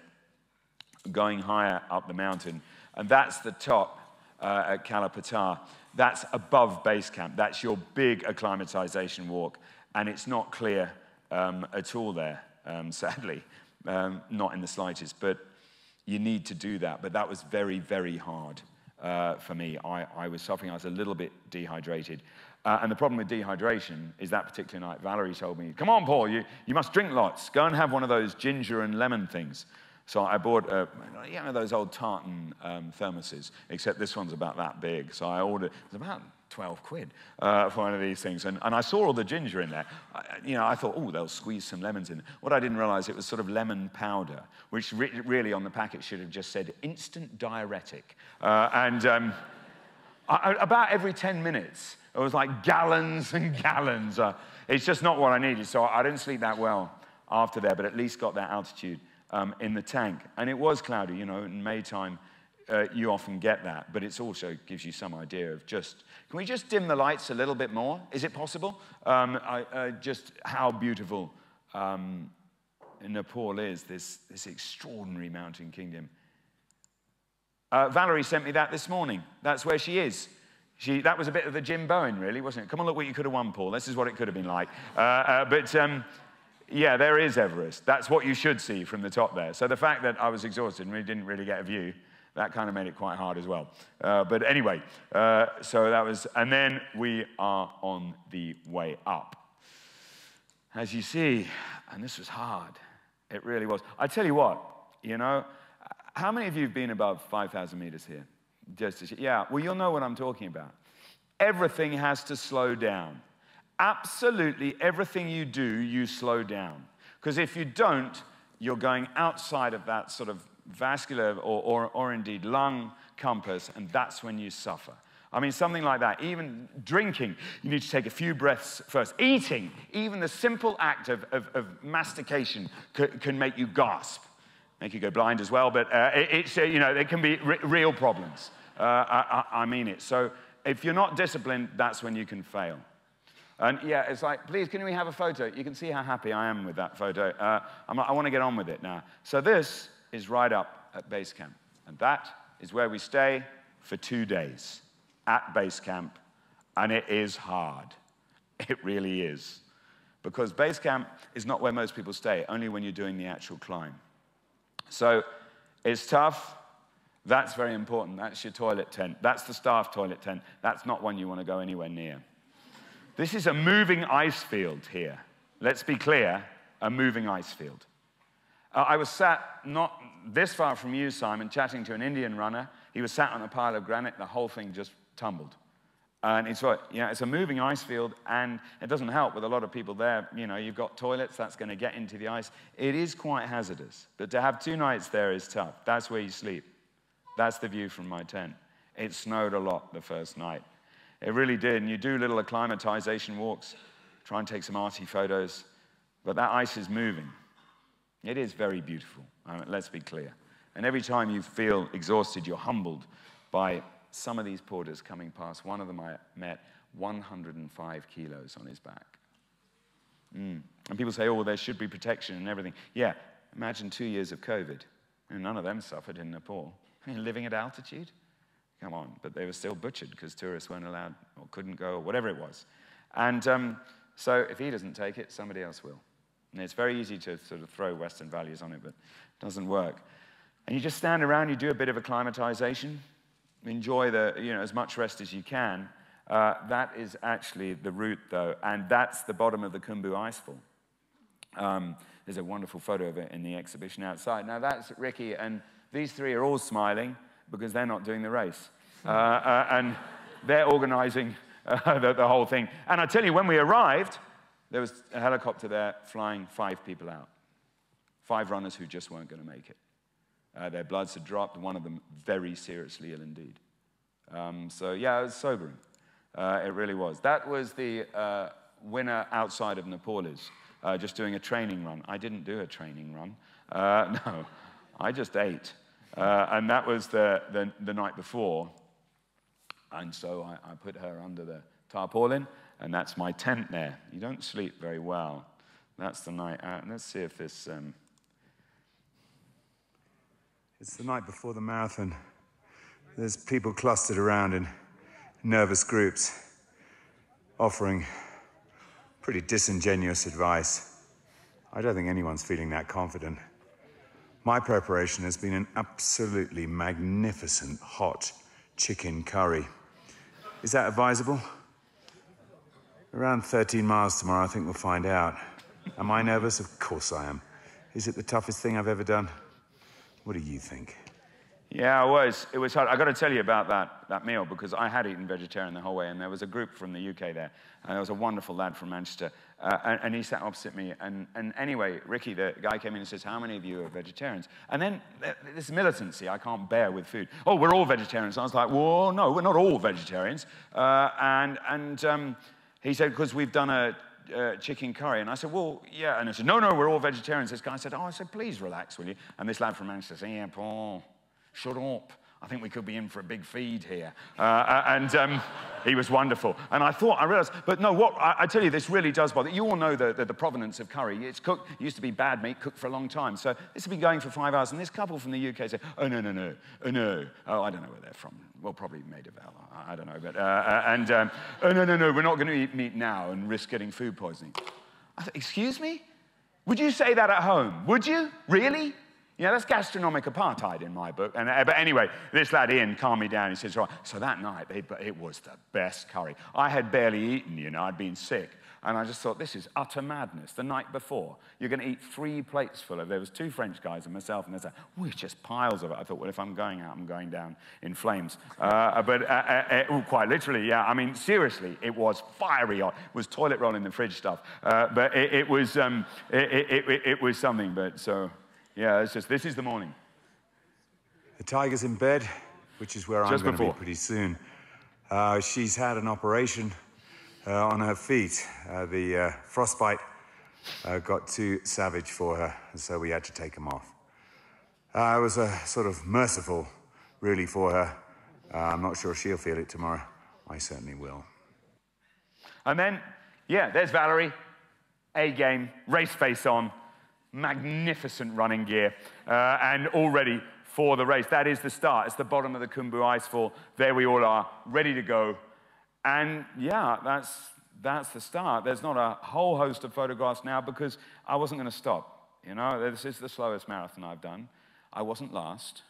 going higher up the mountain. And that's the top uh, at Kala Patthar. That's above base camp. That's your big acclimatization walk. And it's not clear um, at all there, um, [laughs] sadly, um, not in the slightest. But you need to do that. But that was very, very hard uh, for me. I, I was suffering. I was a little bit dehydrated. Uh, and the problem with dehydration is that particular night, Valerie told me, Come on, Paul, you, you must drink lots. Go and have one of those ginger and lemon things. So I bought, uh, you know, those old tartan um, thermoses, except this one's about that big. So I ordered, it was about 12 quid uh, for one of these things. And, and I saw all the ginger in there. I, you know, I thought, oh, they'll squeeze some lemons in. What I didn't realize, it was sort of lemon powder, which re really on the packet should have just said instant diuretic. Uh, and um, I, about every 10 minutes, it was like gallons and [laughs] gallons. Uh, it's just not what I needed. So I didn't sleep that well after there, but at least got that altitude um, in the tank. And it was cloudy, you know, in May time, uh, you often get that, but it also gives you some idea of just, can we just dim the lights a little bit more? Is it possible? Um, I, uh, just how beautiful um, Nepal is, this, this extraordinary mountain kingdom. Uh, Valerie sent me that this morning. That's where she is. She, that was a bit of the Jim Bowen, really, wasn't it? Come on, look what you could have won, Paul. This is what it could have been like. Uh, uh, but um, yeah, there is Everest. That's what you should see from the top there. So the fact that I was exhausted and we didn't really get a view, that kind of made it quite hard as well. Uh, but anyway, uh, so that was, and then we are on the way up. As you see, and this was hard. It really was. I tell you what, you know, how many of you have been above 5,000 meters here? Just yeah, well, you'll know what I'm talking about. Everything has to slow down absolutely everything you do, you slow down. Because if you don't, you're going outside of that sort of vascular or, or, or indeed lung compass, and that's when you suffer. I mean, something like that. Even drinking, you need to take a few breaths first. Eating, even the simple act of, of, of mastication can, can, make you gasp, make you go blind as well, but uh, it, it's, uh, you know, there can be real problems. Uh, I, I mean it. So if you're not disciplined, that's when you can fail. And yeah, it's like, please, can we have a photo? You can see how happy I am with that photo. Uh, i want to get on with it now. So this is right up at base camp. And that is where we stay for two days at base camp. And it is hard. [laughs] It really is. Because base camp is not where most people stay, only when you're doing the actual climb. So it's tough. That's very important. That's your toilet tent. That's the staff toilet tent. That's not one you want to go anywhere near. This is a moving ice field here. Let's be clear, a moving ice field. Uh, I was sat not this far from you, Simon, chatting to an Indian runner. He was sat on a pile of granite, the whole thing just tumbled. And it's what, yeah, it's a moving ice field, and it doesn't help with a lot of people there. You know, you've got toilets, that's going to get into the ice. It is quite hazardous, but to have two nights there is tough. That's where you sleep. That's the view from my tent. It snowed a lot the first night. It really did. And you do little acclimatization walks, try and take some arty photos, but that ice is moving. It is very beautiful, let's be clear. And every time you feel exhausted, you're humbled by some of these porters coming past. One of them I met, 105 kilos on his back. Mm. And people say, oh, well, there should be protection and everything. Yeah, imagine two years of COVID. And none of them suffered in Nepal. Living at altitude. Come on. But they were still butchered because tourists weren't allowed or couldn't go or whatever it was. And um, so if he doesn't take it, somebody else will. And it's very easy to sort of throw Western values on it, but it doesn't work. And you just stand around, you do a bit of acclimatization, enjoy the, you know, as much rest as you can. Uh, that is actually the route, though, and that's the bottom of the Khumbu Icefall. Um, there's a wonderful photo of it in the exhibition outside. Now, that's Ricky, and these three are all smiling because they're not doing the race. Uh, uh, and they're organizing uh, the, the, whole thing. And I tell you, when we arrived, there was a helicopter there flying five people out. Five runners who just weren't going to make it. Uh, their bloods had dropped, one of them very seriously ill indeed. Um, so, yeah, it was sobering. Uh, it really was. That was the uh, winner outside of Nepalese, just doing a training run. I didn't do a training run. [laughs] no, I just ate. Uh, and that was the, the, the, night before. And so I, I, put her under the tarpaulin, and that's my tent there. You don't sleep very well. That's the night. Let's see if this. Um... It's the night before the marathon. There's people clustered around in nervous groups, offering pretty disingenuous advice. I don't think anyone's feeling that confident. My preparation has been an absolutely magnificent hot chicken curry. Is that advisable? Around 13 miles tomorrow, I think we'll find out. Am I nervous? Of course I am. Is it the toughest thing I've ever done? What do you think? Yeah, it was. It was hard. I got to tell you about that, that meal because I had eaten vegetarian the whole way, and there was a group from the UK there, and there was a wonderful lad from Manchester, uh, and, and, he sat opposite me. And, and anyway, Ricky, the guy came in and says, "How many of you are vegetarians?" And then uh, this militancy I can't bear with food. Oh, we're all vegetarians. I was like, "Well, no, we're not all vegetarians." Uh, and and um, he said, "Because we've done a uh, chicken curry. And I said, well, yeah. And I said, no, no, we're all vegetarians. This guy said, oh, I said, please relax, will you? And this lad from Manchester said, yeah, Paul, shut up. I think we could be in for a big feed here. Uh, uh, and um, he was wonderful. And I thought, I realized, but no, what, I, I tell you, this really does bother. You all know the, the, the, provenance of curry. It's cooked, it used to be bad meat, cooked for a long time. So this has been going for five hours. And this couple from the UK said, oh, no, no, no, oh, no. Oh, I don't know where they're from. Well, probably made of I don't know. But, uh, uh, and, um, oh, no, no, no, we're not going to eat meat now and risk getting food poisoning. I thought, excuse me? Would you say that at home? Would you? Really? Yeah, that's gastronomic apartheid in my book. And, uh, but anyway, this lad Ian calmed me down. He says, right, so that night, it, was the best curry. I had barely eaten, you know, I'd been sick. And I just thought, this is utter madness. The night before, you're going to eat three plates full of, there was two French guys and myself, and said, oh, it's just piles of it. I thought, well, if I'm going out, I'm going down in flames. Uh, but uh, uh, uh quite literally, yeah. I mean, seriously, it was fiery hot. It was toilet roll in the fridge stuff. Uh, but it, it was, um, it, it, it was something. But so, yeah, it's just, this is the morning. The tiger's in bed, which is where just I'm going to be pretty soon. Uh, she's had an operation uh, on her feet. Uh, the uh, frostbite uh, got too savage for her, and so we had to take them off. it was a sort of merciful, really, for her. I'm not sure she'll feel it tomorrow. I certainly will. And then, yeah, there's Valerie. A game, race face on, magnificent running gear, uh, and all ready for the race. That is the start. It's the bottom of the Khumbu Icefall. There we all are, ready to go. And yeah, that's, that's the start. There's not a whole host of photographs now because I wasn't going to stop. You know, this is the slowest marathon I've done. I wasn't last.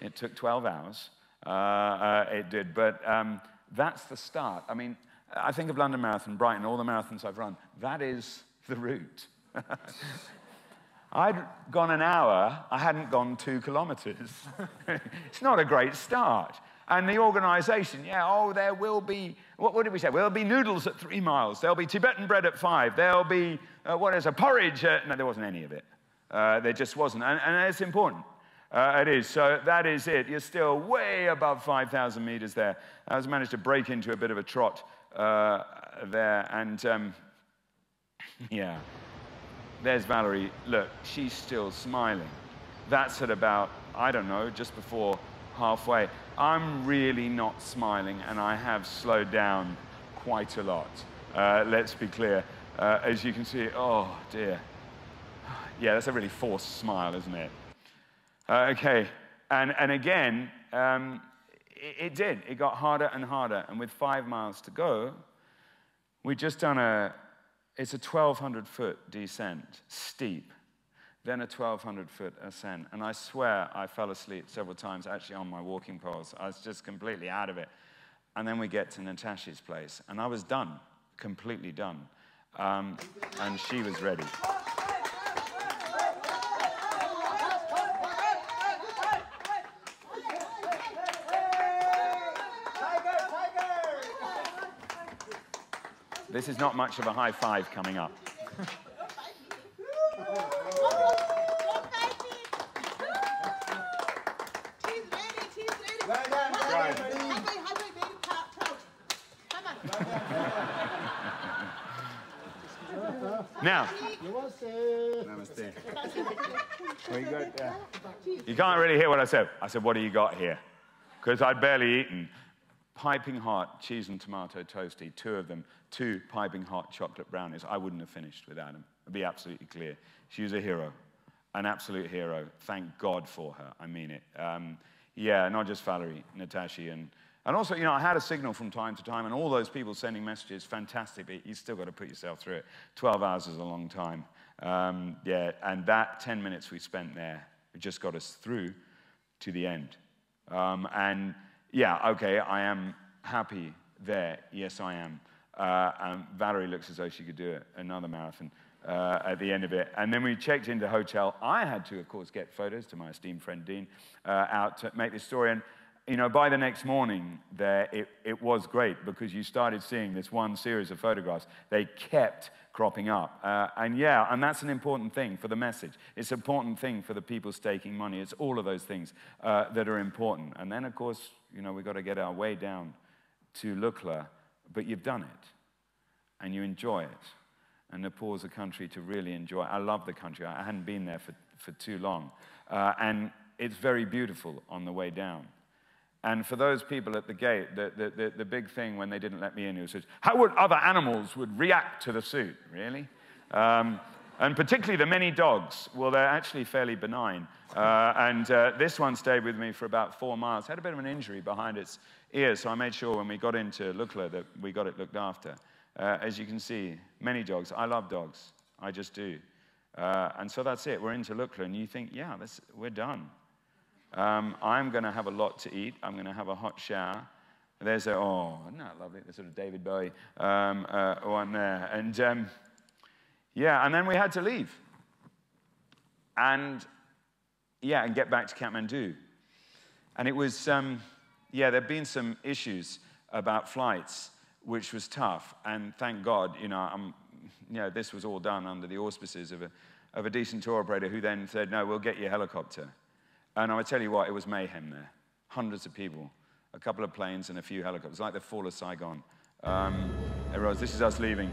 It took 12 hours. Uh, uh, it did. But um, that's the start. I mean, I think of London Marathon, Brighton, all the marathons I've run. That is the route. [laughs] I'd gone an hour, I hadn't gone two kilometers. [laughs] it's not a great start. And the organization, yeah, oh, there will be, what, what did we say? There'll be noodles at three miles. There'll be Tibetan bread at five. There'll be, uh, what is a porridge? At, no, there wasn't any of it. Uh, there just wasn't. And, and it's important. Uh, it is. So that is it. You're still way above 5,000 meters there. I was managed to break into a bit of a trot uh, there. And um, [laughs] yeah. There's Valerie. Look, she's still smiling. That's at about, I don't know, just before halfway. I'm really not smiling, and I have slowed down quite a lot. Uh, let's be clear. Uh, as you can see, oh dear. [sighs] Yeah, that's a really forced smile, isn't it? Uh, okay, and, and again, um, it, it did. It got harder and harder. And with five miles to go, we'd just done a, it's a 1,200 foot descent, steep, then a 1,200 foot ascent. And I swear I fell asleep several times actually on my walking poles. I was just completely out of it. And then we get to Natasha's place, and I was done, completely done. Um, and she was ready. This is not much of a high five coming up. now, you can't really hear what I said. I said, What do you got here? Because I'd barely eaten piping hot cheese and tomato toasty, two of them, two piping hot chocolate brownies. I wouldn't have finished without them. I'd be absolutely clear. She was a hero, an absolute hero. Thank God for her. I mean it. Um, yeah, not just Valerie, Natasha, and and also, you know, I had a signal from time to time, and all those people sending messages, fantastic, but you still got to put yourself through it. 12 hours is a long time. Um, yeah, and that 10 minutes we spent there just got us through to the end. Um, and yeah, okay, I am happy there. Yes, I am. Uh, and Valerie looks as though she could do it, another marathon. uh, at the end of it. And then we checked into the hotel. I had to, of course, get photos to my esteemed friend Dean uh, out to make this story. And, you know, by the next morning there, it, it was great because you started seeing this one series of photographs. They kept cropping up. Uh, and yeah, and that's an important thing for the message. It's an important thing for the people staking money. It's all of those things uh, that are important. And then, of course, you know, we've got to get our way down to Lukla, but you've done it and you enjoy it. And Nepal is a country to really enjoy. I love the country. I hadn't been there for, for too long. Uh, and it's very beautiful on the way down. And for those people at the gate, the, the, the, the big thing when they didn't let me in was, how would other animals would react to the suit, really? Um, and particularly the many dogs, well, they're actually fairly benign. Uh, and uh, this one stayed with me for about four miles. Had a bit of an injury behind its ear, so I made sure when we got into Lukla that we got it looked after. Uh, as you can see, many dogs. I love dogs. I just do. Uh, and so that's it. We're into Lukla, and you think, yeah, this, we're done. Um, I'm going to have a lot to eat. I'm going to have a hot shower. There's a, oh, isn't that lovely? The sort of David Bowie um, uh, one there. And um, yeah, and then we had to leave. And yeah, and get back to Kathmandu. And it was, um, yeah, there have been some issues about flights, which was tough. And thank God, you know, I'm, you know this was all done under the auspices of a, of a decent tour operator who then said, no, we'll get you a helicopter. And I would tell you what, it was mayhem there. Hundreds of people, a couple of planes and a few helicopters, like the fall of Saigon. Um, everyone's, this is us leaving.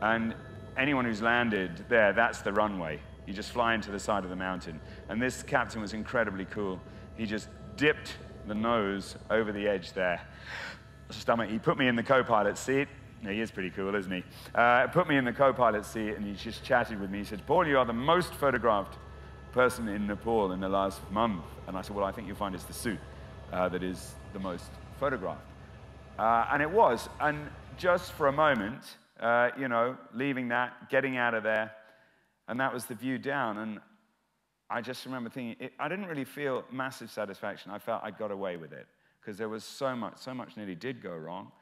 And anyone who's landed there, that's the runway. You just fly into the side of the mountain. And this captain was incredibly cool. He just dipped the nose over the edge there. Stomach. He put me in the co-pilot seat. he is pretty cool, isn't he? Uh, put me in the co-pilot seat, and he just chatted with me. He said, Paul, you are the most photographed person in Nepal in the last month. And I said, well, I think you'll find it's the suit uh, that is the most photographed. Uh, and it was. And just for a moment, uh, you know, leaving that, getting out of there, and that was the view down. And I just remember thinking, it, I didn't really feel massive satisfaction. I felt I got away with it because there was so much, so much nearly did go wrong.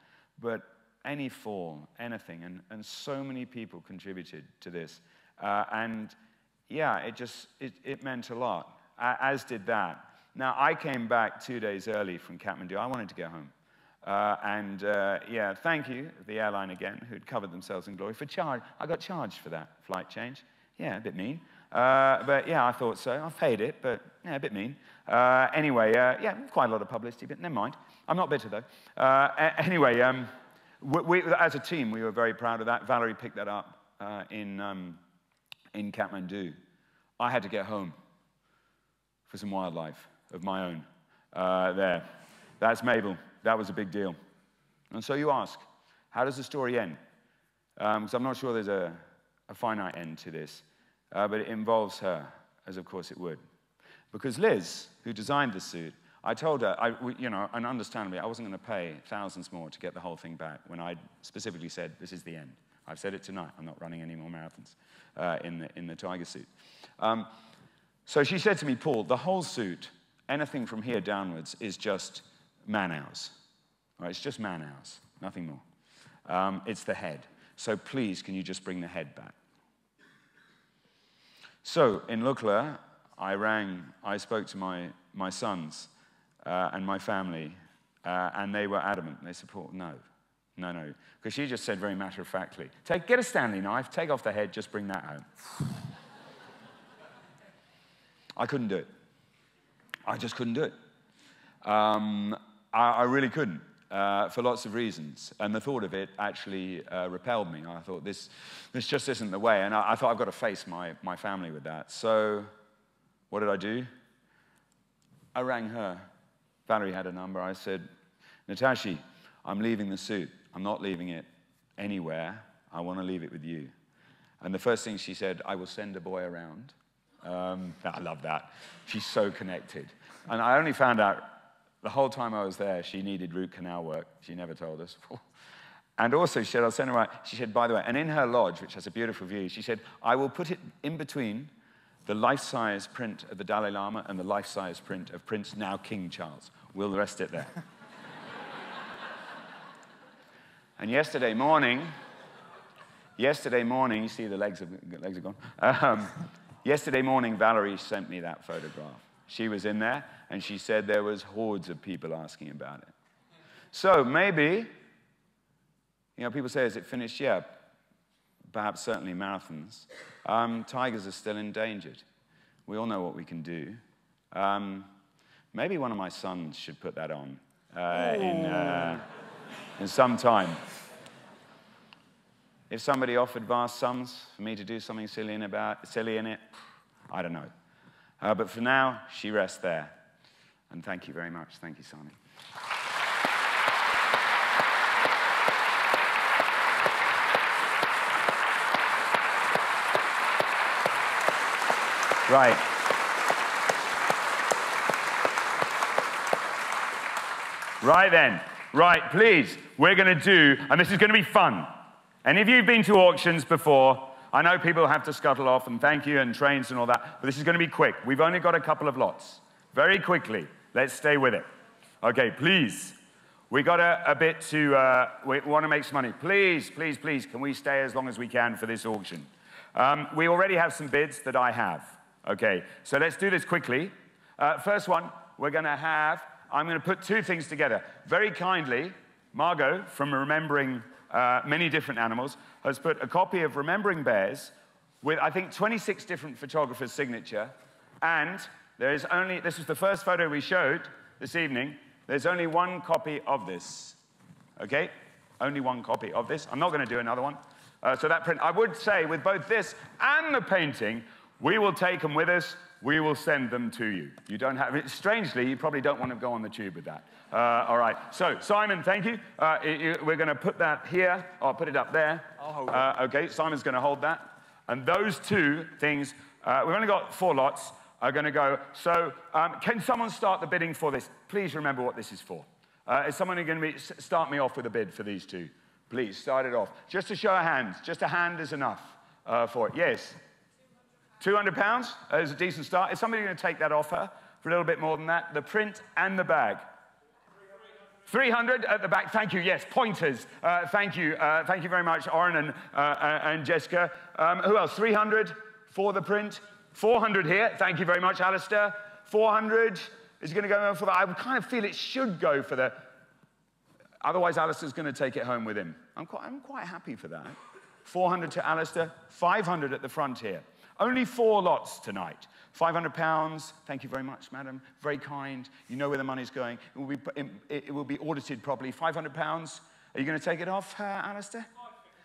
But any form, anything, and, and so many people contributed to this. Uh, and yeah, it just, it, it meant a lot, as did that. Now, I came back two days early from Kathmandu. I wanted to go home. Uh, and uh, yeah, thank you, the airline again, who'd covered themselves in glory for charge. I got charged for that flight change. Yeah, a bit mean. Uh, but yeah, I thought so. I've paid it, but yeah, a bit mean. Uh, anyway, uh, yeah, quite a lot of publicity, but never mind. I'm not bitter though. Uh, anyway, um, we, we, as a team, we were very proud of that. Valerie picked that up in. Um, in Kathmandu, I had to get home for some wildlife of my own uh, there. That's Mabel. That was a big deal. And so you ask, how does the story end? Because um, I'm not sure there's a, a finite end to this, uh, but it involves her, as of course it would. Because Liz, who designed the suit, I told her, I, you know, and understandably, I wasn't going to pay thousands more to get the whole thing back when I specifically said, this is the end. I've said it tonight. I'm not running any more marathons uh, in, the, in the tiger suit. Um, so she said to me, Paul, the whole suit, anything from here downwards, is just man hours. Right? It's just man hours, nothing more. Um, it's the head. So please, can you just bring the head back? So in Lukla, I rang, I spoke to my, my sons uh, and my family, uh, and they were adamant. They Paul, no, no, no. Because she just said very matter of factly, take, get a Stanley knife, take off the head, just bring that home. I couldn't do it. I just couldn't do it. Um, I, I, really couldn't. Uh, for lots of reasons. And the thought of it actually uh, repelled me. I thought, this, this just isn't the way. And I, I, thought, I've got to face my, my family with that. So, what did I do? I rang her. Valerie had a number. I said, Natasha, I'm leaving the suit. I'm not leaving it anywhere. I want to leave it with you. And the first thing she said, I will send a boy around. Um, I love that. She's so connected. And I only found out the whole time I was there, she needed root canal work. She never told us. [laughs] and also, she said, I'll send her around. She said, by the way, and in her lodge, which has a beautiful view, she said, I will put it in between the life-size print of the Dalai Lama and the life-size print of Prince, now King Charles. We'll rest it there. [laughs] And yesterday morning, yesterday morning, you see the legs, have, legs are gone. Um, yesterday morning, Valerie sent me that photograph. She was in there, and she said there was hordes of people asking about it. So maybe, you know, people say, is it finished? Yeah, perhaps certainly marathons. Um, tigers are still endangered. We all know what we can do. Um, maybe one of my sons should put that on uh, in, uh, in some time. If somebody offered vast sums for me to do something silly in, about, silly in it, I don't know. Uh, but for now, she rests there. And thank you very much. Thank you, Simon. Right. Right then. Right, please. We're going to do, and this is going to be fun. Any of you have been to auctions before? I know people have to scuttle off and thank you and trains and all that, but this is going to be quick. We've only got a couple of lots. Very quickly. Let's stay with it. Okay, please. We got a, a bit to, uh, we want to make some money. Please, please, please, can we stay as long as we can for this auction? Um, we already have some bids that I have. Okay, so let's do this quickly. Uh, first one, we're going to have, I'm going to put two things together. Very kindly, Margot from Remembering uh, Many Different Animals has put a copy of Remembering Bears with, I think, 26 different photographers' signature. And there is only, this was the first photo we showed this evening. There's only one copy of this. Okay? Only one copy of this. I'm not going to do another one. Uh, so that print, I would say with both this and the painting, we will take them with us. We will send them to you. You don't have, strangely, you probably don't want to go on the tube with that. Uh, all right. So, Simon, thank you. Uh, we're going to put that here. I'll put it up there. I'll hold uh, it. Okay, Simon's going to hold that. And those two things, uh, we've only got four lots, are going to go. So, um, can someone start the bidding for this? Please remember what this is for. Uh, is someone going to start me off with a bid for these two? Please, start it off. Just a show of hands. Just a hand is enough uh, for it. Yes. 200 pounds is a decent start. Is somebody going to take that offer for a little bit more than that? The print and the bag. 300 at the back. Thank you. Yes, pointers. Uh, thank you. Uh, thank you very much, Oren and, uh, and Jessica. Um, who else? 300 for the print. 400 here. Thank you very much, Alistair. 400 is going to go for that. I kind of feel it should go for the. Otherwise, Alistair's going to take it home with him. I'm quite, I'm quite happy for that. 400 to Alistair. 500 at the front here. Only four lots tonight. 500 pounds, thank you very much, madam. Very kind. You know where the money's going. It will be, it will be audited properly. 500 pounds. Are you going to take it off, uh, Alistair?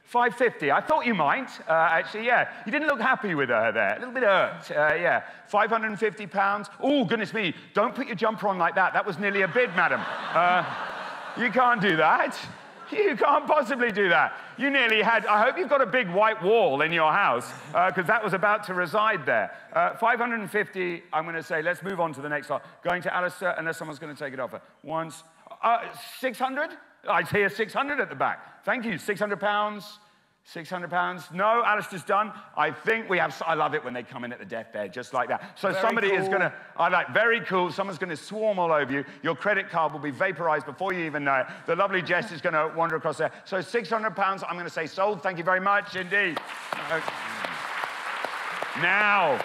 550. I thought you might, uh, actually, yeah. You didn't look happy with her there. A little bit hurt, uh, yeah. 550 pounds. Oh, goodness me. Don't put your jumper on like that. That was nearly a bid, madam. Uh, you can't do that. You can't possibly do that. You nearly had, I hope you've got a big white wall in your house, because uh, that was about to reside there. Uh, 550, I'm going to say, let's move on to the next one. Going to Alistair, unless someone's going to take it off. Once, uh, 600? I hear 600 at the back. Thank you, 600 pounds. 600 pounds? No, Alistair's done. I think we have, I love it when they come in at the deathbed, just like that. So very somebody cool. is going to, I like, very cool. Someone's going to swarm all over you. Your credit card will be vaporized before you even know it. The lovely Jess is going to wander across there. So 600 pounds, I'm going to say sold. Thank you very much indeed. Now,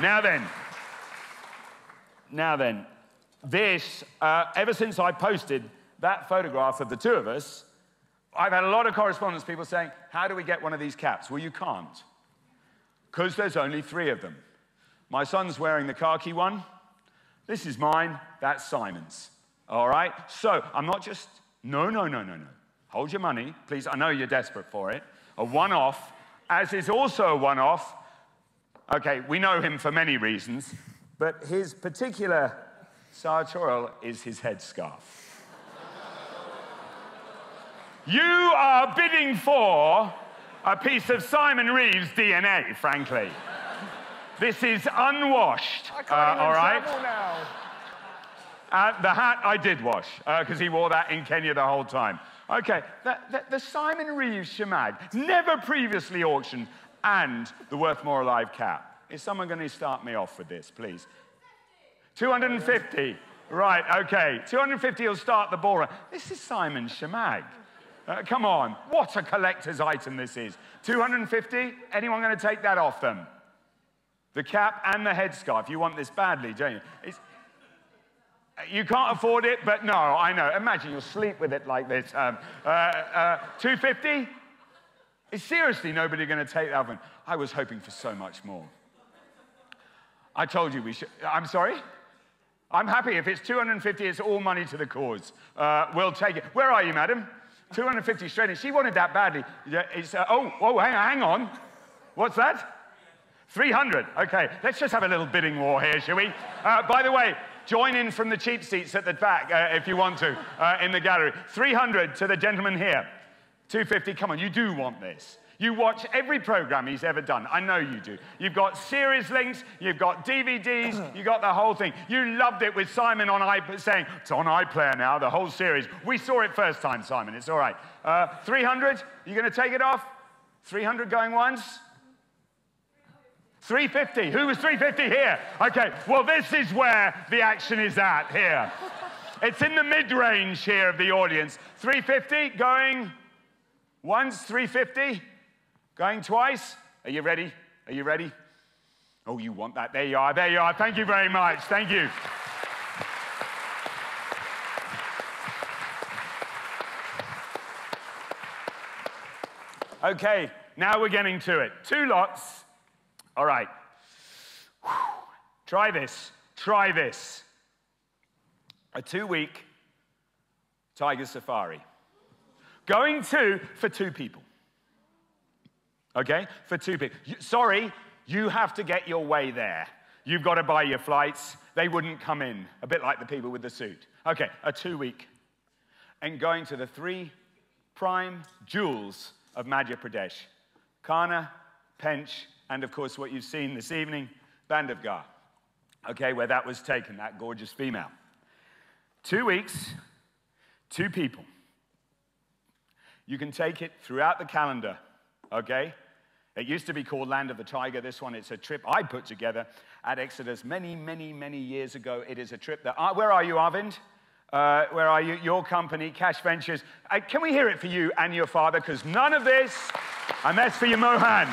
now then, now then, this, uh, ever since I posted that photograph of the two of us, I've had a lot of correspondence, people saying, How do we get one of these caps? Well, you can't, because there's only three of them. My son's wearing the khaki one. This is mine. That's Simon's. All right? So I'm not just, no, no, no, no, no. Hold your money, please. I know you're desperate for it. A one off, as is also a one off. Okay, we know him for many reasons, but his particular sartorial is his headscarf. You are bidding for a piece of Simon Reeve's DNA, frankly. This is unwashed, uh, all right? Uh, the hat I did wash, because uh, he wore that in Kenya the whole time. Okay, the, the, the Simon Reeve's Shemag, never previously auctioned, and the Worth More Alive cap. Is someone going to start me off with this, please? 250. Right, okay. 250 will start the ball. This is Simon Shemag. Uh, come on. What a collector's item this is. 250? Anyone going to take that off them? The cap and the headscarf. You want this badly, don't you? It's, you can't afford it, but no, I know. Imagine you'll sleep with it like this. Um, uh, uh, 250? Is seriously nobody going to take that one? I was hoping for so much more. I told you we should. I'm sorry? I'm happy. If it's 250, it's all money to the cause. Uh, we'll take it. Where are you, madam? 250 straight in. She wanted that badly. It's, uh, oh, oh, hang on, hang on. What's that? 300. Okay, let's just have a little bidding war here, shall we? Uh, by the way, join in from the cheap seats at the back uh, if you want to uh, in the gallery. 300 to the gentleman here. 250. Come on, you do want this. You watch every program he's ever done. I know you do. You've got series links, you've got DVDs, [clears throat] you've got the whole thing. You loved it with Simon on iPlayer saying, it's on iPlayer now, the whole series. We saw it first time, Simon. It's all right. Uh, 300, you going to take it off? 300 going once? 350. Who was 350 here? Okay, well, this is where the action is at here. [laughs] It's in the mid range here of the audience. 350 going once, 350 going twice. Are you ready? Are you ready? Oh, you want that? There you are. There you are. Thank you very much. Thank you. Okay, now we're getting to it. Two lots. All right. Whew. Try this. Try this. A two week tiger safari. Going to for two people. Okay? For two people. Sorry, you have to get your way there. You've got to buy your flights. They wouldn't come in, a bit like the people with the suit. Okay, a two week. And going to the three prime jewels of Madhya Pradesh Kanha, Pench, and of course, what you've seen this evening, Bandhavgarh. Okay, where that was taken, that gorgeous female. Two weeks, two people. You can take it throughout the calendar, okay? It used to be called Land of the Tiger. This one, it's a trip I put together at Exodus many, many, many years ago. It is a trip that. Uh, where are you, Arvind? Uh, where are you? Your company, Cash Ventures. Uh, can we hear it for you and your father? Because none of this, and that's for you, Mohan.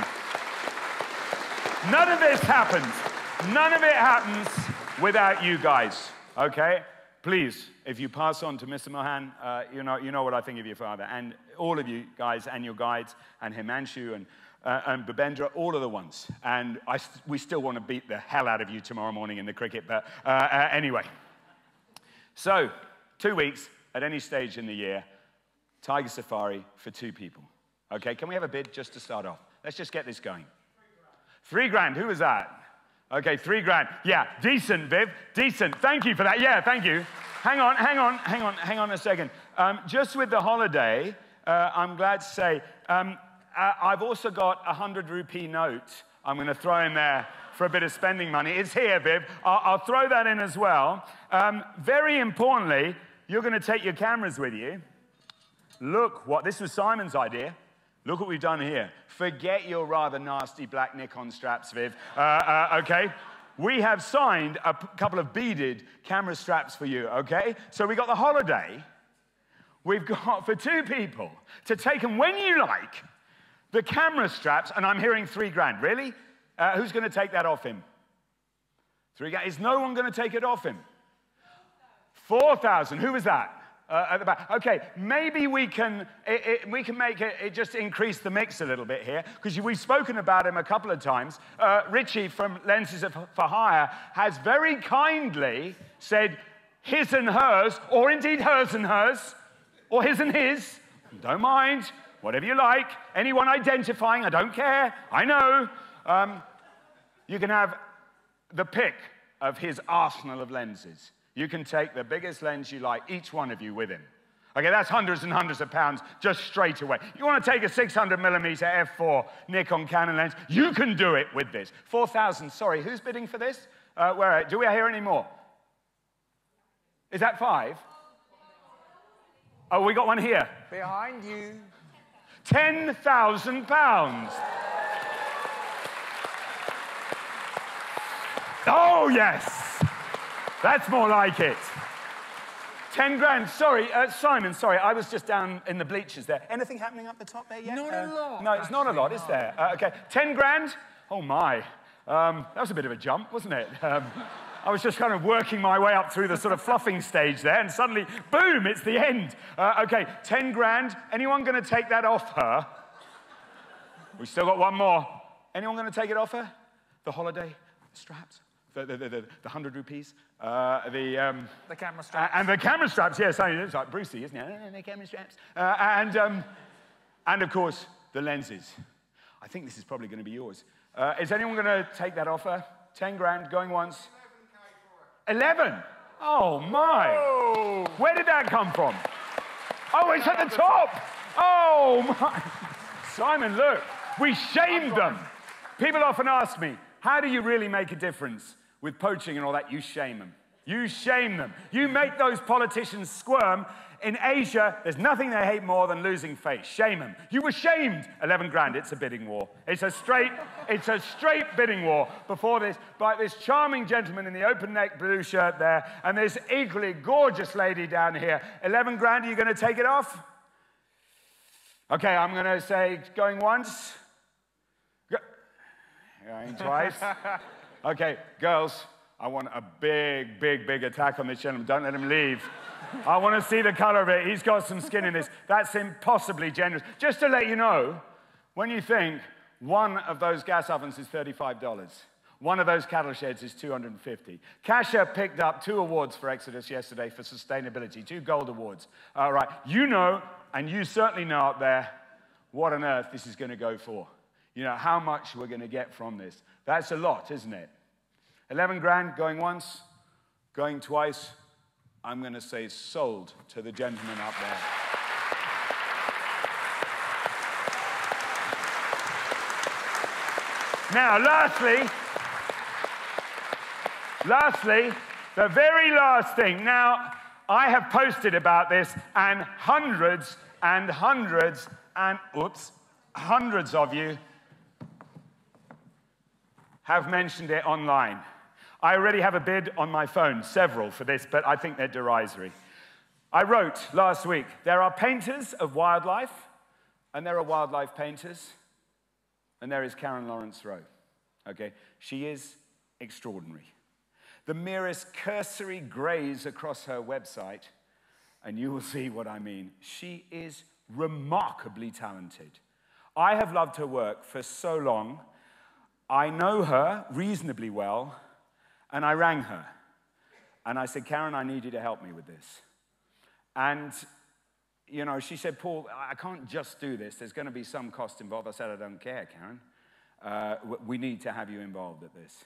None of this happens. None of it happens without you guys, okay? Please, if you pass on to Mr. Mohan, uh, you, know, you know what I think of your father, and all of you guys, and your guides, and Himanshu, and, uh, and Babendra, all of the ones. And I, we still want to beat the hell out of you tomorrow morning in the cricket, but uh, uh, anyway. So, two weeks at any stage in the year, Tiger Safari for two people. Okay, can we have a bid just to start off? Let's just get this going. Three grand. Who was that? Okay, three grand. Yeah, decent, Viv. Decent. Thank you for that. Yeah, thank you. Hang on, hang on, hang on, hang on a second. Um, just with the holiday, uh, I'm glad to say, um, uh, I've also got a 100 rupee note I'm going to throw in there for a bit of spending money. It's here, Viv. I'll, I'll throw that in as well. Um, very importantly, you're going to take your cameras with you. Look what, this was Simon's idea. Look what we've done here. Forget your rather nasty black Nikon straps, Viv. Uh, uh, okay? We have signed a couple of beaded camera straps for you, okay? So we got the holiday. We've got for two people to take them when you like, the camera straps, and I'm hearing three grand. Really? Uh, who's going to take that off him? Three grand. Is no one going to take it off him? 4,000. Who was that? Uh, at the back. Okay, maybe we can, it, it, we can make it, it just increase the mix a little bit here, because we've spoken about him a couple of times. Uh, Richie from Lenses for Hire has very kindly said his and hers, or indeed hers and hers, or his and his, don't mind, whatever you like. Anyone identifying, I don't care, I know. Um, you can have the pick of his arsenal of lenses. You can take the biggest lens you like, each one of you with him. Okay, that's hundreds and hundreds of pounds just straight away. You want to take a 600 millimeter f4 Nikon Canon lens? You can do it with this. 4,000. Sorry, who's bidding for this? Uh, where? Do we hear any more? Is that five? Oh, we got one here. Behind you. 10,000 pounds. Oh, yes. That's more like it. 10 grand. Sorry, uh, Simon, sorry, I was just down in the bleachers there. Anything happening up the top there yet? Not a lot, No, it's not a lot, is there? Uh, okay, 10 grand? Oh my. Um, that was a bit of a jump, wasn't it? [laughs] Um, I was just kind of working my way up through the sort of fluffing stage there, and suddenly, boom, it's the end. Uh, okay, 10 grand. Anyone going to take that off her? We've still got one more. Anyone going to take it off her? The holiday straps? The, the, the, the, the 100 rupees? Uh, the, um, The camera a- strap. and the camera straps, yes, I mean, it's like Brucey, isn't it? Uh, The camera straps. Uh, and, um, and of course, the lenses. I think this is probably going to be yours. Uh, is anyone going to take that offer? 10 grand, going once? 11? Oh, my. Oh. Where did that come from? Oh, it's at the top. Oh, my. Simon, look, we shamed them. People often ask me, how do you really make a difference with poaching and all that? You shame them. You shame them. You make those politicians squirm. In Asia, there's nothing they hate more than losing face. Shame them. You were shamed. 11 grand, it's a bidding war. It's a straight, it's a straight bidding war before this, by this charming gentleman in the open neck blue shirt there, and this equally gorgeous lady down here. 11 grand, are you going to take it off? Okay, I'm going to say going once. Go- Going twice. [laughs] Okay, girls, I want a big, big, big attack on this gentleman. Don't let him leave. I want to see the color of it. He's got some skin in this. That's impossibly generous. Just to let you know, when you think one of those gas ovens is $35, one of those cattle sheds is 250. Kasia picked up two awards for Exodus yesterday for sustainability, two gold awards. All right, you know, and you certainly know up there, what on earth this is going to go for. You know, how much we're going to get from this. That's a lot, isn't it? 11 grand going once, going twice. I'm going to say sold to the gentleman up there. Now, lastly, lastly, the very last thing. Now, I have posted about this, and hundreds and hundreds and, oops, hundreds of you have mentioned it online. I already have a bid on my phone, several for this, but I think they're derisory. I wrote last week there are painters of wildlife, and there are wildlife painters, and there is Karen Laurence-Rowe. Okay? She is extraordinary. The merest cursory graze across her website, and you will [laughs] see what I mean. She is remarkably talented. I have loved her work for so long. I know her reasonably well, and I rang her. And I said, Karen, I need you to help me with this. And, you know, she said, Paul, I can't just do this. There's going to be some cost involved. I said, I don't care, Karen. Uh, we need to have you involved at this.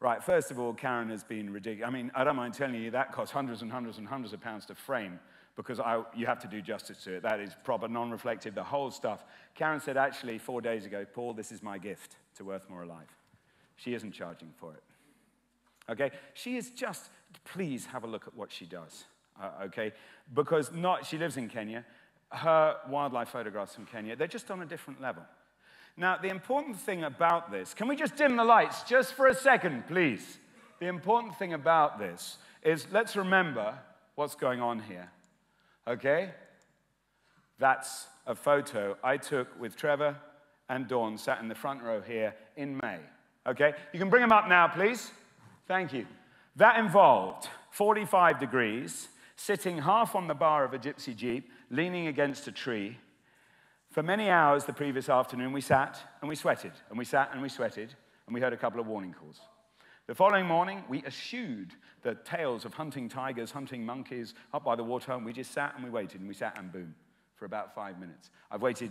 Right, first of all, Karen has been ridiculous. I mean, I don't mind telling you that costs hundreds and hundreds and hundreds of pounds to frame because I, you have to do justice to it. That is proper, non reflective, the whole stuff. Karen said, actually, four days ago, Paul, this is my gift to Worth More Alive. She isn't charging for it. Okay? She is just, please have a look at what she does. Uh, okay? Because not, she lives in Kenya. Her wildlife photographs from Kenya, they're just on a different level. Now, the important thing about this, can we just dim the lights just for a second, please? The important thing about this is let's remember what's going on here. Okay? That's a photo I took with Trevor and Dawn sat in the front row here in May. Okay? You can bring them up now, please. Thank you. That involved 45 degrees, sitting half on the bar of a gypsy jeep, leaning against a tree. For many hours the previous afternoon, we sat and we sweated, and we sat and we sweated, and we heard a couple of warning calls. The following morning, we eschewed the tales of hunting tigers, hunting monkeys up by the water, and we just sat and we waited, and we sat and boom, for about five minutes. I've waited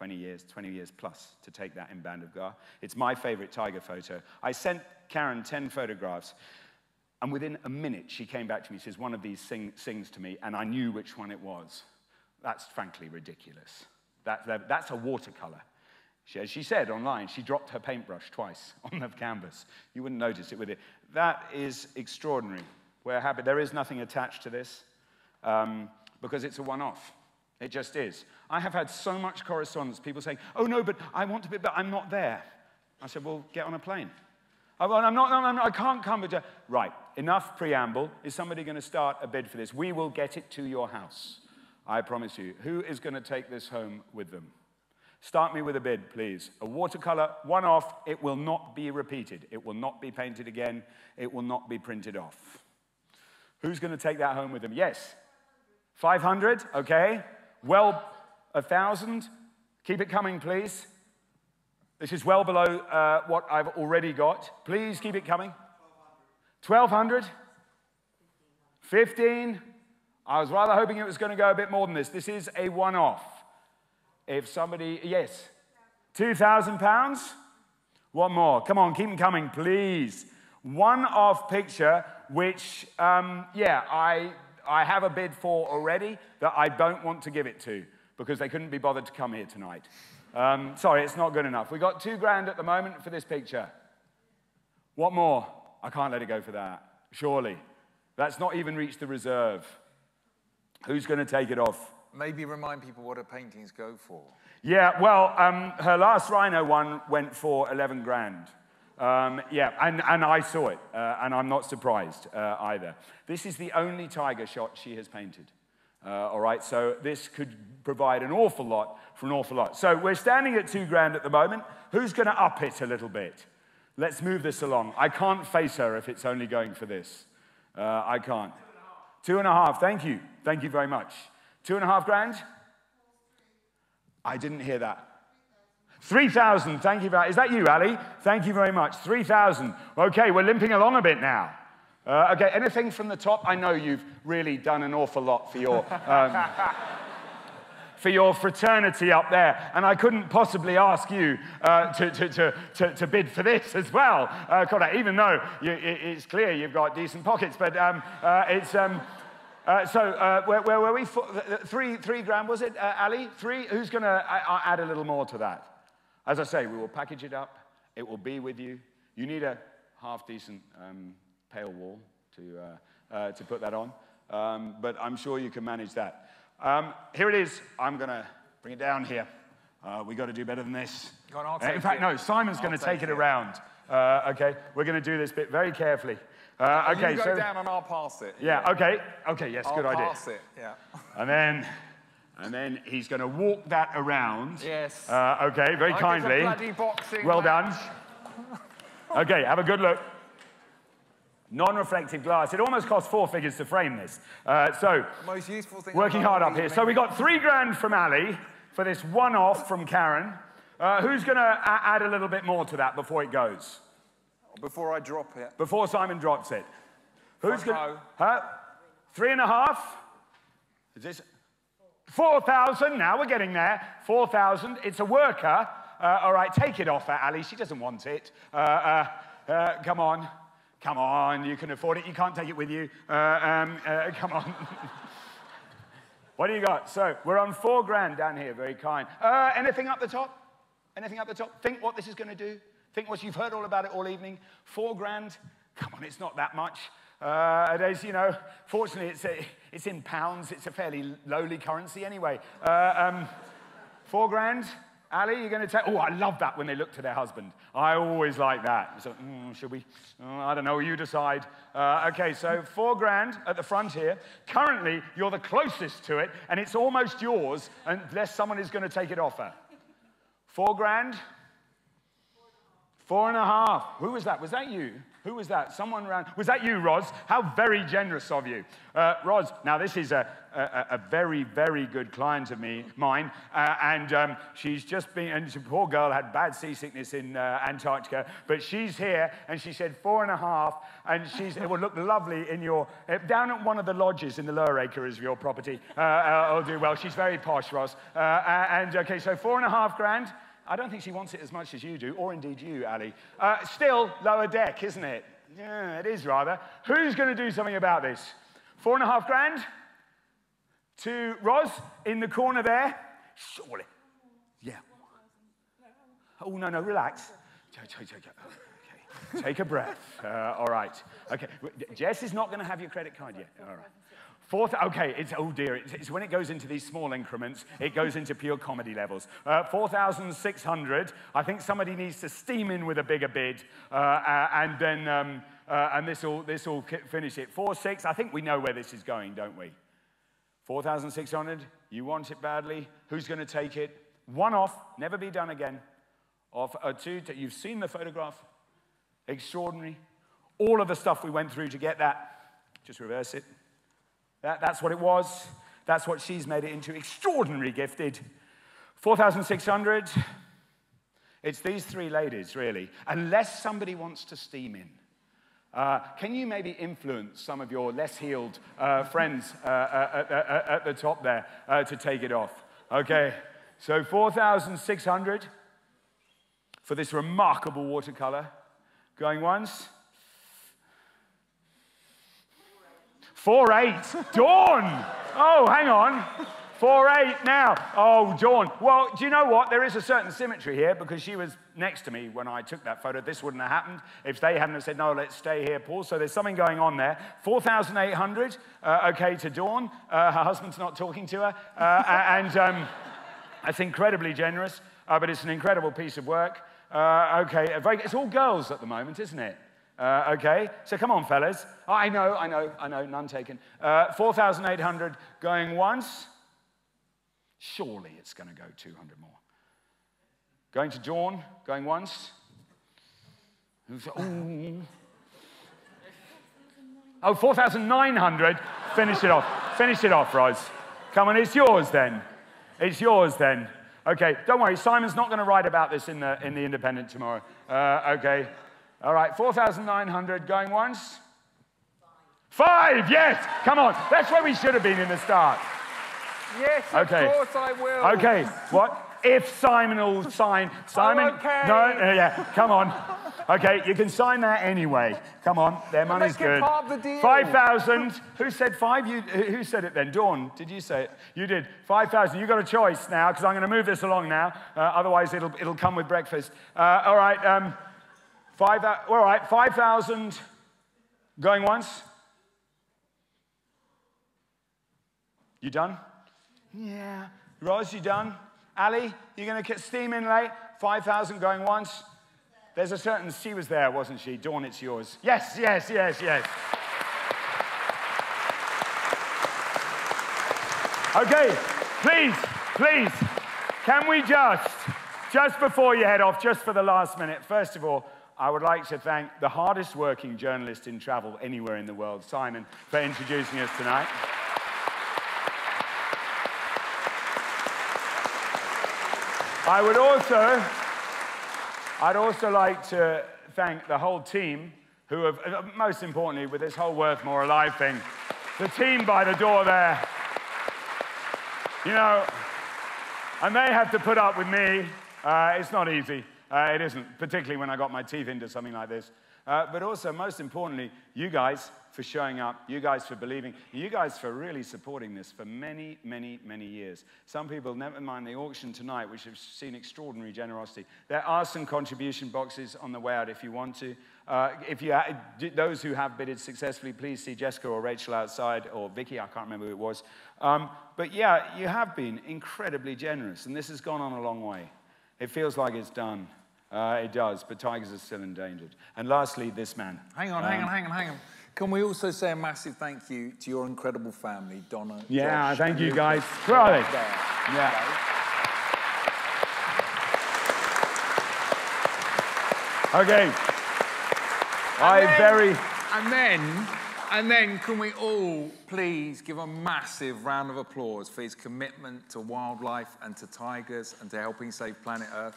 20 years, 20 years plus to take that in Bandhavgarh. It's my favorite tiger photo. I sent Karen 10 photographs, and within a minute, she came back to me, says, one of these sing, sings to me, and I knew which one it was. That's frankly ridiculous. That, that, that's a watercolor. She, as she said online, she dropped her paintbrush twice [laughs] on the canvas. You wouldn't notice it with it. That is extraordinary. We're happy. There is nothing attached to this um, because it's a one off. It just is. I have had so much correspondence, people saying, oh no, but I want to be, but I'm not there. I said, well, get on a plane. I, well, I'm not, I'm not, I can't come. But, uh, right, enough preamble. Is somebody going to start a bid for this? We will get it to your house. I promise you. Who is going to take this home with them? Start me with a bid, please. A watercolor, one off. It will not be repeated. It will not be painted again. It will not be printed off. Who's going to take that home with them? Yes. 500, okay. Well, a thousand. Keep it coming, please. This is well below uh, what I've already got. Please keep it coming. 1200. 15. I was rather hoping it was going to go a bit more than this. This is a one off. If somebody, yes, 2,000 pounds? One more. Come on, keep them coming, please. One off picture, which, um, yeah, I, I have a bid for already that I don't want to give it to because they couldn't be bothered to come here tonight. Um, sorry, it's not good enough. We got two grand at the moment for this picture. What more? I can't let it go for that. Surely. That's not even reached the reserve. Who's going to take it off? Maybe remind people what her paintings go for. Yeah, well, um, her last Rhino one went for 11 grand. Um, yeah, and, and I saw it, uh, and I'm not surprised uh, either. This is the only tiger shot she has painted. Uh, all right, so this could provide an awful lot for an awful lot. So we're standing at two grand at the moment. Who's going to up it a little bit? Let's move this along. I can't face her if it's only going for this. Uh, I can't. Two and a half. Thank you. Thank you very much. Two and a half grand? I didn't hear that. 3,000. Thank you. Very is that you, Ali? Thank you very much. 3,000. Okay, we're limping along a bit now. Uh, okay, anything from the top? I know you've really done an awful lot for your. Um, [laughs] for your fraternity up there. And I couldn't possibly ask you uh, to, to, to, to, bid for this as well, uh, even though you, it's clear you've got decent pockets. But um, uh, it's. Um, uh, so, uh, where, where, were we? Three, three grand, was it, uh, Ali? Three? Who's going to add a little more to that? As I say, we will package it up. It will be with you. You need a half decent um, pale wall to, uh, uh, to put that on. Um, but I'm sure you can manage that. Um, here it is. I'm going to bring it down here. Uh, we got to do better than this. On, in fact, it. no, Simon's going to take, take, it, it. around. okay, we're going to do this bit very carefully. Uh, okay, you go so down and I'll pass it. Yeah. yeah. Okay. Okay. Yes. I'll good idea. Pass it. Yeah. And then, and then he's going to walk that around. Yes. Uh, okay. Very like kindly. bloody boxing well match. done. okay. Have a good look. Non-reflective glass. It almost cost four figures to frame this. Uh, so, most useful thing. Working hard up here. So we got three grand from Ali for this one-off from Karen. Uh, who's going to add a little bit more to that before it goes? Before I drop it. Before Simon drops it. Who's going to? Huh? Three and a half? Is this? 4,000. Now we're getting there. 4,000. It's a worker. Uh, all right, take it off her, Ali. She doesn't want it. Uh, uh, uh, come on. Come on. You can afford it. You can't take it with you. Uh, um, uh, come on. [laughs] what do you got? So we're on four grand down here. Very kind. anything up the top? Anything up the top? Think what this is going to do. Think what you've heard all about it all evening. Four grand. Come on, it's not that much. Uh, there's, you know, fortunately, it's, a, it's in pounds. It's a fairly lowly currency anyway. Uh, um, four grand. Ali, you're going to take. Oh, I love that when they look to their husband. I always like that. So, mm, should we? Oh, I don't know. You decide. Uh, okay, so four grand at the front here. Currently, you're the closest to it, and it's almost yours unless someone is going to take it off her. Four grand. Four and a half. Who was that? Was that you? Who was that? Someone around. Was that you, Roz? How very generous of you. Uh, Roz, now this is a, a, a, very, very good client of me, mine. Uh, and um, she's just been, and the poor girl had bad seasickness in uh, Antarctica, but she's here and she said four and a half. And she's, it will look lovely in your, uh, down at one of the lodges in the lower acres of your property. Uh, uh, I'll do well. She's very posh, Roz. and okay, so four and a half grand. I don't think she wants it as much as you do, or indeed you, Ali. Uh, still, lower deck, isn't it? Yeah, it is rather. Who's going to do something about this? Four and a half grand to Roz in the corner there. Surely. Yeah. Oh, no, no, relax. Take a breath. Uh, all right. Okay. Jess is not going to have your credit card yet. All right. Fourth, okay, it's, oh dear, it's, it's, when it goes into these small increments, it goes into pure comedy levels. Uh, 4,600, I think somebody needs to steam in with a bigger bid, uh, uh, and then um, uh, and this will, this will finish it. 4 6, I think we know where this is going, don't we? 4,600, you want it badly. Who's going to take it? One off, never be done again. Off, uh, two, to, you've seen the photograph. Extraordinary. All of the stuff we went through to get that. Just reverse it. That, that's what it was. That's what she's made it into. Extraordinary gifted. 4,600. It's these three ladies, really. Unless somebody wants to steam in. Uh, can you maybe influence some of your less healed uh, friends uh, uh, at, at, at the top there uh, to take it off? Okay, so 4,600 for this remarkable watercolor. Going once. Four eight. Dawn. Oh, hang on. Four eight now. Oh, Dawn. Well, do you know what? There is a certain symmetry here because she was next to me when I took that photo. This wouldn't have happened if they hadn't have said, no, let's stay here, Paul. So there's something going on there. 4,800, uh, okay, to Dawn. Uh, her husband's not talking to her. Uh, and um, that's incredibly generous, uh, but it's an incredible piece of work. Uh, okay, it's all girls at the moment, isn't it? Uh, okay, so come on, fellas. Oh, I know, I know, I know, none taken. Uh, 4,800 going once. Surely it's going to go 200 more. Going to Dawn, going once. Oh, 4,900. Finish it off. Finish it off, Roz. Come on, it's yours then. It's yours then. Okay, don't worry. Simon's not going to write about this in the, in the Independent tomorrow. Uh, okay. All right, 4,900 going once. Five, yes. Come on. That's where we should have been in the start. Yes, Okay. of course I will. Okay, what? If Simon will sign. Simon, okay. no, uh, yeah, come on. Okay, you can sign that anyway. Come on, their money's good. part of the deal. 5,000. Who said five? You, who said it then? Dawn, did you say it? You did. 5,000. you got a choice now because I'm going to move this along now. Uh, otherwise, it'll, it'll come with breakfast. Uh, all right, um, five, all right, 5,000 going once. You done? Yeah. Roz, you done? Ali, you're going to get steam in late? 5,000 going once? There's a certain, she was there, wasn't she? Dawn, it's yours. Yes, yes, yes, yes. Okay, please, please, can we just, just before you head off, just for the last minute, first of all, I would like to thank the hardest working journalist in travel anywhere in the world, Simon, for introducing us tonight. I would also, I'd also like to thank the whole team who have, uh, most importantly, with this whole Worth More Alive thing, the team by the door there. You know, and they have to put up with me. Uh, it's not easy. Uh, it isn't, particularly when I got my teeth into something like this. Uh, but also, most importantly, you guys for showing up, you guys for believing, you guys for really supporting this for many, many, many years. Some people, never mind the auction tonight, which have seen extraordinary generosity. There are some contribution boxes on the way out if you want to. Uh, if you ha- those who have bidded successfully, please see Jessica or Rachel outside, or Vicky, I can't remember who it was. Um, but yeah, you have been incredibly generous, and this has gone on a long way. It feels like it's done. Uh, it does, but tigers are still endangered. And lastly, this man. Hang on, hang on, hang on, hang on. Can we also say a massive thank you to your incredible family, Donna? Yeah, Josh, thank you guys. Where are they? There. Yeah. Okay. I then- very. And then, and then, can we all please give a massive round of applause for his commitment to wildlife and to tigers and to helping save planet Earth,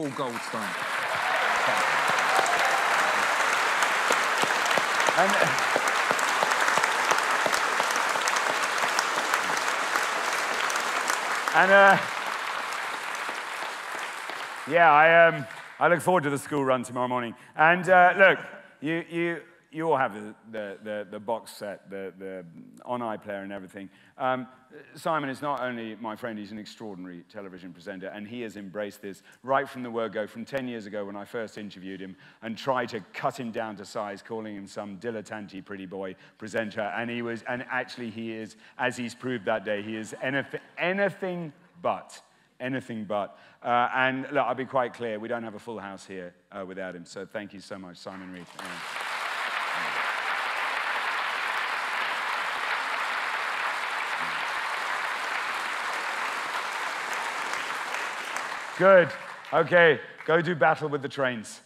Paul Goldstein. And, and uh, yeah, I, um, I look forward to the school run tomorrow morning. And uh, look, you, you, you all have the, the, the, the box set, the, the on iPlayer and everything. Um, Simon is not only my friend, he's an extraordinary television presenter, and he has embraced this right from the word go, from 10 years ago when I first interviewed him and tried to cut him down to size, calling him some dilettante pretty boy presenter. And he was, and actually he is, as he's proved that day, he is anything, anything but anything but. Uh, and look, I'll be quite clear, we don't have a full house here uh, without him. So thank you so much, Simon Reeve. Good. Okay, go do battle with the trains.